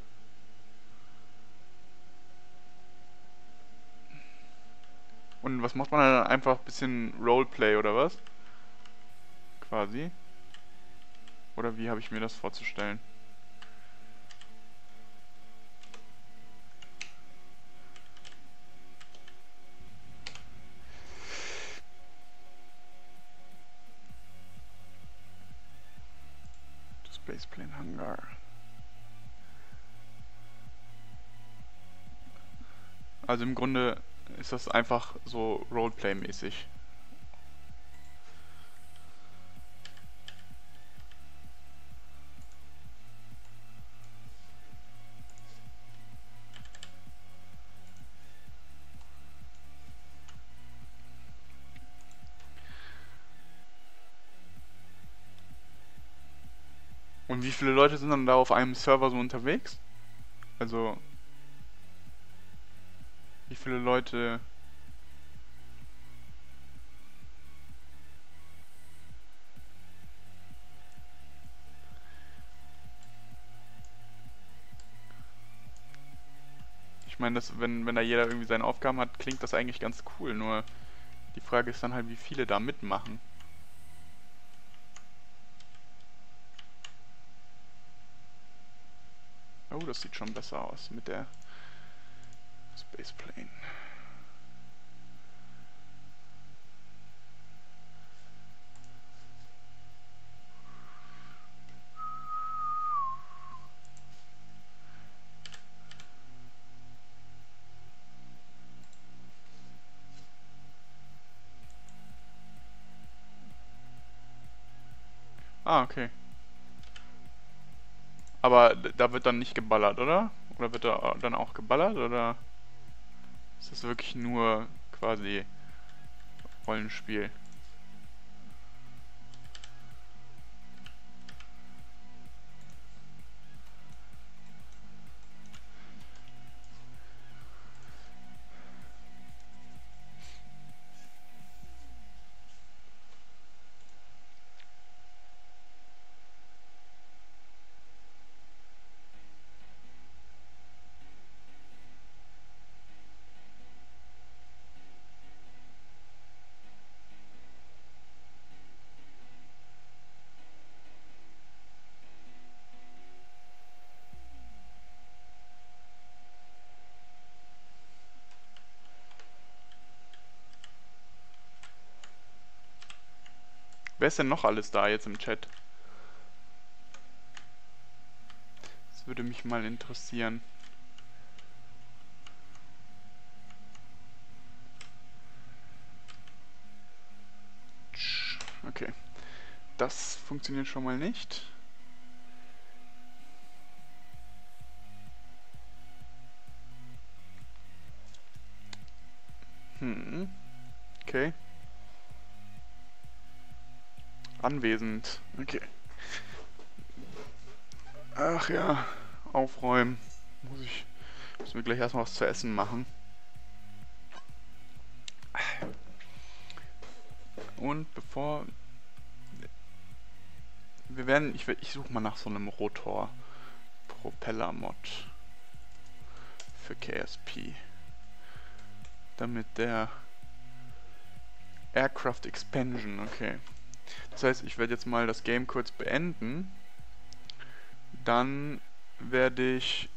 Speaker 1: Und was macht man dann? Einfach ein bisschen Roleplay oder was? Quasi. Oder wie habe ich mir das vorzustellen? Also im Grunde ist das einfach so Roleplay-mäßig. Und wie viele Leute sind dann da auf einem Server so unterwegs? Also, wie viele Leute... Ich meine, wenn, wenn da jeder irgendwie seine Aufgaben hat, klingt das eigentlich ganz cool, nur die Frage ist dann halt, wie viele da mitmachen. Oh, das sieht schon besser aus mit der Spaceplane. Ah, okay. Aber da wird dann nicht geballert, oder? Oder wird da dann auch geballert, oder ist das wirklich nur quasi Rollenspiel? Wer ist denn noch alles da jetzt im Chat? Das würde mich mal interessieren. Okay. Das funktioniert schon mal nicht. Anwesend. Okay. Ach ja, aufräumen. Muss ich. Müssen wir gleich erstmal was zu essen machen. Und bevor. Wir werden. Ich, ich suche mal nach so einem Rotor. Propeller-Mod. Für KSP damit der Aircraft Expansion, okay. Das heißt, ich werde jetzt mal das Game kurz beenden. Dann werde ich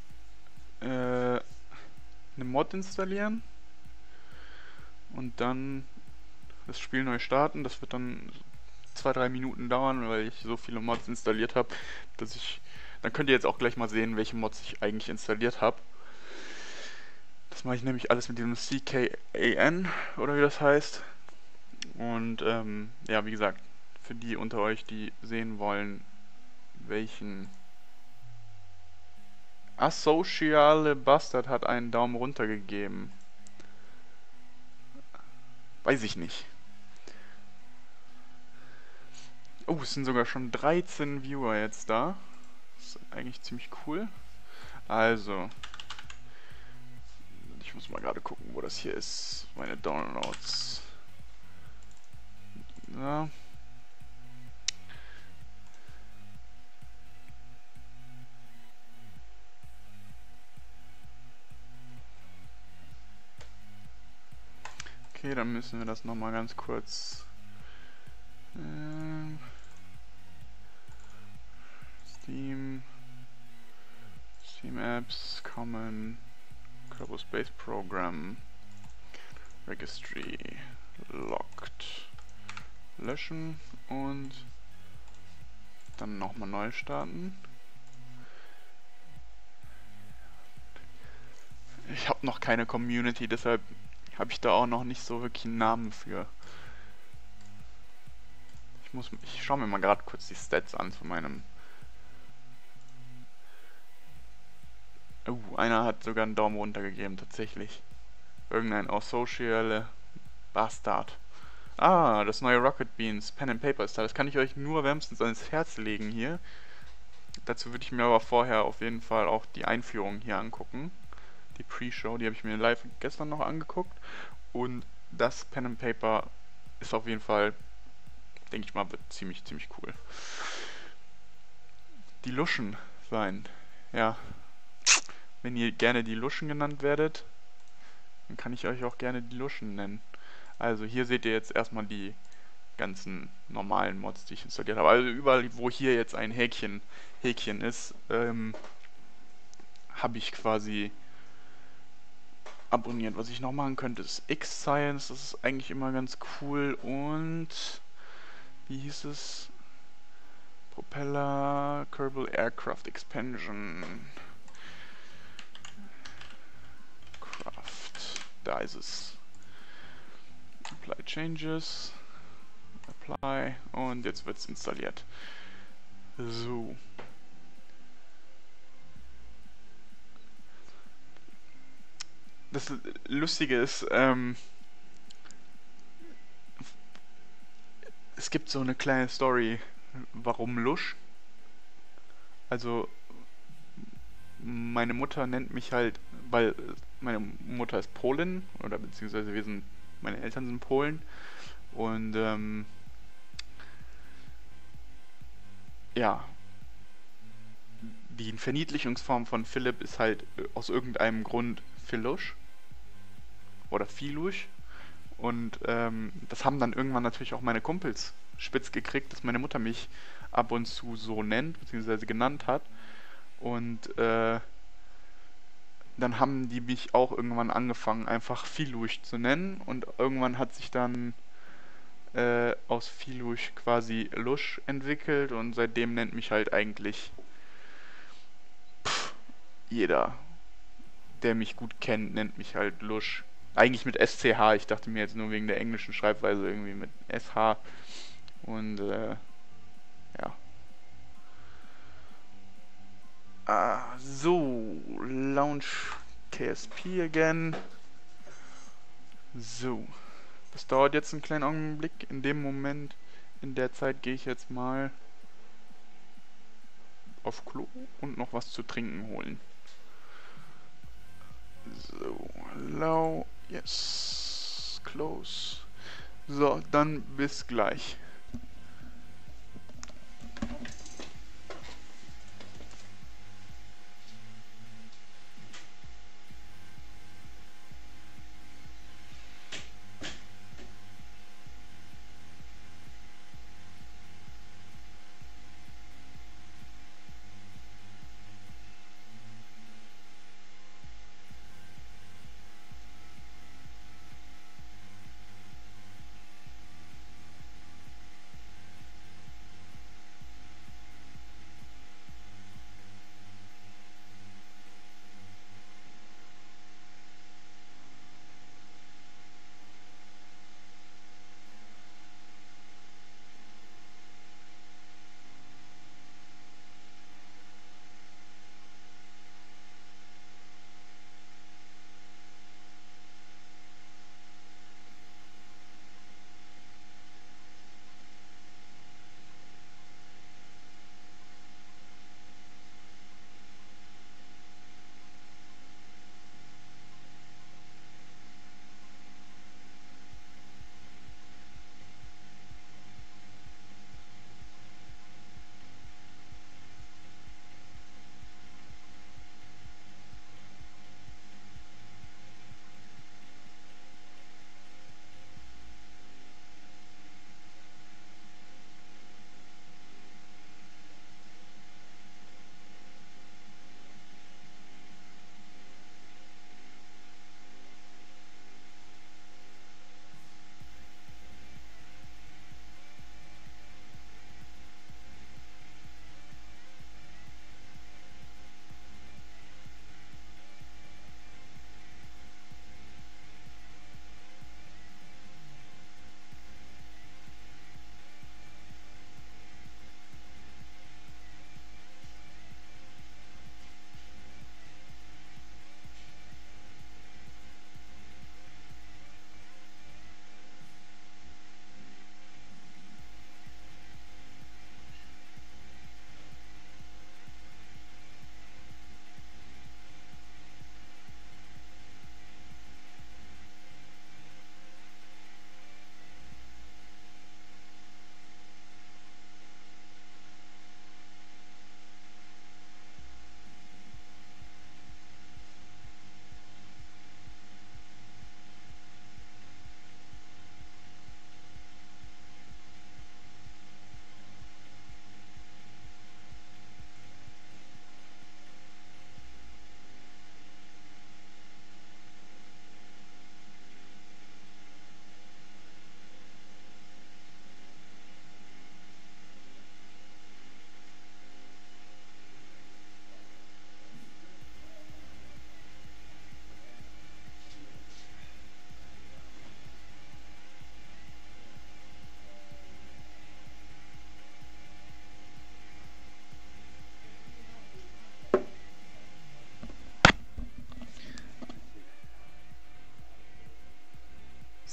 Speaker 1: äh, eine Mod installieren. Und dann das Spiel neu starten. Das wird dann 2-3 Minuten dauern, weil ich so viele Mods installiert habe, dass ich... Dann könnt ihr jetzt auch gleich mal sehen, welche Mods ich eigentlich installiert habe. Das mache ich nämlich alles mit diesem CKAN oder wie das heißt. Und ähm, ja, wie gesagt, für die unter euch, die sehen wollen, welchen Asociale Bastard hat einen Daumen runter gegeben. Weiß ich nicht. Oh, es sind sogar schon 13 Viewer jetzt da. Das ist eigentlich ziemlich cool. Also, ich muss mal gerade gucken, wo das hier ist. Meine Downloads. Ja. Okay, dann müssen wir das nochmal ganz kurz... Äh, Steam... Steam Apps, Common... Kerbal Space Program Registry locked löschen und dann nochmal neu starten. Ich habe noch keine Community, deshalb habe ich da auch noch nicht so wirklich einen Namen für. Ich muss, ich schaue mir mal gerade kurz die Stats an von meinem Uh, einer hat sogar einen Daumen runter gegeben, tatsächlich. Irgendein Associale Bastard. Ah, das neue Rocket Beans Pen and Paper ist da. Das kann ich euch nur wärmstens ans Herz legen hier. Dazu würde ich mir aber vorher auf jeden Fall auch die Einführung hier angucken. Die Pre-Show, die habe ich mir live gestern noch angeguckt. Und das Pen and Paper ist auf jeden Fall, denke ich mal, wird ziemlich, ziemlich cool. Die Luschen sein. Ja, wenn ihr gerne die Luschen genannt werdet, dann kann ich euch auch gerne die Luschen nennen. Also hier seht ihr jetzt erstmal die ganzen normalen Mods, die ich installiert habe. Also überall, wo hier jetzt ein Häkchen, Häkchen ist, ähm, habe ich quasi abonniert. Was ich noch machen könnte, ist X-Science. Das ist eigentlich immer ganz cool. Und wie hieß es? Propeller Kerbal Aircraft Expansion. da ist es. Apply Changes. Apply. Und jetzt wird es installiert. So. Das Lustige ist, ähm, es gibt so eine kleine Story, warum Lusch. Also, meine Mutter nennt mich halt, weil meine Mutter ist Polin, oder beziehungsweise wir sind, meine Eltern sind Polen. Und ähm, ja, die Verniedlichungsform von Philipp ist halt aus irgendeinem Grund Philusch oder Filusch. Und ähm, das haben dann irgendwann natürlich auch meine Kumpels spitz gekriegt, dass meine Mutter mich ab und zu so nennt, beziehungsweise genannt hat. Und äh, dann haben die mich auch irgendwann angefangen, einfach Filuch zu nennen. Und irgendwann hat sich dann äh, aus Filush quasi Lush entwickelt und seitdem nennt mich halt eigentlich pff, jeder, der mich gut kennt, nennt mich halt Lush. Eigentlich mit SCH, ich dachte mir jetzt nur wegen der englischen Schreibweise irgendwie mit SH und äh, ja. Ah, so, Launch KSP again. So. Das dauert jetzt einen kleinen Augenblick. In dem Moment, in der Zeit gehe ich jetzt mal auf Klo und noch was zu trinken holen. So, allow, yes, close. So, dann bis gleich.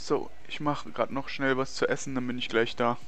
Speaker 1: So, ich mache gerade noch schnell was zu essen, dann bin ich gleich da.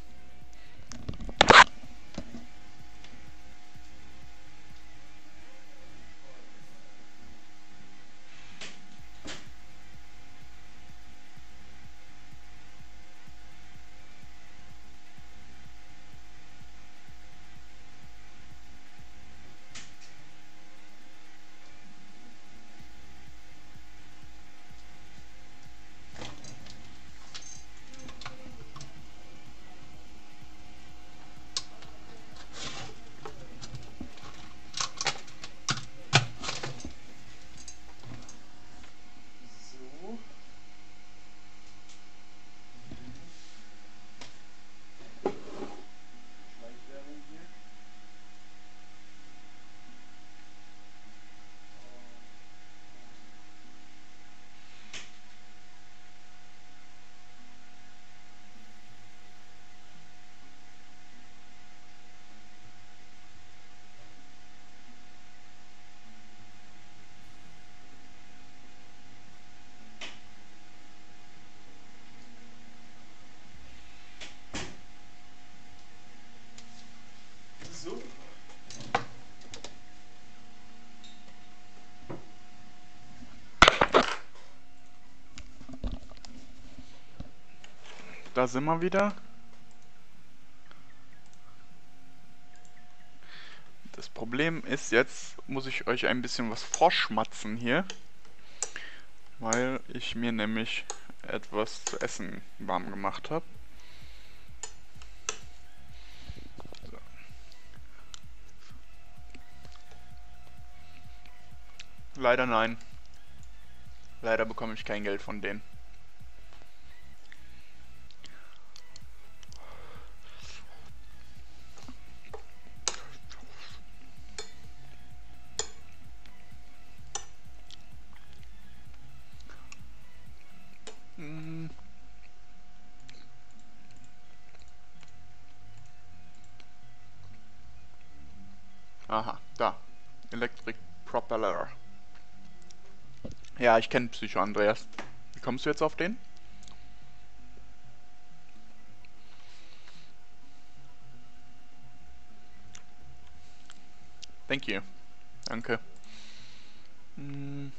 Speaker 1: Sind wir wieder. Das Problem ist, jetzt muss ich euch ein bisschen was vorschmatzen hier. Weil ich mir nämlich etwas zu essen warm gemacht habe. So. Leider nein. Leider bekomme ich kein Geld von denen. Ich kenne Psycho Andreas. Wie kommst du jetzt auf den? Thank you. Danke. Hm.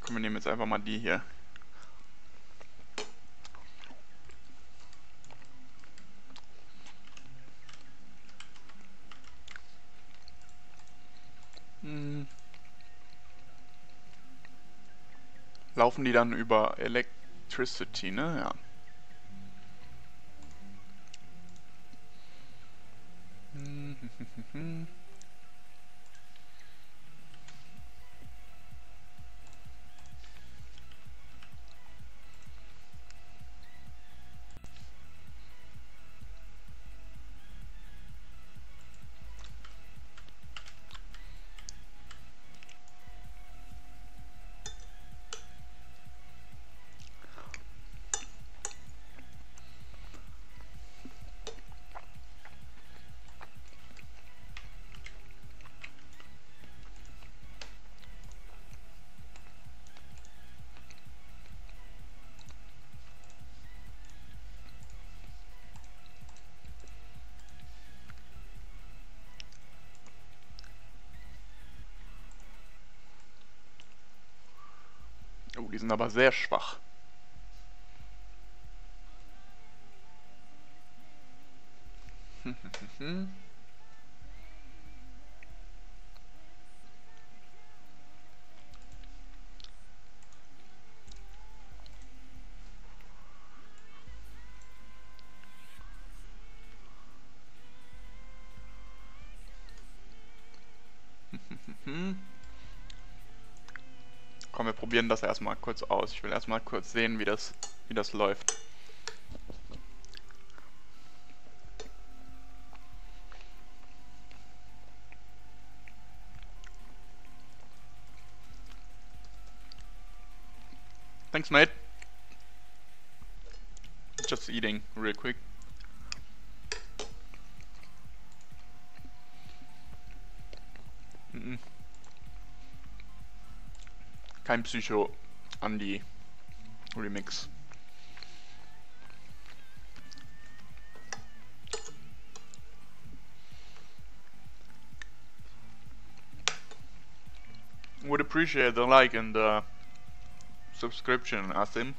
Speaker 1: Komm, wir nehmen jetzt einfach mal die hier. Laufen die dann über Electricity, ne? Ja. Sind aber sehr schwach. Probieren das erstmal kurz aus. Ich will erstmal kurz sehen, wie das, wie das läuft. Thanks, mate. Just eating real quick. Kein Psycho Andy Remix. Would appreciate the like and the subscription, Asim.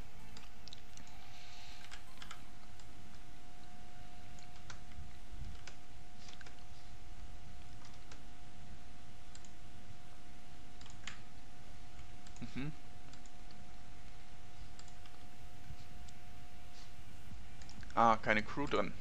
Speaker 1: Keine Crew drin.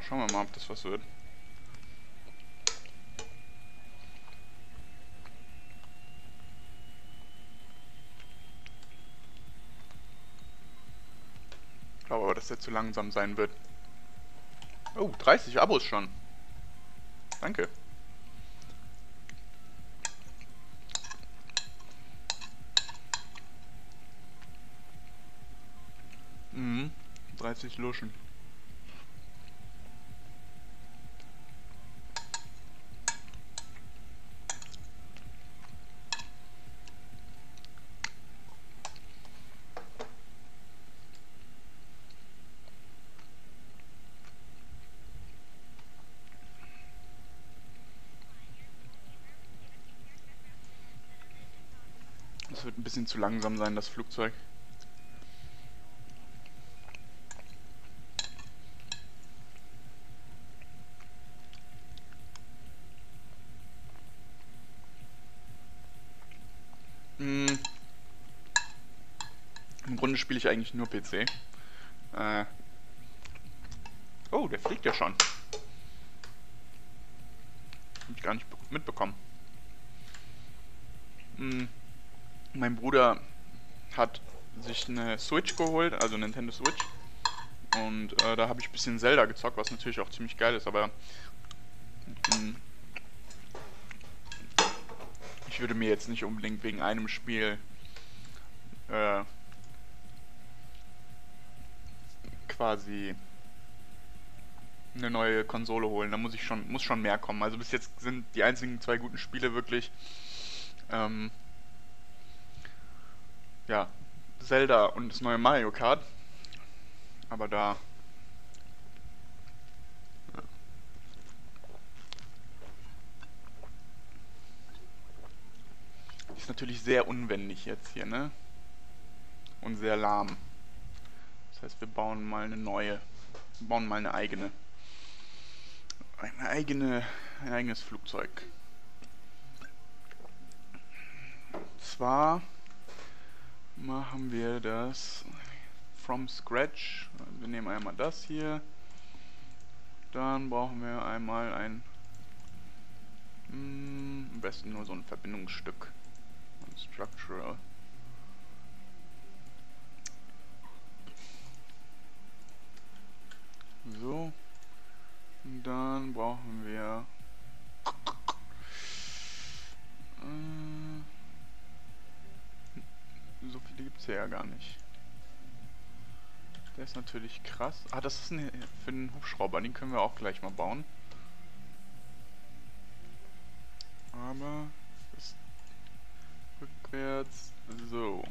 Speaker 1: Schauen wir mal, ob das was wird. Ich glaube aber, dass der zu langsam sein wird. Oh, 30 Abos schon. Danke. Mhm, 30 Luschen. Bisschen zu langsam sein, das Flugzeug. Hm. Im Grunde spiele ich eigentlich nur PC. Äh. Oh, der fliegt ja schon. Hab ich gar nicht mitbekommen. Hm mein Bruder hat sich eine Switch geholt, also Nintendo Switch. Und äh, da habe ich ein bisschen Zelda gezockt, was natürlich auch ziemlich geil ist, aber mh, hm, ich würde mir jetzt nicht unbedingt wegen einem Spiel äh, quasi eine neue Konsole holen. Da muss ich schon, muss schon mehr kommen. Also bis jetzt sind die einzigen zwei guten Spiele wirklich ähm, ja, Zelda und das neue Mario Kart. Aber da. Ist natürlich sehr unwendig jetzt hier, ne? Und sehr lahm. Das heißt, wir bauen mal eine neue. Wir bauen mal eine eigene. Eine eigene. Ein eigenes Flugzeug. Zwar machen wir das from scratch. Wir nehmen einmal das hier. Dann brauchen wir einmal ein hm, am besten nur so ein Verbindungsstück. Structural. So. Dann brauchen wir äh, so viele gibt es ja gar nicht. Der ist natürlich krass. Ah, das ist ein, für den Hubschrauber. Den können wir auch gleich mal bauen. Aber rückwärts. So.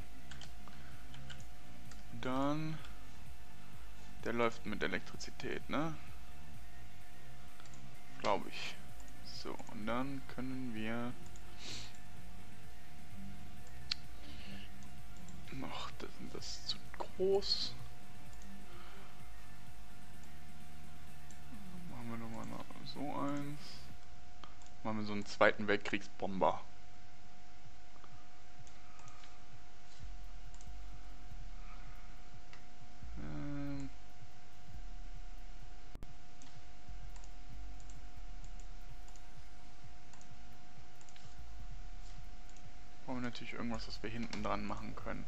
Speaker 1: Dann der läuft mit Elektrizität, ne? Glaube ich. So, und dann können wir noch, das, ist zu groß. Machen wir nochmal so eins. Machen wir so einen zweiten Weltkriegsbomber. Ähm. Brauchen wir natürlich irgendwas, was wir hinten dran machen können.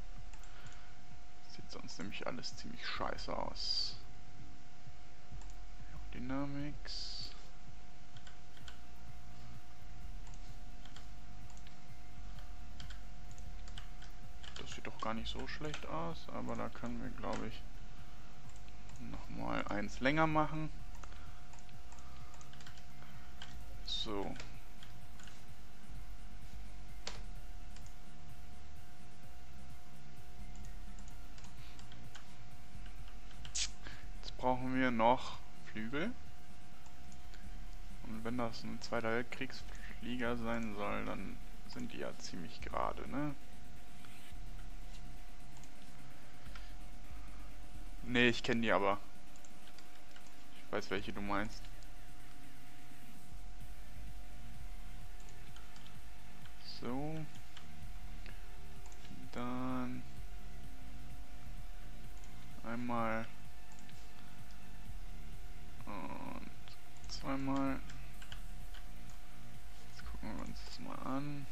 Speaker 1: Sieht sonst nämlich alles ziemlich scheiße aus. Dynamics. Das sieht doch gar nicht so schlecht aus, aber da können wir, glaube ich, nochmal eins länger machen. So. Brauchen wir noch Flügel. Und wenn das ein Zweiter Weltkriegsflieger sein soll, dann sind die ja ziemlich gerade, ne? Ne, ich kenne die aber. Ich weiß, welche du meinst. So. Dann einmal zweimal. Jetzt gucken wir uns das mal an.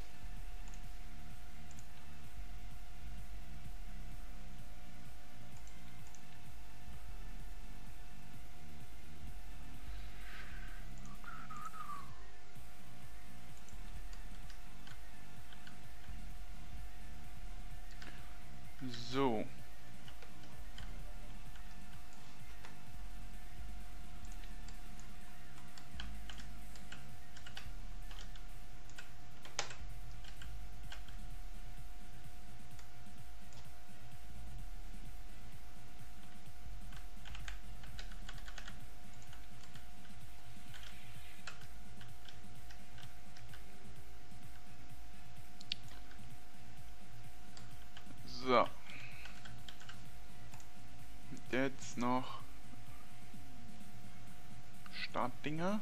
Speaker 1: Dinger.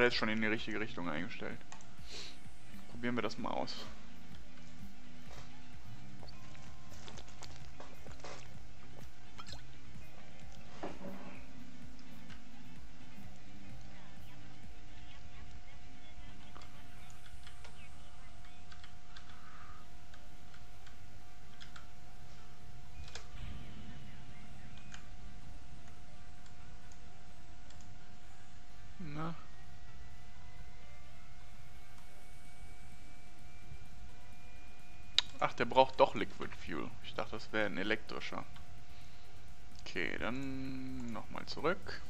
Speaker 1: Der ist schon in die richtige Richtung eingestellt. Probieren wir das mal aus. Das wäre ein elektrischer. Okay, dann nochmal zurück.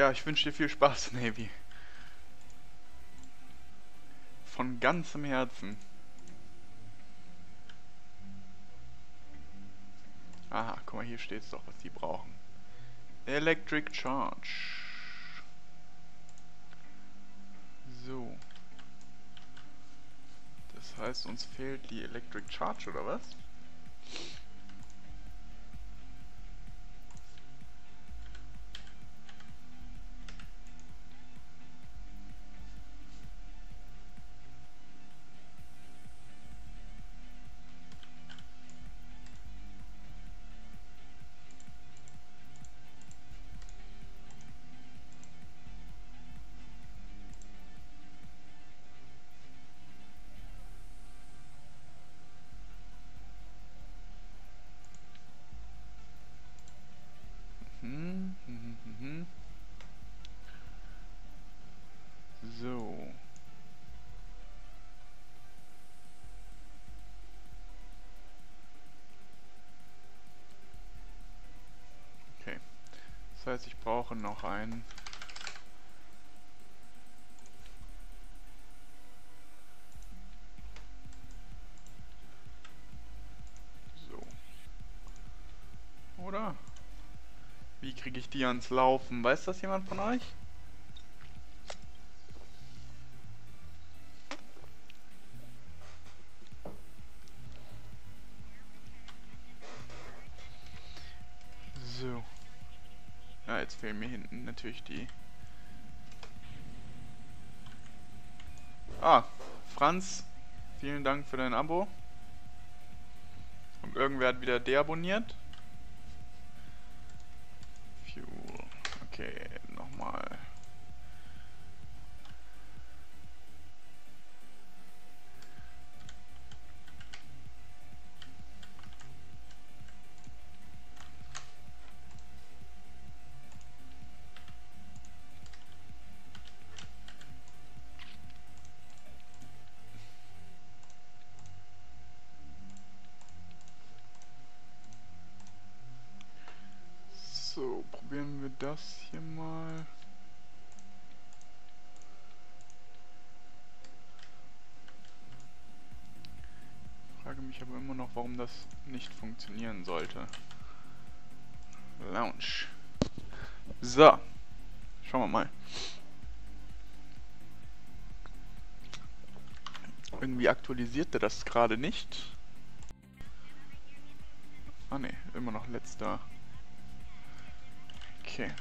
Speaker 1: Ja, ich wünsche dir viel Spaß, [laughs] Navy. Von ganzem Herzen. Aha, guck mal, hier steht es doch, was die brauchen. Electric Charge. So. Das heißt, uns fehlt die Electric Charge, oder was? Noch einen. So. Oder? Wie kriege ich die ans Laufen? Weiß das jemand von euch? Natürlich die. Ah, Franz, vielen Dank für dein Abo. Und irgendwer hat wieder deabonniert. Immer noch, warum das nicht funktionieren sollte. Launch. So. Schauen wir mal. Irgendwie aktualisiert er das gerade nicht. Ah ne, immer noch letzter. Okay.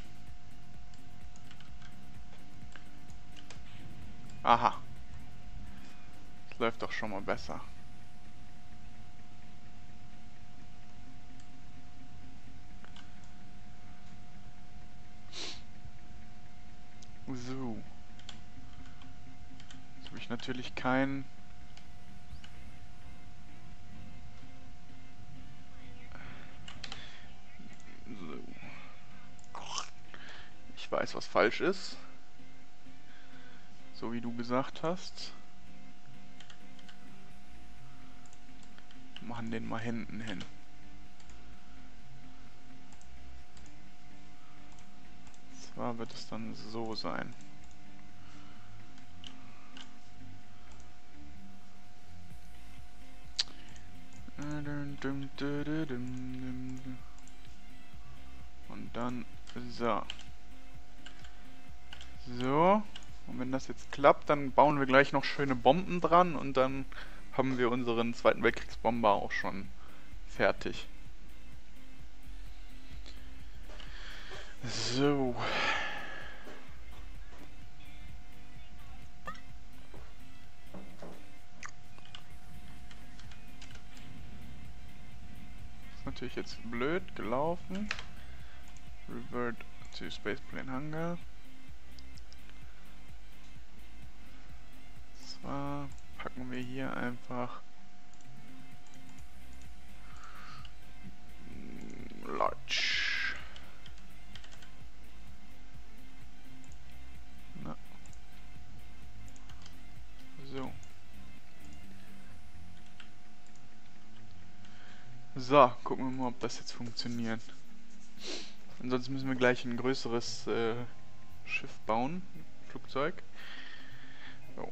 Speaker 1: Aha. Das läuft doch schon mal besser. So. Jetzt habe ich natürlich kein... So. Ich weiß, was falsch ist. So wie du gesagt hast. Machen den mal hinten hin. zwar wird es dann so sein. Und dann so. So. Und wenn das jetzt klappt, dann bauen wir gleich noch schöne Bomben dran und dann haben wir unseren Zweiten Weltkriegsbomber auch schon fertig. So. Natürlich jetzt blöd gelaufen. Revert to Spaceplane Hangar. Zwar packen wir hier einfach So, gucken wir mal, ob das jetzt funktioniert. Ansonsten müssen wir gleich ein größeres äh, Schiff bauen, Flugzeug. So.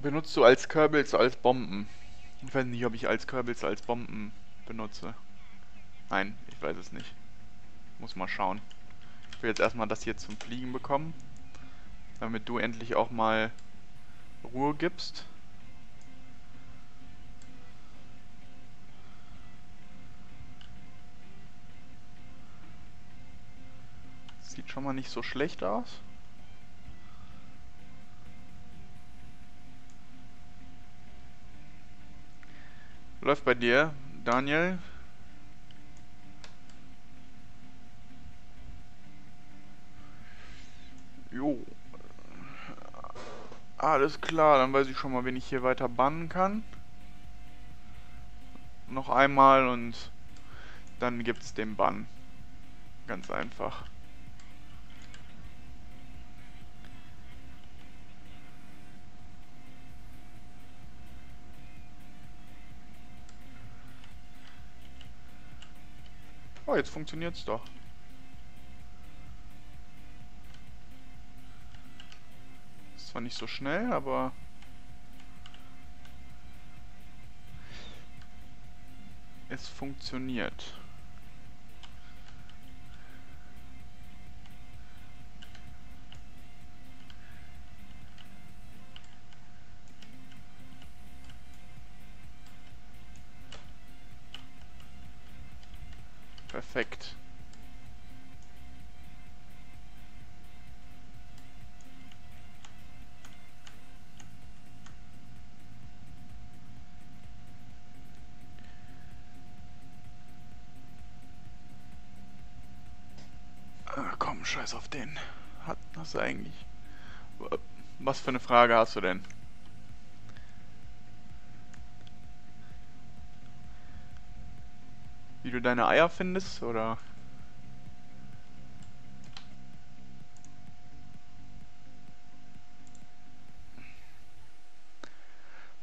Speaker 1: Benutzt du als Kerbals als Bomben? Ich weiß nicht, ob ich als Kerbals als Bomben benutze. Nein, ich weiß es nicht. Muss mal schauen. Ich will jetzt erstmal das hier zum Fliegen bekommen. Damit du endlich auch mal Ruhe gibst. Sieht schon mal nicht so schlecht aus. Läuft bei dir, Daniel. Jo. Alles klar, dann weiß ich schon mal, wen ich hier weiter bannen kann. Noch einmal und dann gibt's den Bann. Ganz einfach. Oh, jetzt funktioniert's doch. Ist zwar nicht so schnell, aber... Es funktioniert. Scheiß auf den. Hat das eigentlich... Was für eine Frage hast du denn? Wie du deine Eier findest, oder?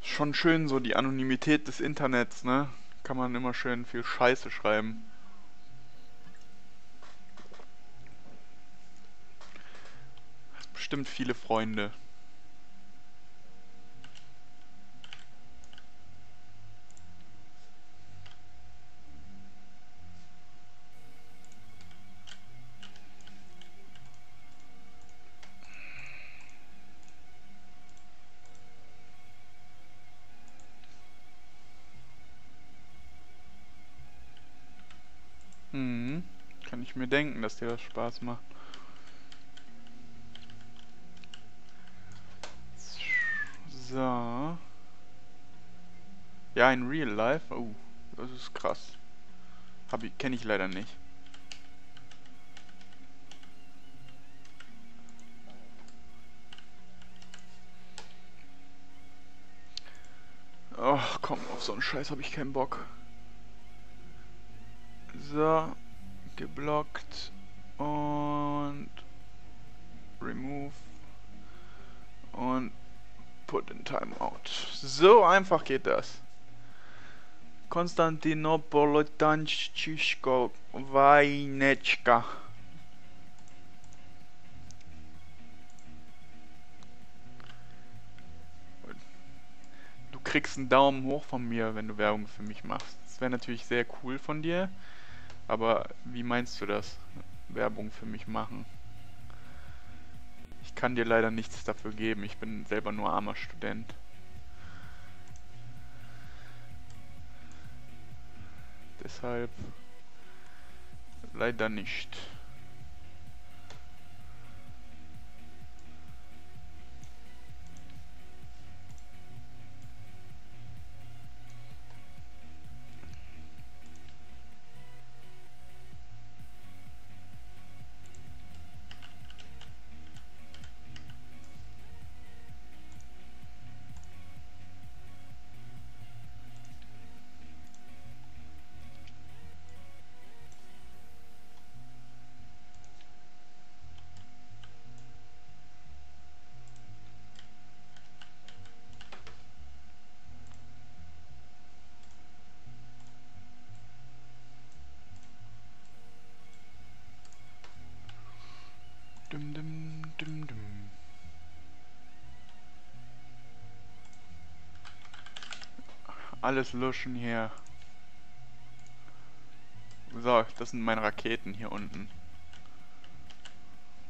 Speaker 1: Schon schön so die Anonymität des Internets, ne? Kann man immer schön viel Scheiße schreiben. Bestimmt viele Freunde. Hm, kann ich mir denken, dass dir das Spaß macht. So. Ja, in Real Life. Oh, das ist krass. Hab ich, kenne ich leider nicht. Oh, komm, auf so einen Scheiß habe ich keinen Bock. So, geblockt und remove und put in timeout. So einfach geht das. Konstantinopolitanschko Wajneczka. Du kriegst einen Daumen hoch von mir, wenn du Werbung für mich machst. Das wäre natürlich sehr cool von dir. Aber wie meinst du das? Werbung für mich machen? Ich kann dir leider nichts dafür geben. Ich bin selber nur armer Student. Deshalb leider nicht. Alles löschen hier. So, das sind meine Raketen hier unten.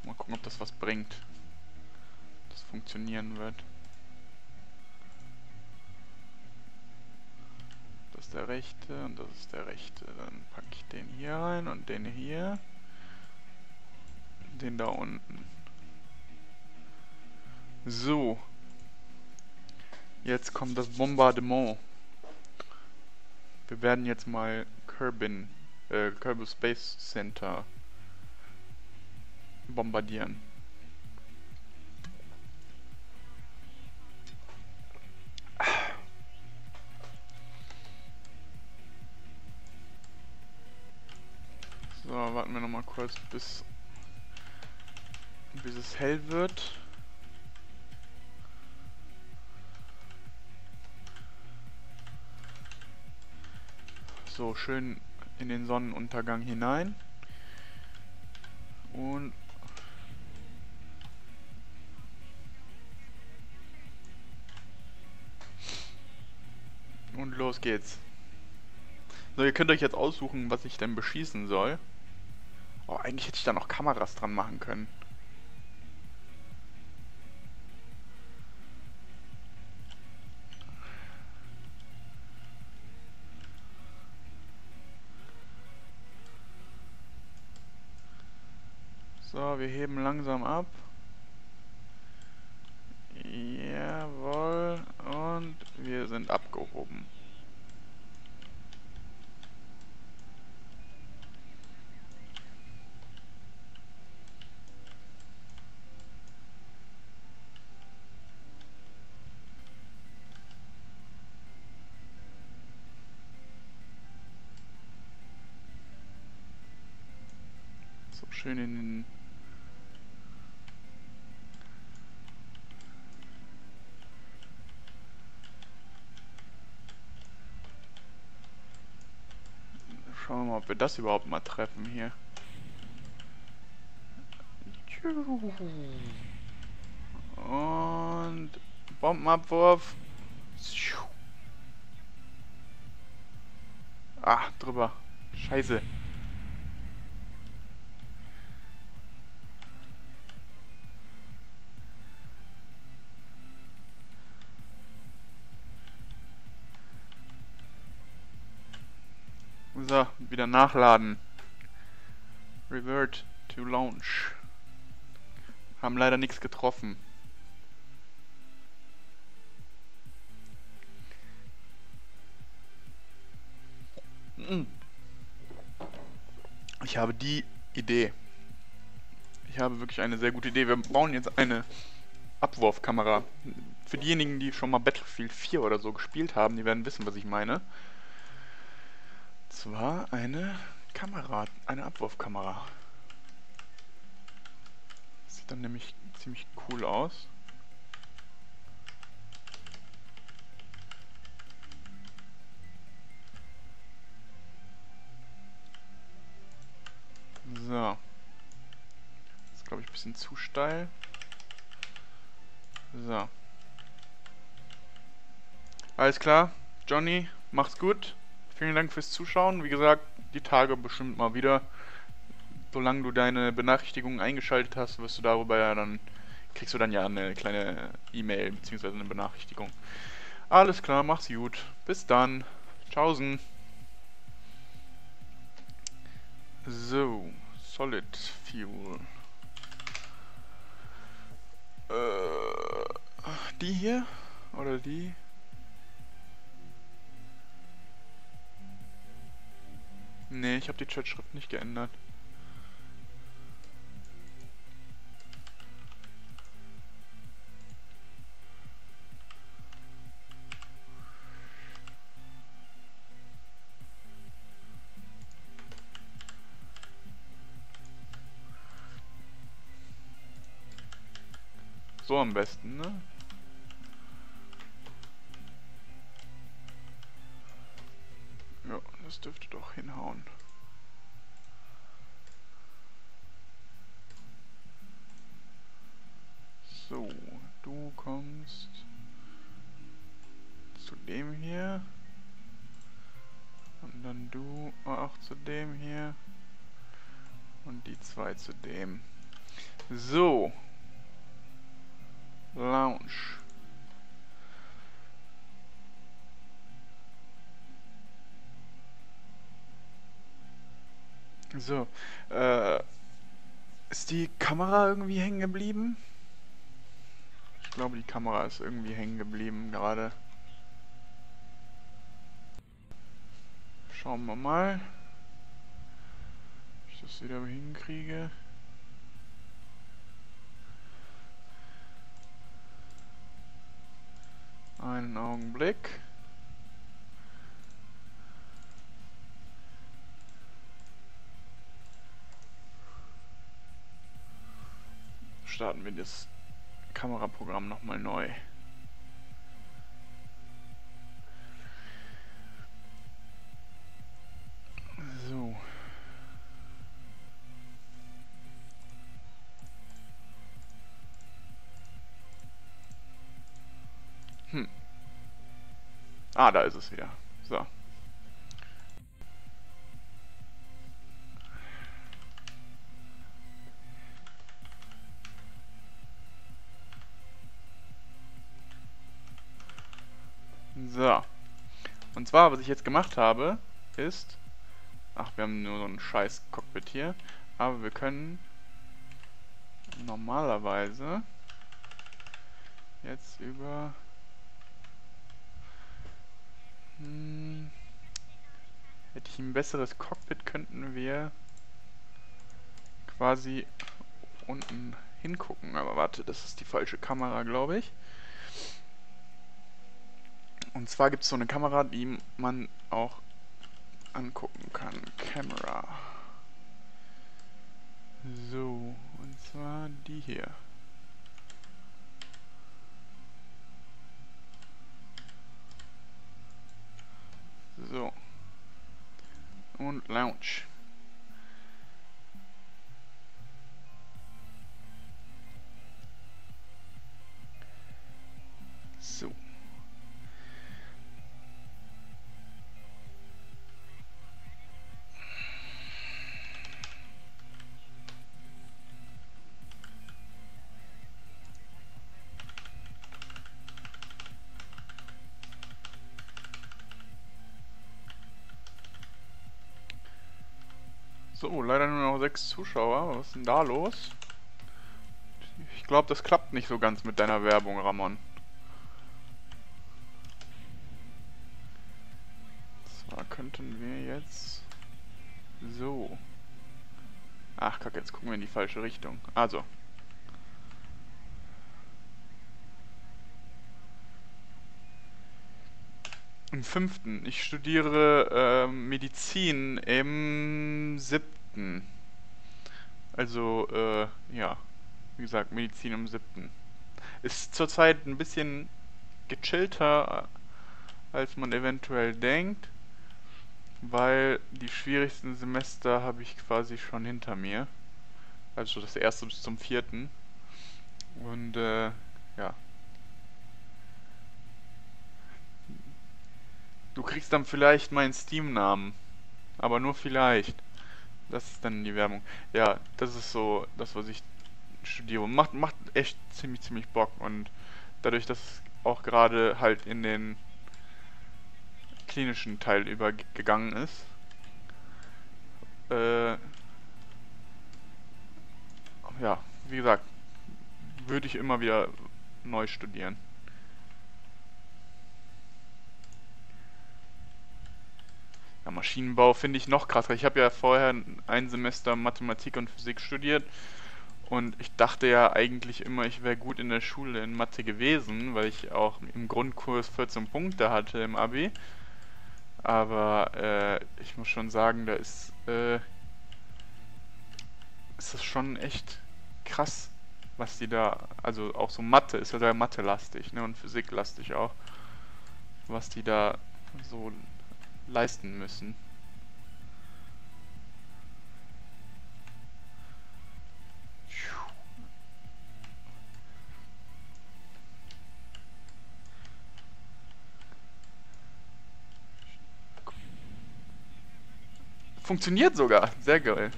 Speaker 1: Mal gucken, ob das was bringt. Ob das funktionieren wird. Das ist der rechte und das ist der rechte. Dann packe ich den hier rein und den hier den da unten. So. Jetzt kommt das Bombardement. Wir werden jetzt mal Kerbin, äh, Kerbal Space Center bombardieren. So, warten wir noch mal kurz, bis bis es hell wird. So, schön in den Sonnenuntergang hinein. Und Und los geht's. So, ihr könnt euch jetzt aussuchen, was ich denn beschießen soll. Oh, eigentlich hätte ich da noch Kameras dran machen können. Wir heben langsam ab. Jawohl. Und wir sind abgehoben. Wir das überhaupt mal treffen hier. Und Bombenabwurf. Ah, drüber. Scheiße. Wieder nachladen. Revert to launch. Haben leider nichts getroffen. Hm. Ich habe die Idee. Ich habe wirklich eine sehr gute Idee. Wir bauen jetzt eine Abwurfkamera. Für diejenigen, die schon mal Battlefield 4 oder so gespielt haben, die werden wissen, was ich meine. Zwar eine Kamera, eine Abwurfkamera. Sieht dann nämlich ziemlich cool aus. So. Ist, glaube ich, ein bisschen zu steil. So. Alles klar. Johnny, mach's gut. Vielen Dank fürs Zuschauen. Wie gesagt, die Tage bestimmt mal wieder. Solange du deine Benachrichtigungen eingeschaltet hast, wirst du darüber ja dann, kriegst du dann ja eine kleine E-Mail bzw. eine Benachrichtigung. Alles klar, mach's gut. Bis dann. Tschaußen. So, Solid Fuel. Äh, die hier? Oder die? Nee, ich habe die Chatschrift nicht geändert. So am besten, ne? Doch hinhauen. So, du kommst zu dem hier. Und dann du auch zu dem hier. Und die zwei zu dem. So. So, äh, ist die Kamera irgendwie hängen geblieben? Ich glaube, die Kamera ist irgendwie hängen geblieben gerade. Schauen wir mal, ob ich das wieder hinkriege. Einen Augenblick. Starten wir das Kameraprogramm nochmal neu. So. Hm. Ah, da ist es wieder. So. Zwar, was ich jetzt gemacht habe, ist... Ach, wir haben nur so ein scheiß Cockpit hier. Aber wir können normalerweise jetzt über... Hm, hätte ich ein besseres Cockpit, könnten wir quasi unten hingucken. Aber warte, das ist die falsche Kamera, glaube ich. Und zwar gibt es so eine Kamera, die man auch angucken kann. Camera. So, und zwar die hier. So. Und Launch. So, sechs Zuschauer. Was ist denn da los? Ich glaube, das klappt nicht so ganz mit deiner Werbung, Ramon. Zwar könnten wir jetzt... So. Ach, kacke, jetzt gucken wir in die falsche Richtung. Also. Im fünften. Ich studiere äh, Medizin im siebten. Also, äh, ja. Wie gesagt, Medizin im siebten. Ist zurzeit ein bisschen gechillter, als man eventuell denkt. Weil die schwierigsten Semester habe ich quasi schon hinter mir. Also das erste bis zum vierten. Und, äh, ja. Du kriegst dann vielleicht meinen Steam-Namen. Aber nur vielleicht. Das ist dann die Werbung. Ja, das ist so das, was ich studiere. Macht, macht echt ziemlich, ziemlich Bock. Und dadurch, dass es auch gerade halt in den klinischen Teil übergegangen ist, äh, ja, wie gesagt, würde ich immer wieder neu studieren. Maschinenbau finde ich noch krasser. Ich habe ja vorher ein Semester Mathematik und Physik studiert und ich dachte ja eigentlich immer, ich wäre gut in der Schule in Mathe gewesen, weil ich auch im Grundkurs 14 Punkte hatte im Abi. Aber äh, ich muss schon sagen, da ist, äh, ist das schon echt krass, was die da, also auch so Mathe ist ja sehr Mathe-lastig, ne, und Physik-lastig auch, was die da so leisten müssen. Funktioniert sogar. Sehr geil.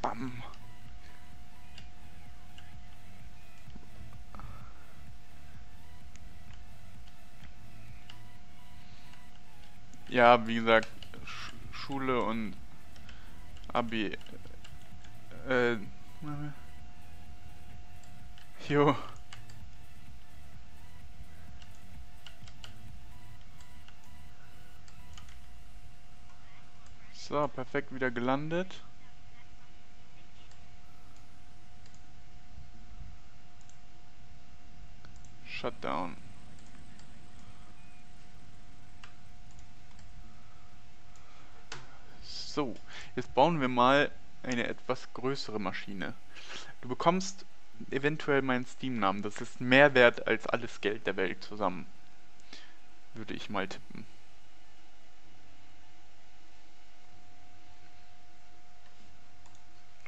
Speaker 1: Bam. Ja, wie gesagt, Sch Schule und Abi. Äh. Jo. So, perfekt wieder gelandet. Shutdown. So, jetzt bauen wir mal eine etwas größere Maschine. Du bekommst eventuell meinen Steam-Namen. Das ist mehr wert als alles Geld der Welt zusammen. Würde ich mal tippen.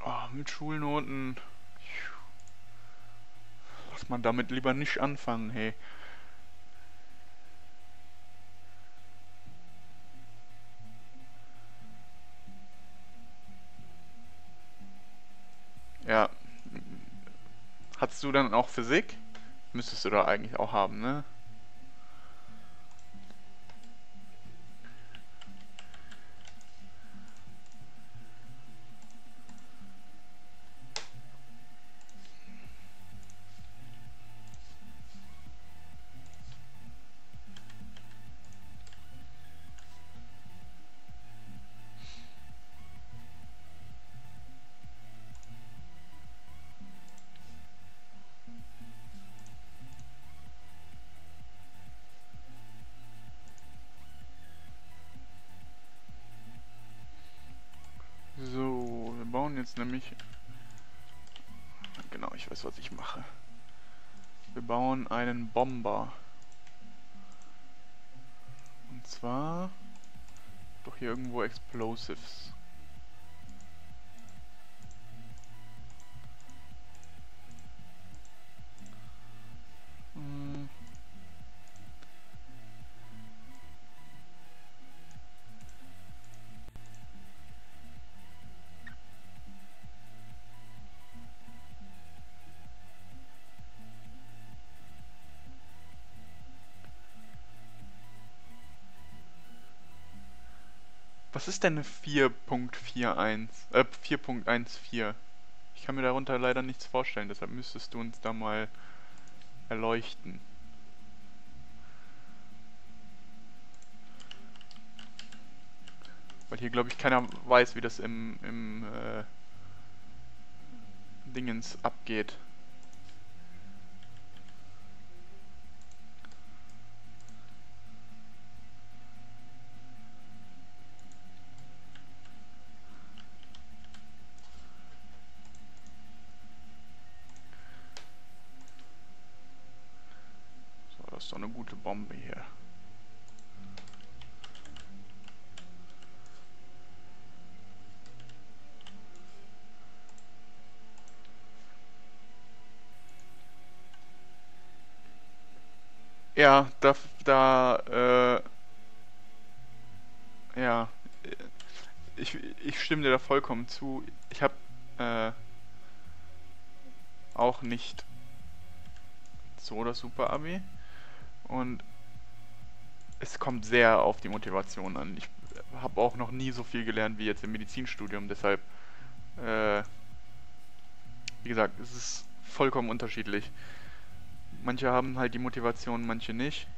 Speaker 1: Oh, mit Schulnoten. Lass man damit lieber nicht anfangen, hey. Hattest du dann auch Physik? Müsstest du da eigentlich auch haben, ne? Nämlich... Genau, ich weiß, was ich mache. Wir bauen einen Bomber. Und zwar... Doch hier irgendwo Explosives. Ist denn eine 4.41? Äh, 4.14? Ich kann mir darunter leider nichts vorstellen, deshalb müsstest du uns da mal erleuchten. Weil hier, glaube ich, keiner weiß, wie das im, im äh, Dingens abgeht. So, das ist doch eine gute Bombe hier. Ja, da, da, äh, ja, ich, ich stimme dir da vollkommen zu. Ich habe äh, auch nicht so das super Abi und es kommt sehr auf die Motivation an. Ich habe auch noch nie so viel gelernt wie jetzt im Medizinstudium, deshalb, äh, wie gesagt, es ist vollkommen unterschiedlich. Manche haben halt die Motivation, manche nicht.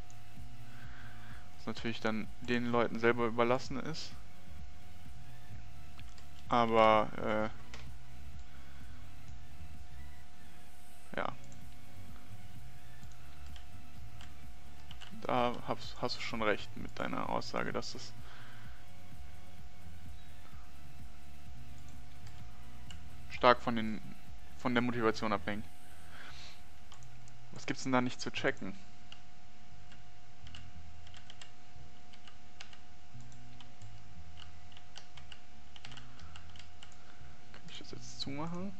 Speaker 1: Was natürlich dann den Leuten selber überlassen ist. Aber, äh, ja. Da hast, hast du schon recht mit deiner Aussage, dass es stark von den von der Motivation abhängt. Was gibt's denn da nicht zu checken? Kann ich das jetzt zumachen?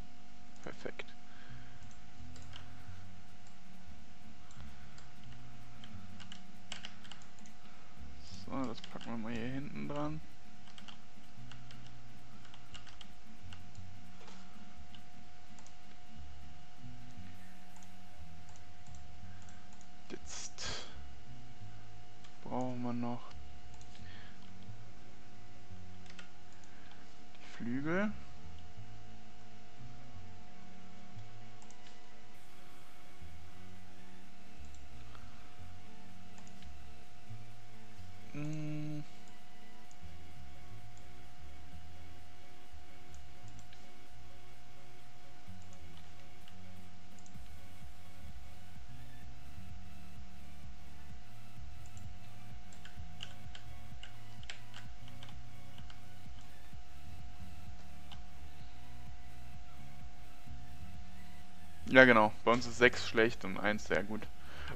Speaker 1: Ja, genau. Bei uns ist 6 schlecht und 1 sehr gut.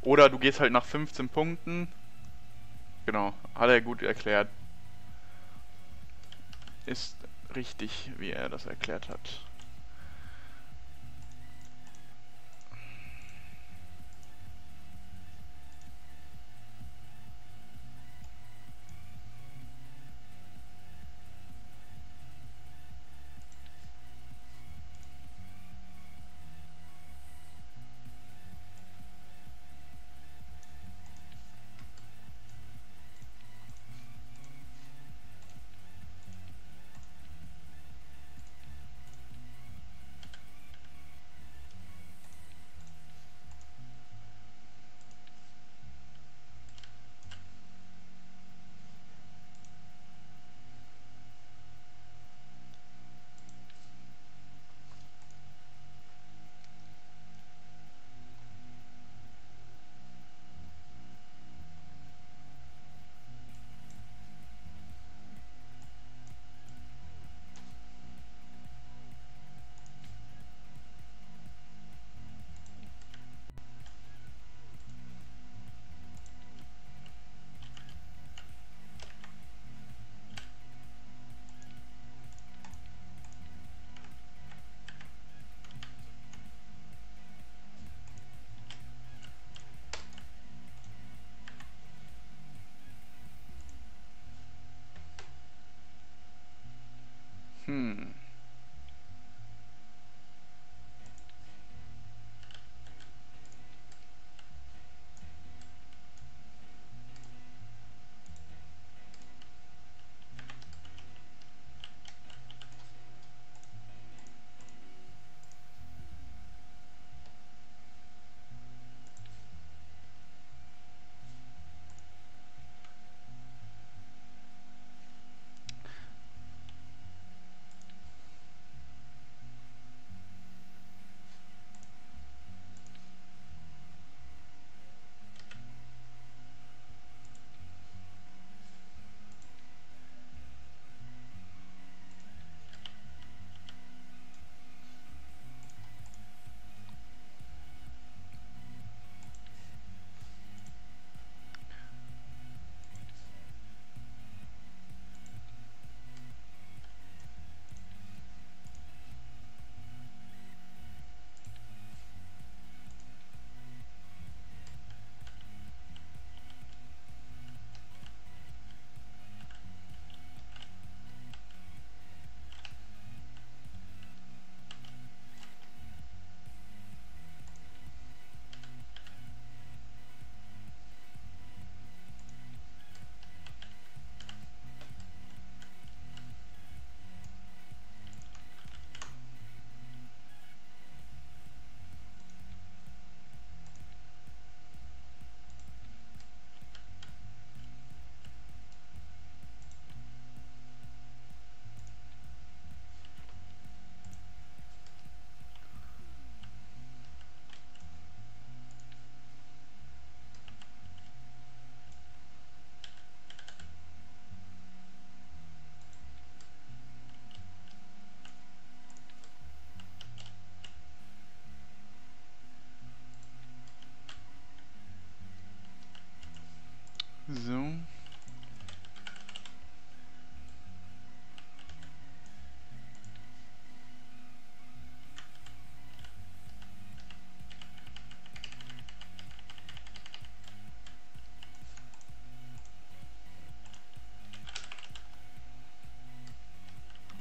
Speaker 1: Oder du gehst halt nach 15 Punkten. Genau, hat er gut erklärt. Ist richtig, wie er das erklärt hat.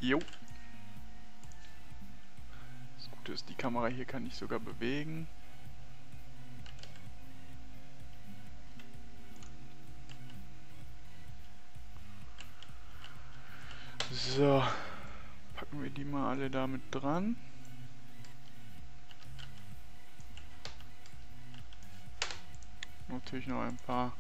Speaker 1: Jo. Das Gute ist, die Kamera hier kann ich sogar bewegen. So. Packen wir die mal alle damit dran. Natürlich noch ein paar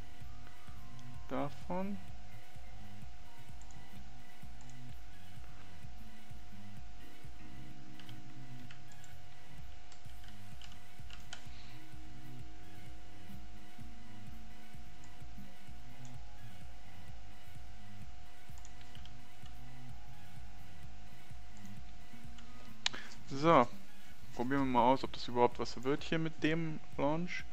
Speaker 1: mal aus, ob das überhaupt was wird hier mit dem Launch.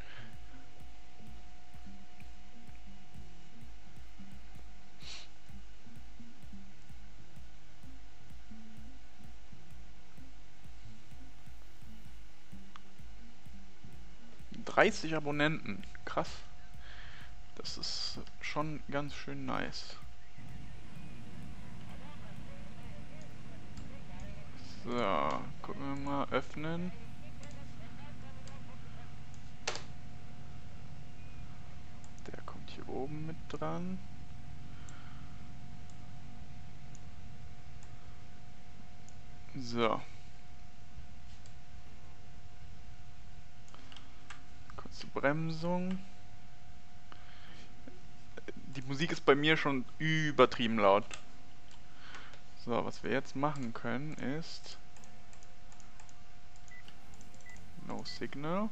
Speaker 1: 30 Abonnenten. Krass. Das ist schon ganz schön nice. So, gucken wir mal, öffnen. Der kommt hier oben mit dran. So. Bremsung. Die Musik ist bei mir schon übertrieben laut. So, was wir jetzt machen können ist... No Signal.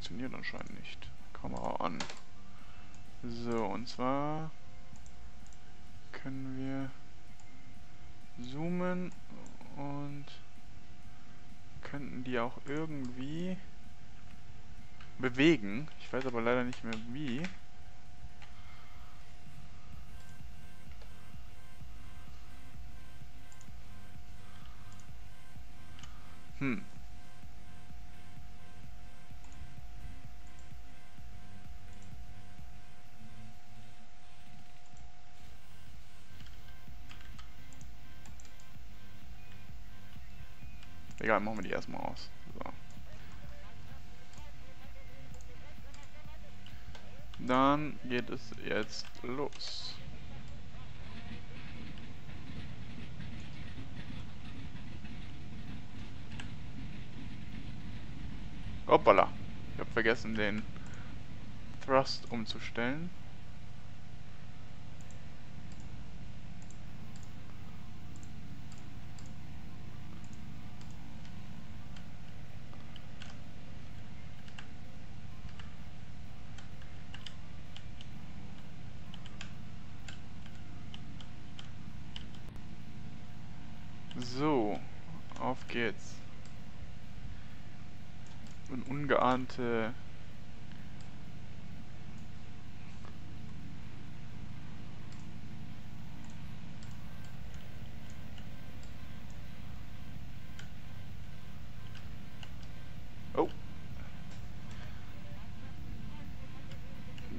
Speaker 1: Funktioniert anscheinend nicht. Kamera an. So, und zwar können wir zoomen und könnten die auch irgendwie bewegen. Ich weiß aber leider nicht mehr wie. Hm. Egal, machen wir die erstmal aus. So. Dann geht es jetzt los. Hoppala. Ich habe vergessen, den Thrust umzustellen. So, auf geht's. Und ungeahnte Oh.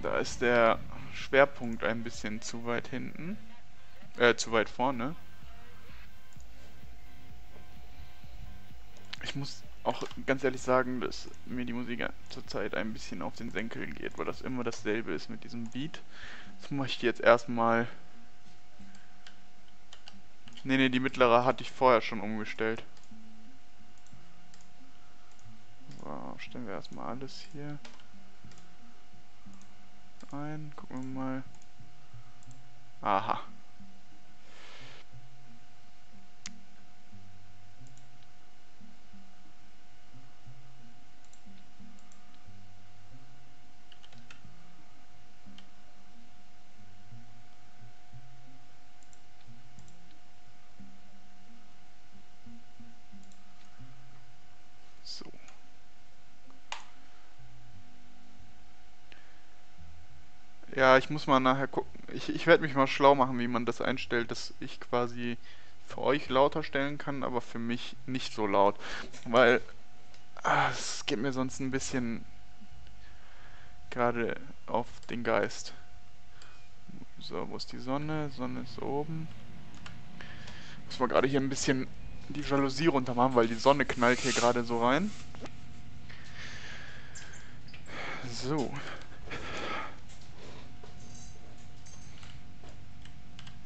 Speaker 1: Da ist der Schwerpunkt ein bisschen zu weit hinten. Äh, zu weit vorne. ich muss auch ganz ehrlich sagen, dass mir die Musik zurzeit ein bisschen auf den Senkel geht, weil das immer dasselbe ist mit diesem Beat. Das möchte ich jetzt erstmal... Ne, ne, die mittlere hatte ich vorher schon umgestellt. So, stellen wir erstmal alles hier ein. Gucken wir mal. Aha. Ja, ich muss mal nachher gucken. Ich, ich werde mich mal schlau machen, wie man das einstellt, dass ich quasi für euch lauter stellen kann, aber für mich nicht so laut. Weil ah, es geht mir sonst ein bisschen gerade auf den Geist. So, wo ist die Sonne? Sonne ist oben. Muss man gerade hier ein bisschen die Jalousie runter machen, weil die Sonne knallt hier gerade so rein. So.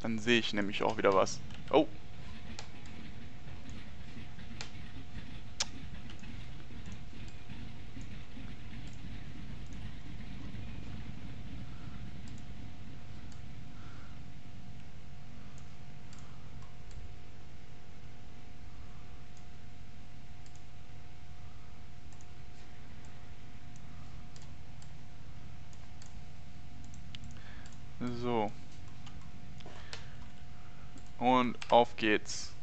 Speaker 1: Dann sehe ich nämlich auch wieder was. Oh. So. Und auf geht's.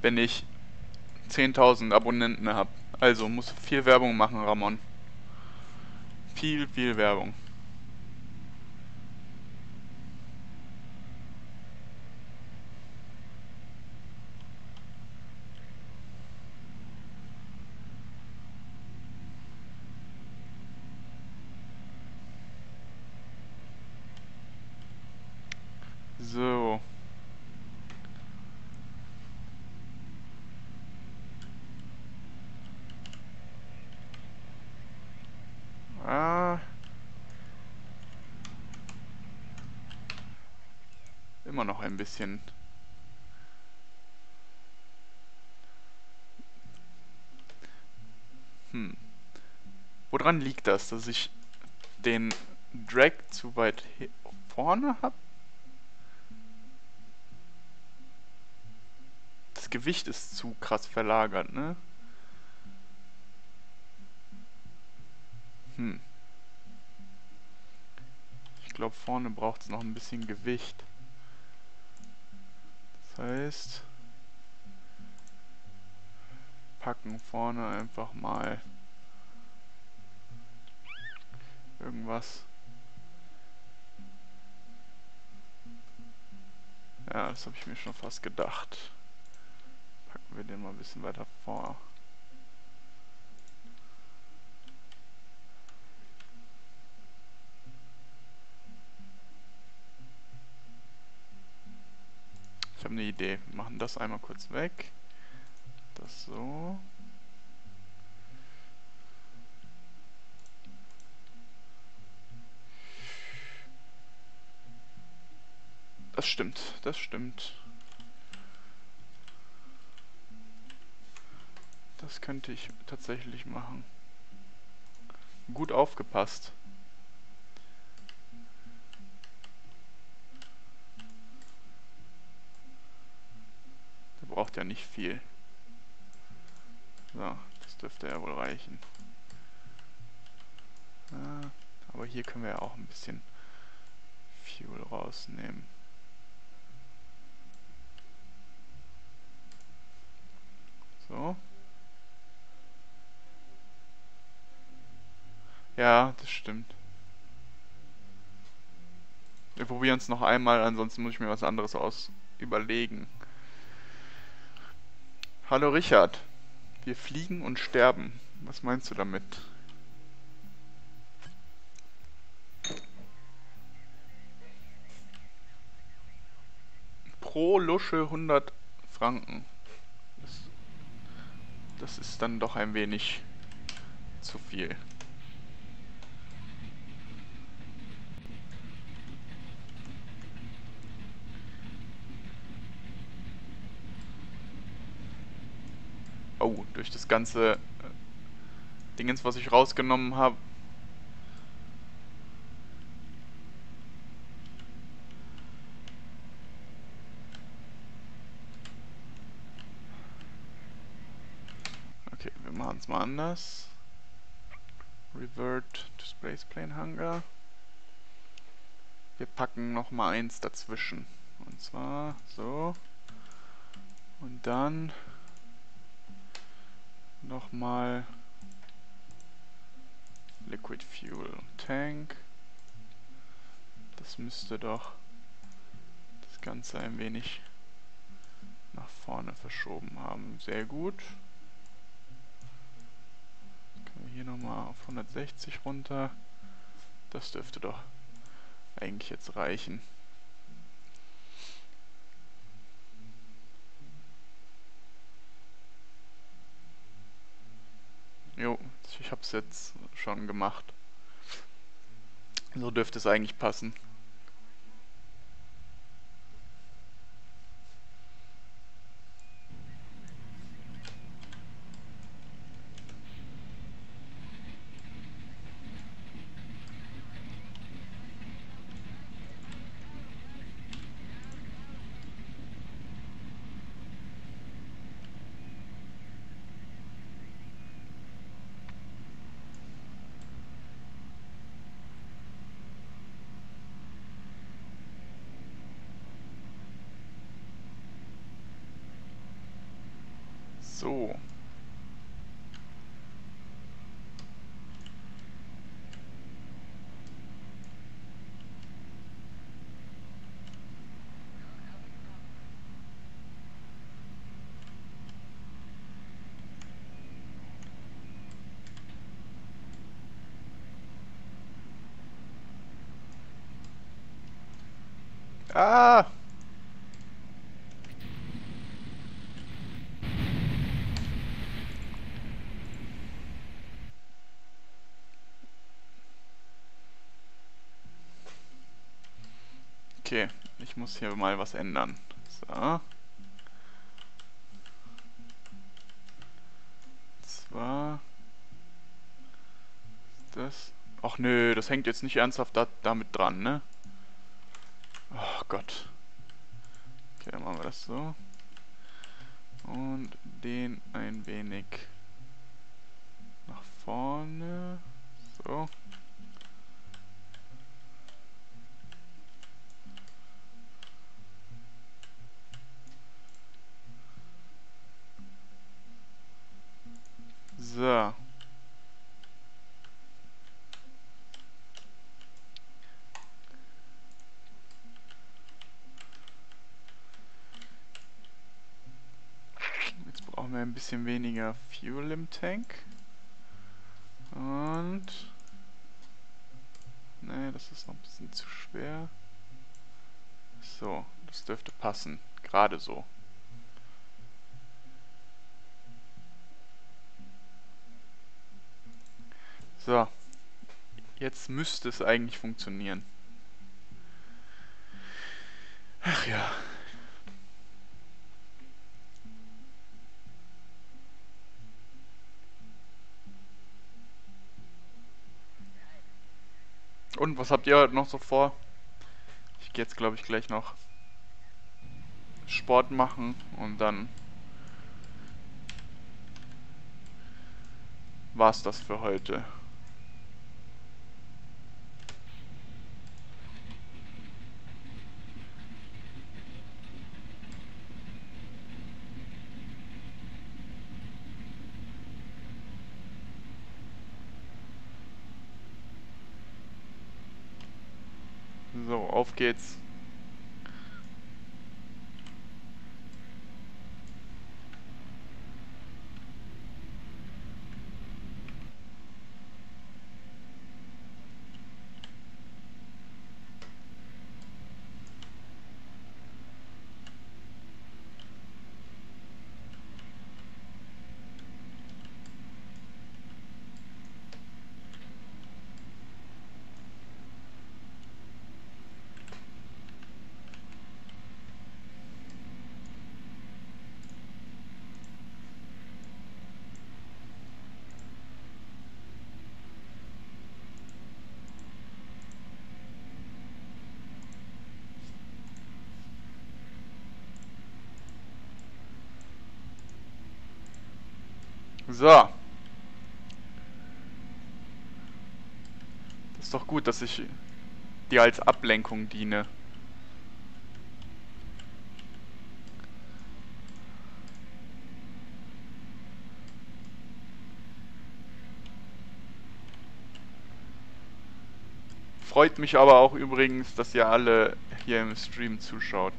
Speaker 1: Wenn ich 10.000 Abonnenten habe. Also muss viel Werbung machen, Ramon. Viel, viel Werbung. So. Ah. Immer noch ein bisschen. Hm. Woran liegt das, dass ich den Drag zu weit vorne habe? Gewicht ist zu krass verlagert, ne? Hm. Ich glaube, vorne braucht es noch ein bisschen Gewicht. Heißt, packen vorne einfach mal irgendwas. Ja, das habe ich mir schon fast gedacht wir den mal ein bisschen weiter vor. Habe eine Idee. Wir machen das einmal kurz weg. Das so. Das stimmt, das stimmt. Das könnte ich tatsächlich machen. Gut aufgepasst. Braucht ja nicht viel. So, das dürfte ja wohl reichen. Ja, aber hier können wir ja auch ein bisschen Fuel rausnehmen. So. Ja, das stimmt. Wir probieren es noch einmal, ansonsten muss ich mir was anderes aus überlegen. Hallo Richard. Wir fliegen und sterben. Was meinst du damit? Pro Lusche 100 Franken. Das, das ist dann doch ein wenig zu viel. Oh, durch das ganze äh, Dingens, was ich rausgenommen habe. Okay, wir machen es mal anders. Revert to Space Plane Hangar. Wir packen noch mal eins dazwischen. Und zwar so. Und dann nochmal Liquid Fuel Tank. Das müsste doch Ganze ein wenig nach vorne verschoben haben. Sehr gut. Können wir hier nochmal auf 160 runter. Das dürfte doch eigentlich jetzt reichen. Jo, ich habe es jetzt schon gemacht. So dürfte es eigentlich passen. So. Ah! Okay, ich muss hier mal was ändern. So. Zwar das. Ach nö, das hängt jetzt nicht ernsthaft da, damit dran, ne? Gott. Okay, dann machen wir das so. Und den ein wenig nach vorne. So. Jetzt brauchen wir ein bisschen weniger Fuel im Tank. Und... Ne, das ist noch ein bisschen zu schwer. So, das dürfte passen. Gerade so. So. Jetzt müsste es eigentlich funktionieren. Ach ja. Und was habt ihr heute noch so vor? Ich gehe jetzt glaube ich gleich noch Sport machen und dann war's das für heute. So, auf geht's. So. Das ist doch gut, dass ich dir als Ablenkung diene. Freut mich aber auch übrigens, dass ihr alle hier im Stream zuschaut.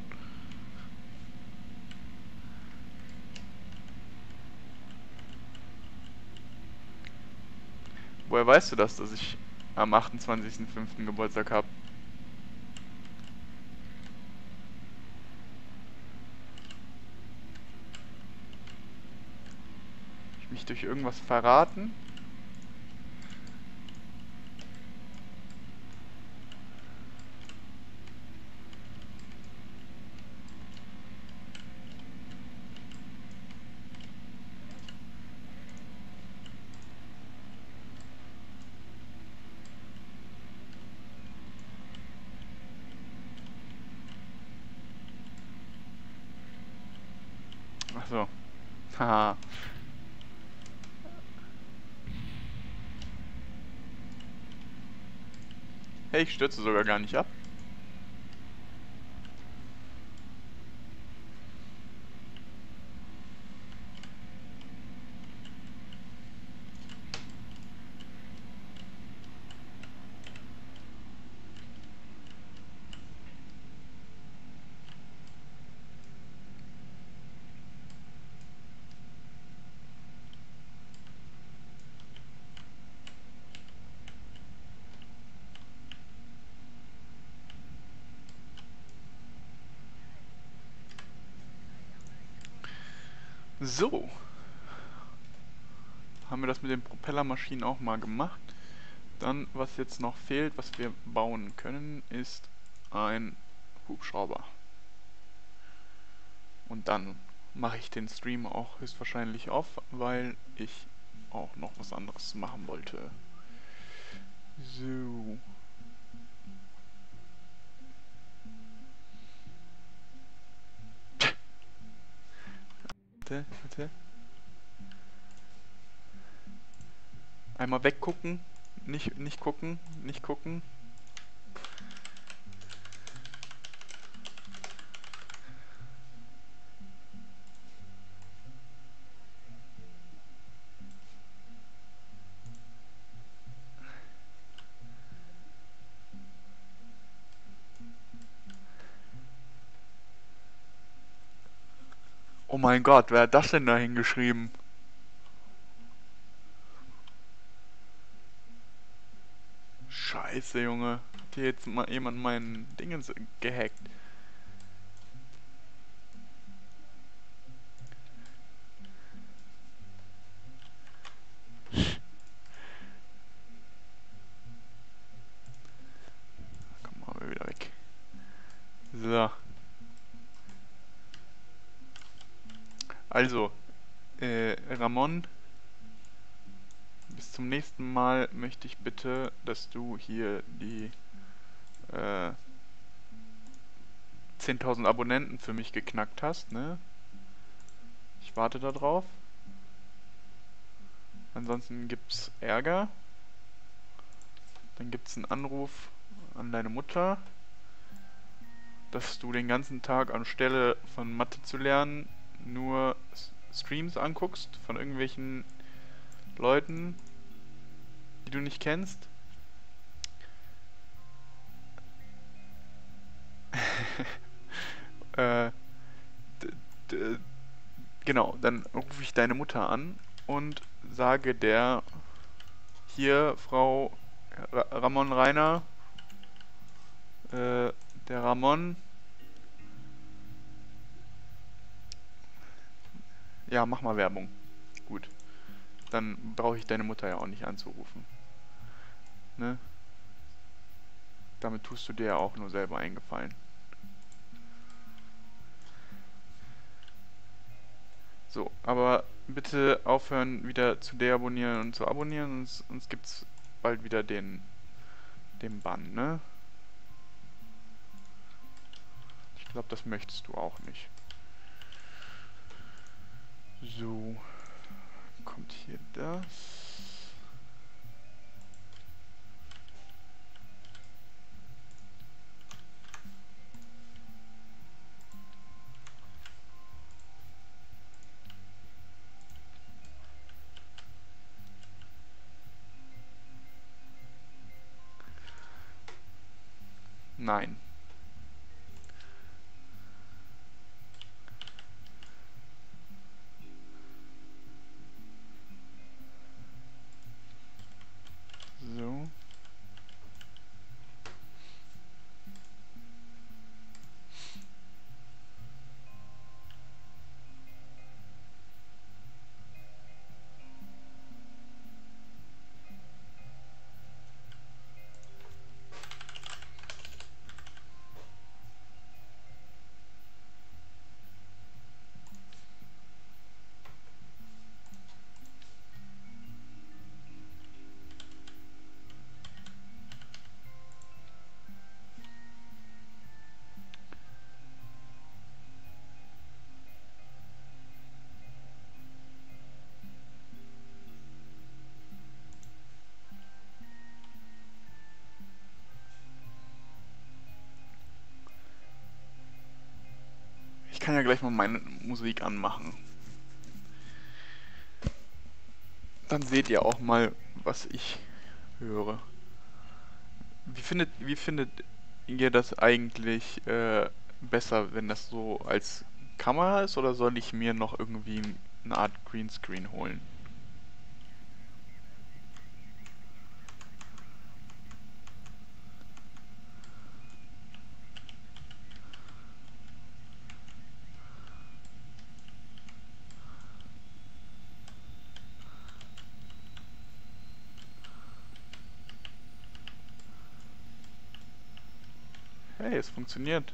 Speaker 1: Woher weißt du das, dass ich am 28.05. Geburtstag habe? Ich mich durch irgendwas verraten? Ach so. Haha. hey, ich stürze sogar gar nicht ab. So. Haben wir das mit den Propellermaschinen auch mal gemacht. Dann, was jetzt noch fehlt, was wir bauen können, ist ein Hubschrauber. Und dann mache ich den Stream auch höchstwahrscheinlich auf, weil ich auch noch was anderes machen wollte. So. Warte, warte. Einmal weggucken. Nicht, nicht gucken. Nicht gucken. Mein Gott, wer hat das denn da hingeschrieben? Scheiße, Junge. Hat hier jetzt mal jemand meinen Dingens gehackt? Komm mal wieder weg. So. Also, äh, Ramon, bis zum nächsten Mal möchte ich bitte, dass du hier die äh, 10.000 Abonnenten für mich geknackt hast, ne? Ich warte da drauf. Ansonsten gibt's Ärger. Dann gibt's einen Anruf an deine Mutter, dass du den ganzen Tag anstelle von Mathe zu lernen nur Streams anguckst von irgendwelchen Leuten, die du nicht kennst. [laughs] äh, genau, dann rufe ich deine Mutter an und sage der hier Frau Ramon Rainer, äh, der Ramon Ja, mach mal Werbung. Gut. Dann brauche ich deine Mutter ja auch nicht anzurufen. Ne? Damit tust du dir ja auch nur selber eingefallen. So, aber bitte aufhören wieder zu deabonnieren und zu abonnieren, sonst, sonst gibt's bald wieder den, den Bann, ne? Ich glaube, das möchtest du auch nicht. So, kommt hier das. Nein. Kann ja gleich mal meine Musik anmachen. Dann seht ihr auch mal, was ich höre. Wie findet, wie findet ihr das eigentlich äh, besser, wenn das so als Kamera ist, oder soll ich mir noch irgendwie eine Art Greenscreen holen? Hey, es funktioniert.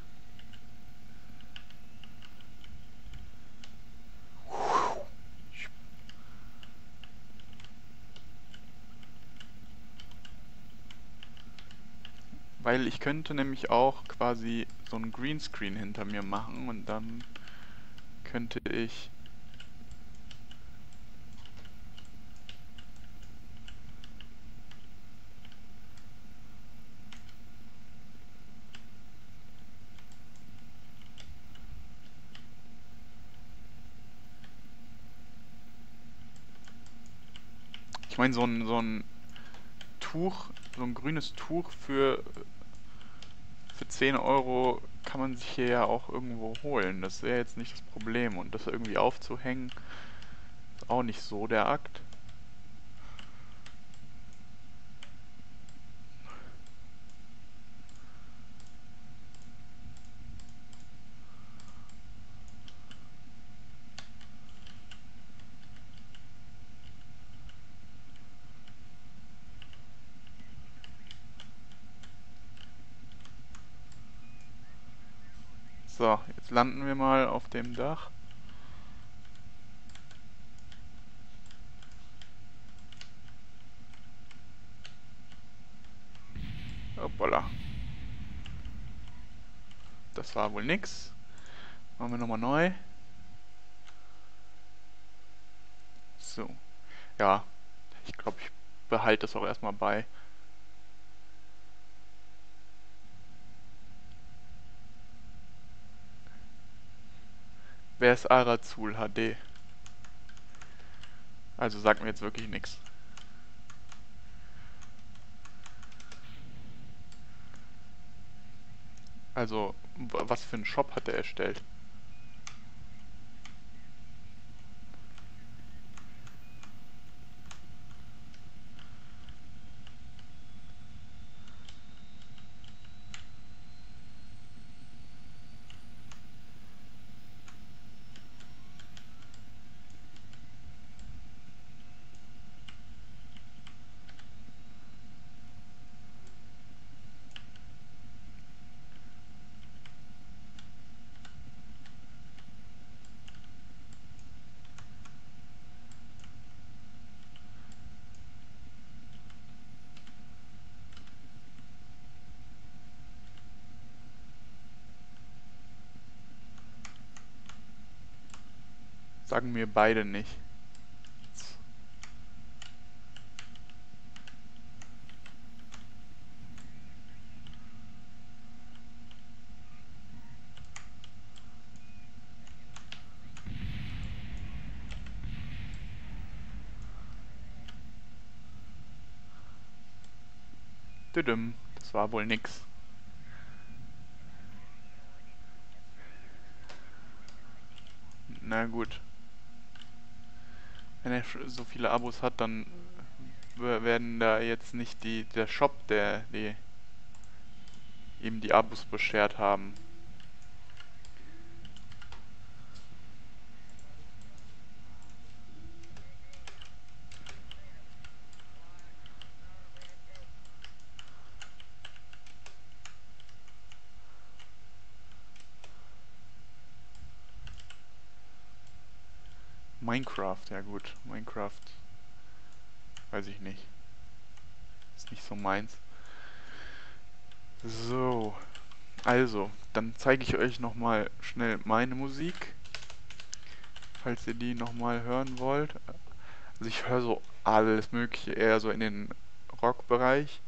Speaker 1: Weil ich könnte nämlich auch quasi so ein Greenscreen hinter mir machen und dann könnte ich meine, so ein, so ein Tuch, so ein grünes Tuch für, für 10 Euro kann man sich hier ja auch irgendwo holen. Das wäre jetzt nicht das Problem. Und das irgendwie aufzuhängen, ist auch nicht so der Akt. So, landen wir mal auf dem Dach. Hoppala. Das war wohl nix. Machen wir nochmal neu. So. Ja, ich glaube, ich behalte das auch erstmal bei. Wer ist Arazul HD? Also sagt mir jetzt wirklich nichts. Also, was für einen Shop hat er erstellt? Sagen mir beide nicht. Das war wohl nix. Na gut wenn er so viele Abos hat, dann werden da jetzt nicht die der Shop, der die ihm die Abos beschert haben. Minecraft, ja gut. Minecraft. Weiß ich nicht. Ist nicht so meins. So. Also, dann zeige ich euch nochmal schnell meine Musik. Falls ihr die nochmal hören wollt. Also ich höre so alles mögliche, eher so in den Rockbereich.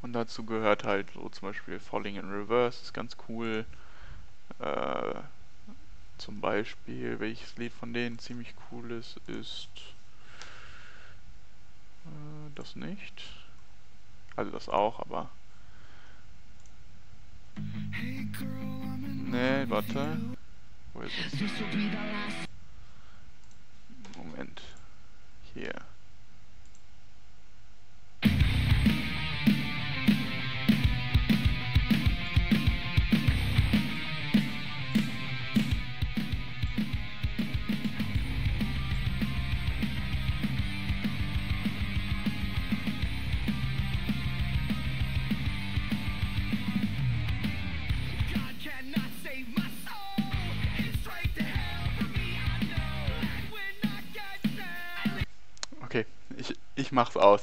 Speaker 1: Und dazu gehört halt so zum Beispiel Falling in Reverse, ist ganz cool. Äh, zum Beispiel, welches Lied von denen ziemlich cool ist, ist äh, das nicht. Also das auch, aber... Nee, warte. Wo ist es? Moment. Hier. Mach's aus.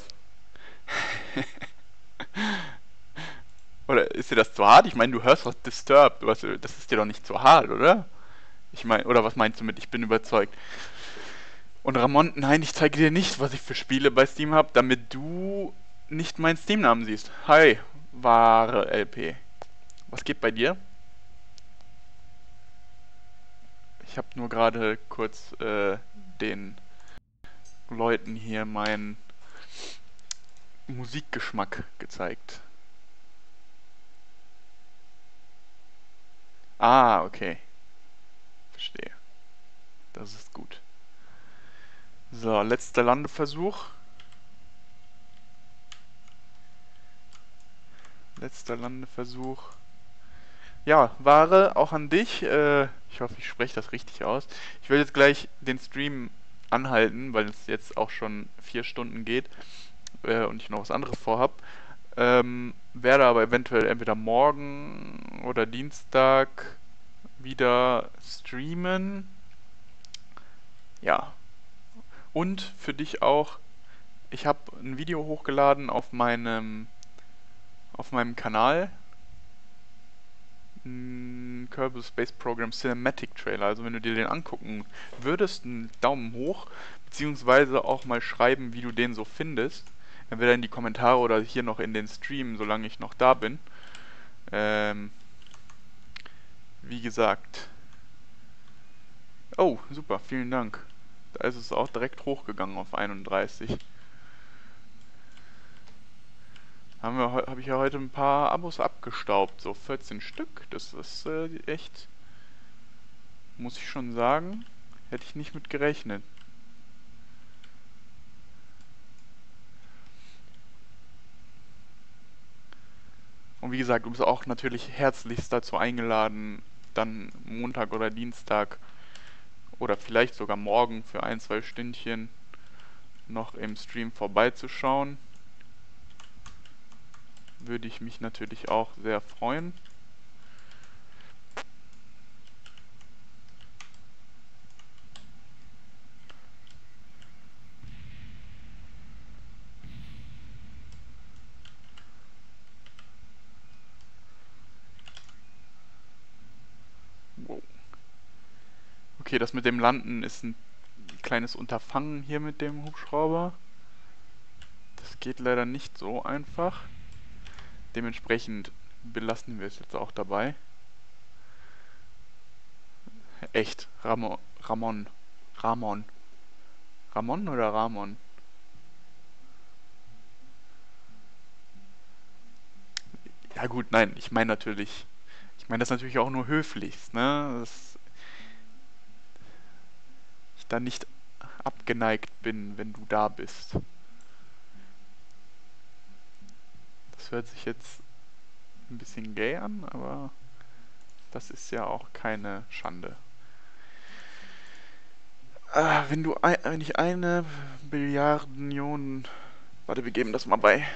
Speaker 1: oder ist dir das zu hart? Ich meine, du hörst doch Disturbed. Hast, das ist dir doch nicht zu hart, oder? Ich meine, oder was meinst du mit, ich bin überzeugt? Und Ramon, nein, ich zeige dir nicht, was ich für Spiele bei Steam habe, damit du nicht meinen Steam-Namen siehst. Hi, wahre LP. Was geht bei dir? Ich habe nur gerade kurz äh, den Leuten hier meinen Musikgeschmack gezeigt. Ah, okay. Verstehe. Das ist gut. So, letzter Landeversuch. Letzter Landeversuch. Ja, Ware, auch an dich. Äh, ich hoffe, ich spreche das richtig aus. Ich will jetzt gleich den Stream anhalten, weil es jetzt auch schon vier Stunden geht äh, und ich noch was anderes vorhab. Ähm, werde aber eventuell entweder morgen oder Dienstag wieder streamen. Ja. Und für dich auch, ich habe ein Video hochgeladen auf meinem auf meinem Kanal. Kerbal Space Program Cinematic Trailer. Also wenn du dir den angucken würdest, einen Daumen hoch, beziehungsweise auch mal schreiben, wie du den so findest. Entweder in die Kommentare oder hier noch in den Stream, solange ich noch da bin. Ähm, wie gesagt. Oh, super, vielen Dank. Da ist es auch direkt hochgegangen auf 31. Haben wir, habe ich ja heute ein paar Abos abgestaubt, so 14 Stück. Das ist äh, echt, muss ich schon sagen, hätte ich nicht mit gerechnet. Und wie gesagt, du bist auch natürlich herzlichst dazu eingeladen, dann Montag oder Dienstag oder vielleicht sogar morgen für ein, zwei Stündchen noch im Stream vorbeizuschauen. Würde ich mich natürlich auch sehr freuen. Okay, das mit dem Landen ist ein kleines Unterfangen hier mit dem Hubschrauber. Das geht leider nicht so einfach. Dementsprechend belassen wir es jetzt auch dabei. Echt, Ramon, Ramon, Ramon. Ramon oder Ramon? Ja gut, nein, ich meine natürlich, ich meine das natürlich auch nur höflichst, ne? Ich da nicht abgeneigt bin, wenn du da bist. Das hört sich jetzt ein bisschen gay an, aber das ist ja auch keine Schande. Ah, wenn du ein, wenn ich eine Billiarden, warte, wir geben das mal bei.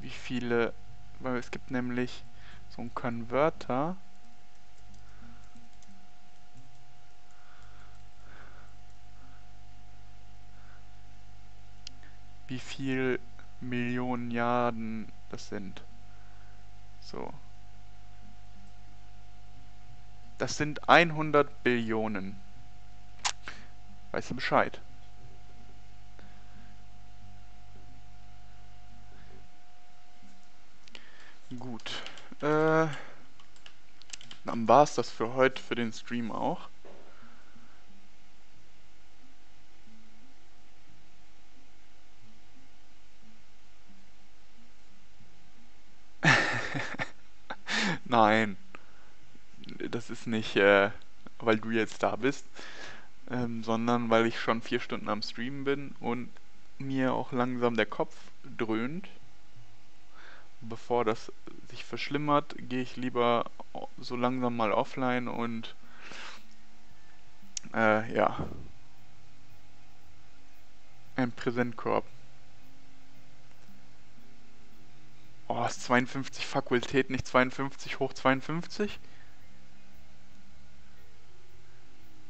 Speaker 1: Wie viele, weil es gibt nämlich so einen Konverter. Wie viel Millionen Milliarden das sind. So. Das sind 100 Billionen. Weißt du Bescheid? Gut. Äh, Dann war es das für heute, für den Stream auch. Nein, das ist nicht, äh, weil du jetzt da bist, ähm, sondern weil ich schon vier Stunden am Streamen bin und mir auch langsam der Kopf dröhnt. Bevor das sich verschlimmert, gehe ich lieber so langsam mal offline und äh, ja. Ein Präsentkorb. Oh, ist 52 Fakultät, nicht 52 hoch 52?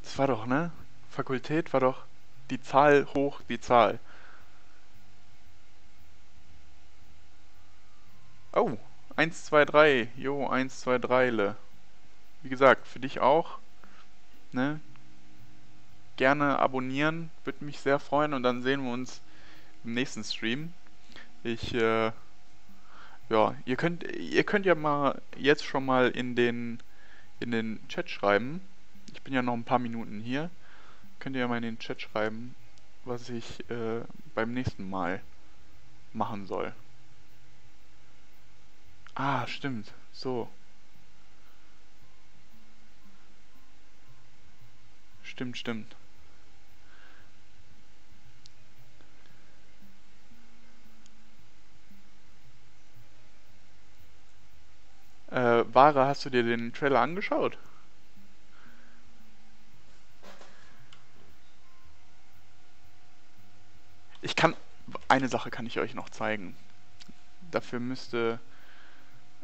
Speaker 1: Das war doch, ne? Fakultät war doch die Zahl hoch die Zahl. Oh, 1, 2, 3. Jo, 1, 2, 3. Le. Wie gesagt, für dich auch. Ne? Gerne abonnieren, würde mich sehr freuen und dann sehen wir uns im nächsten Stream. Ich, äh, ja, ihr könnt, ihr könnt ja mal jetzt schon mal in den, in den Chat schreiben. Ich bin ja noch ein paar Minuten hier. Könnt ihr ja mal in den Chat schreiben, was ich äh, beim nächsten Mal machen soll. Ah, stimmt. So. Stimmt, stimmt. Äh, Ware, hast du dir den Trailer angeschaut? Ich kann, eine Sache kann ich euch noch zeigen. Dafür müsste,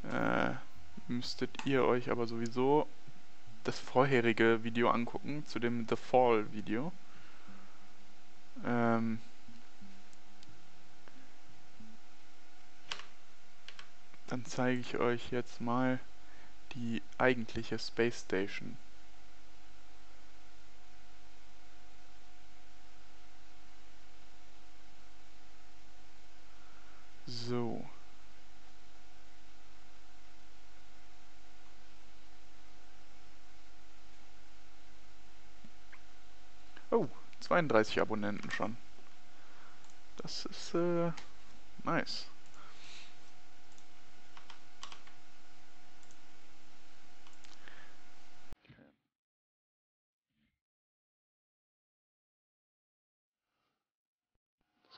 Speaker 1: äh, müsstet ihr euch aber sowieso das vorherige Video angucken, zu dem The Fall Video. Ähm, dann zeige ich euch jetzt mal die eigentliche Space Station. So. Oh, 32 Abonnenten schon. Das ist äh, nice.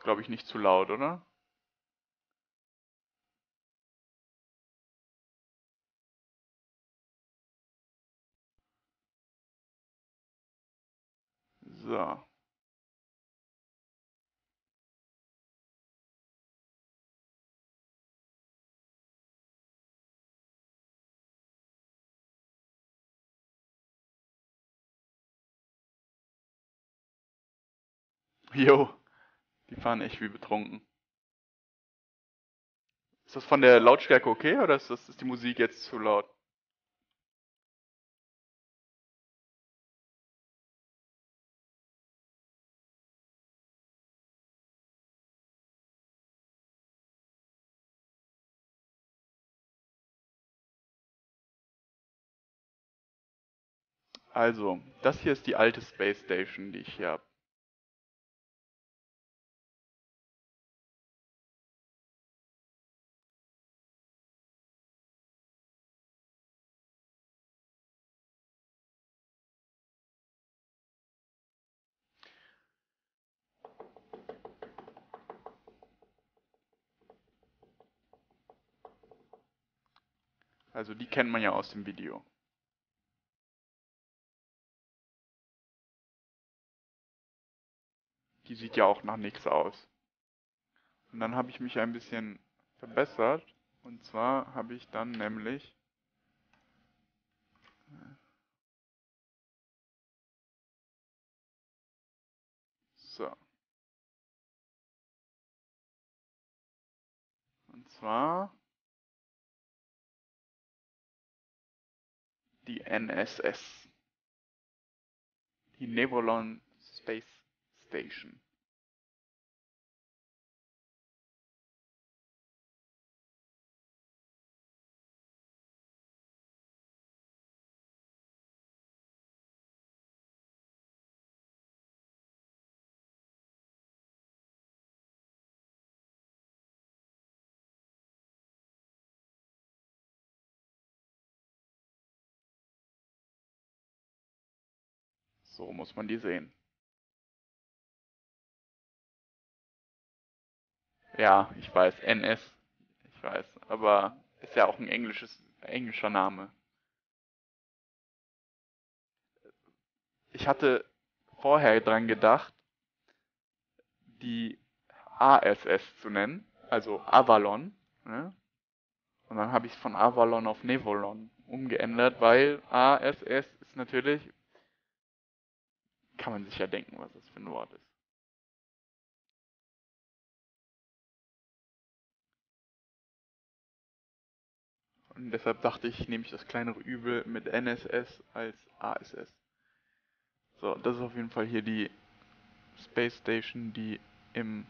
Speaker 1: Glaube ich, nicht zu laut, oder? So. Jo, die fahren echt wie betrunken. Ist das von der Lautstärke okay oder ist, das, ist die Musik jetzt zu laut? Also, das hier ist die alte Space Station, die ich hier habe. Also die kennt man ja aus dem Video. Die sieht ja auch nach nichts aus. Und dann habe ich mich ein bisschen verbessert. Und zwar habe ich dann nämlich so. Und zwar die NSS. the Nevolon Space Station. So muss man die sehen. Ja, ich weiß, NS. Ich weiß, aber ist ja auch ein englisches, englischer Name. Ich hatte vorher dran gedacht, die ASS zu nennen, also Avalon. Ne? Und dann habe ich es von Avalon auf Nevolon umgeändert, weil ASS ist natürlich, kann man sich ja denken, was das für ein Wort ist. Und deshalb dachte ich, nehme ich das kleinere Übel mit NSS als ASS. So, das ist auf jeden Fall hier die Space Station, die im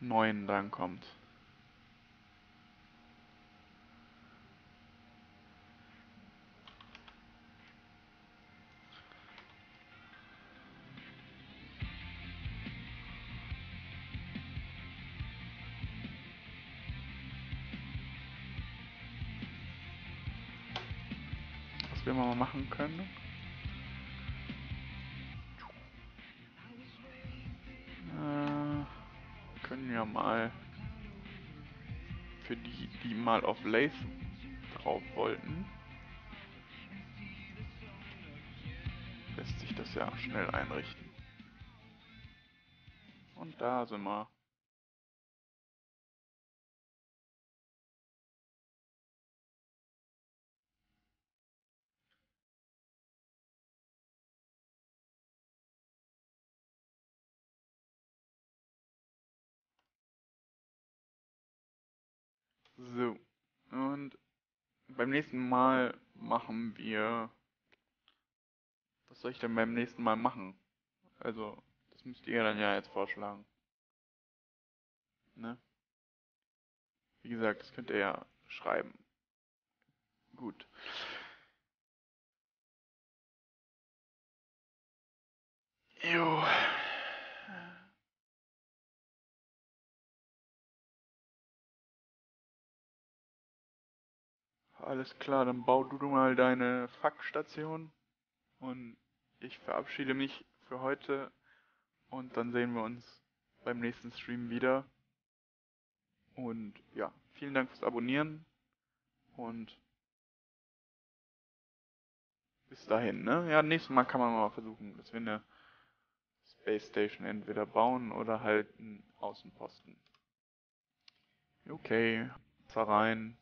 Speaker 1: neuen drankommt. Machen können. Äh, können ja mal für die, die mal auf Lace drauf wollten, lässt sich das ja schnell einrichten. Und da sind wir. So. Und beim nächsten Mal machen wir. Was soll ich denn beim nächsten Mal machen? Also, das müsst ihr dann ja jetzt vorschlagen. Ne? Wie gesagt, das könnt ihr ja schreiben. Gut. Jo. Alles klar, dann bau du mal deine Fackstation und ich verabschiede mich für heute und dann sehen wir uns beim nächsten Stream wieder. Und ja, vielen Dank fürs Abonnieren und bis dahin, ne? Ja, nächstes Mal kann man mal versuchen, dass wir eine Space Station entweder bauen oder halt einen Außenposten. Okay, fahr rein.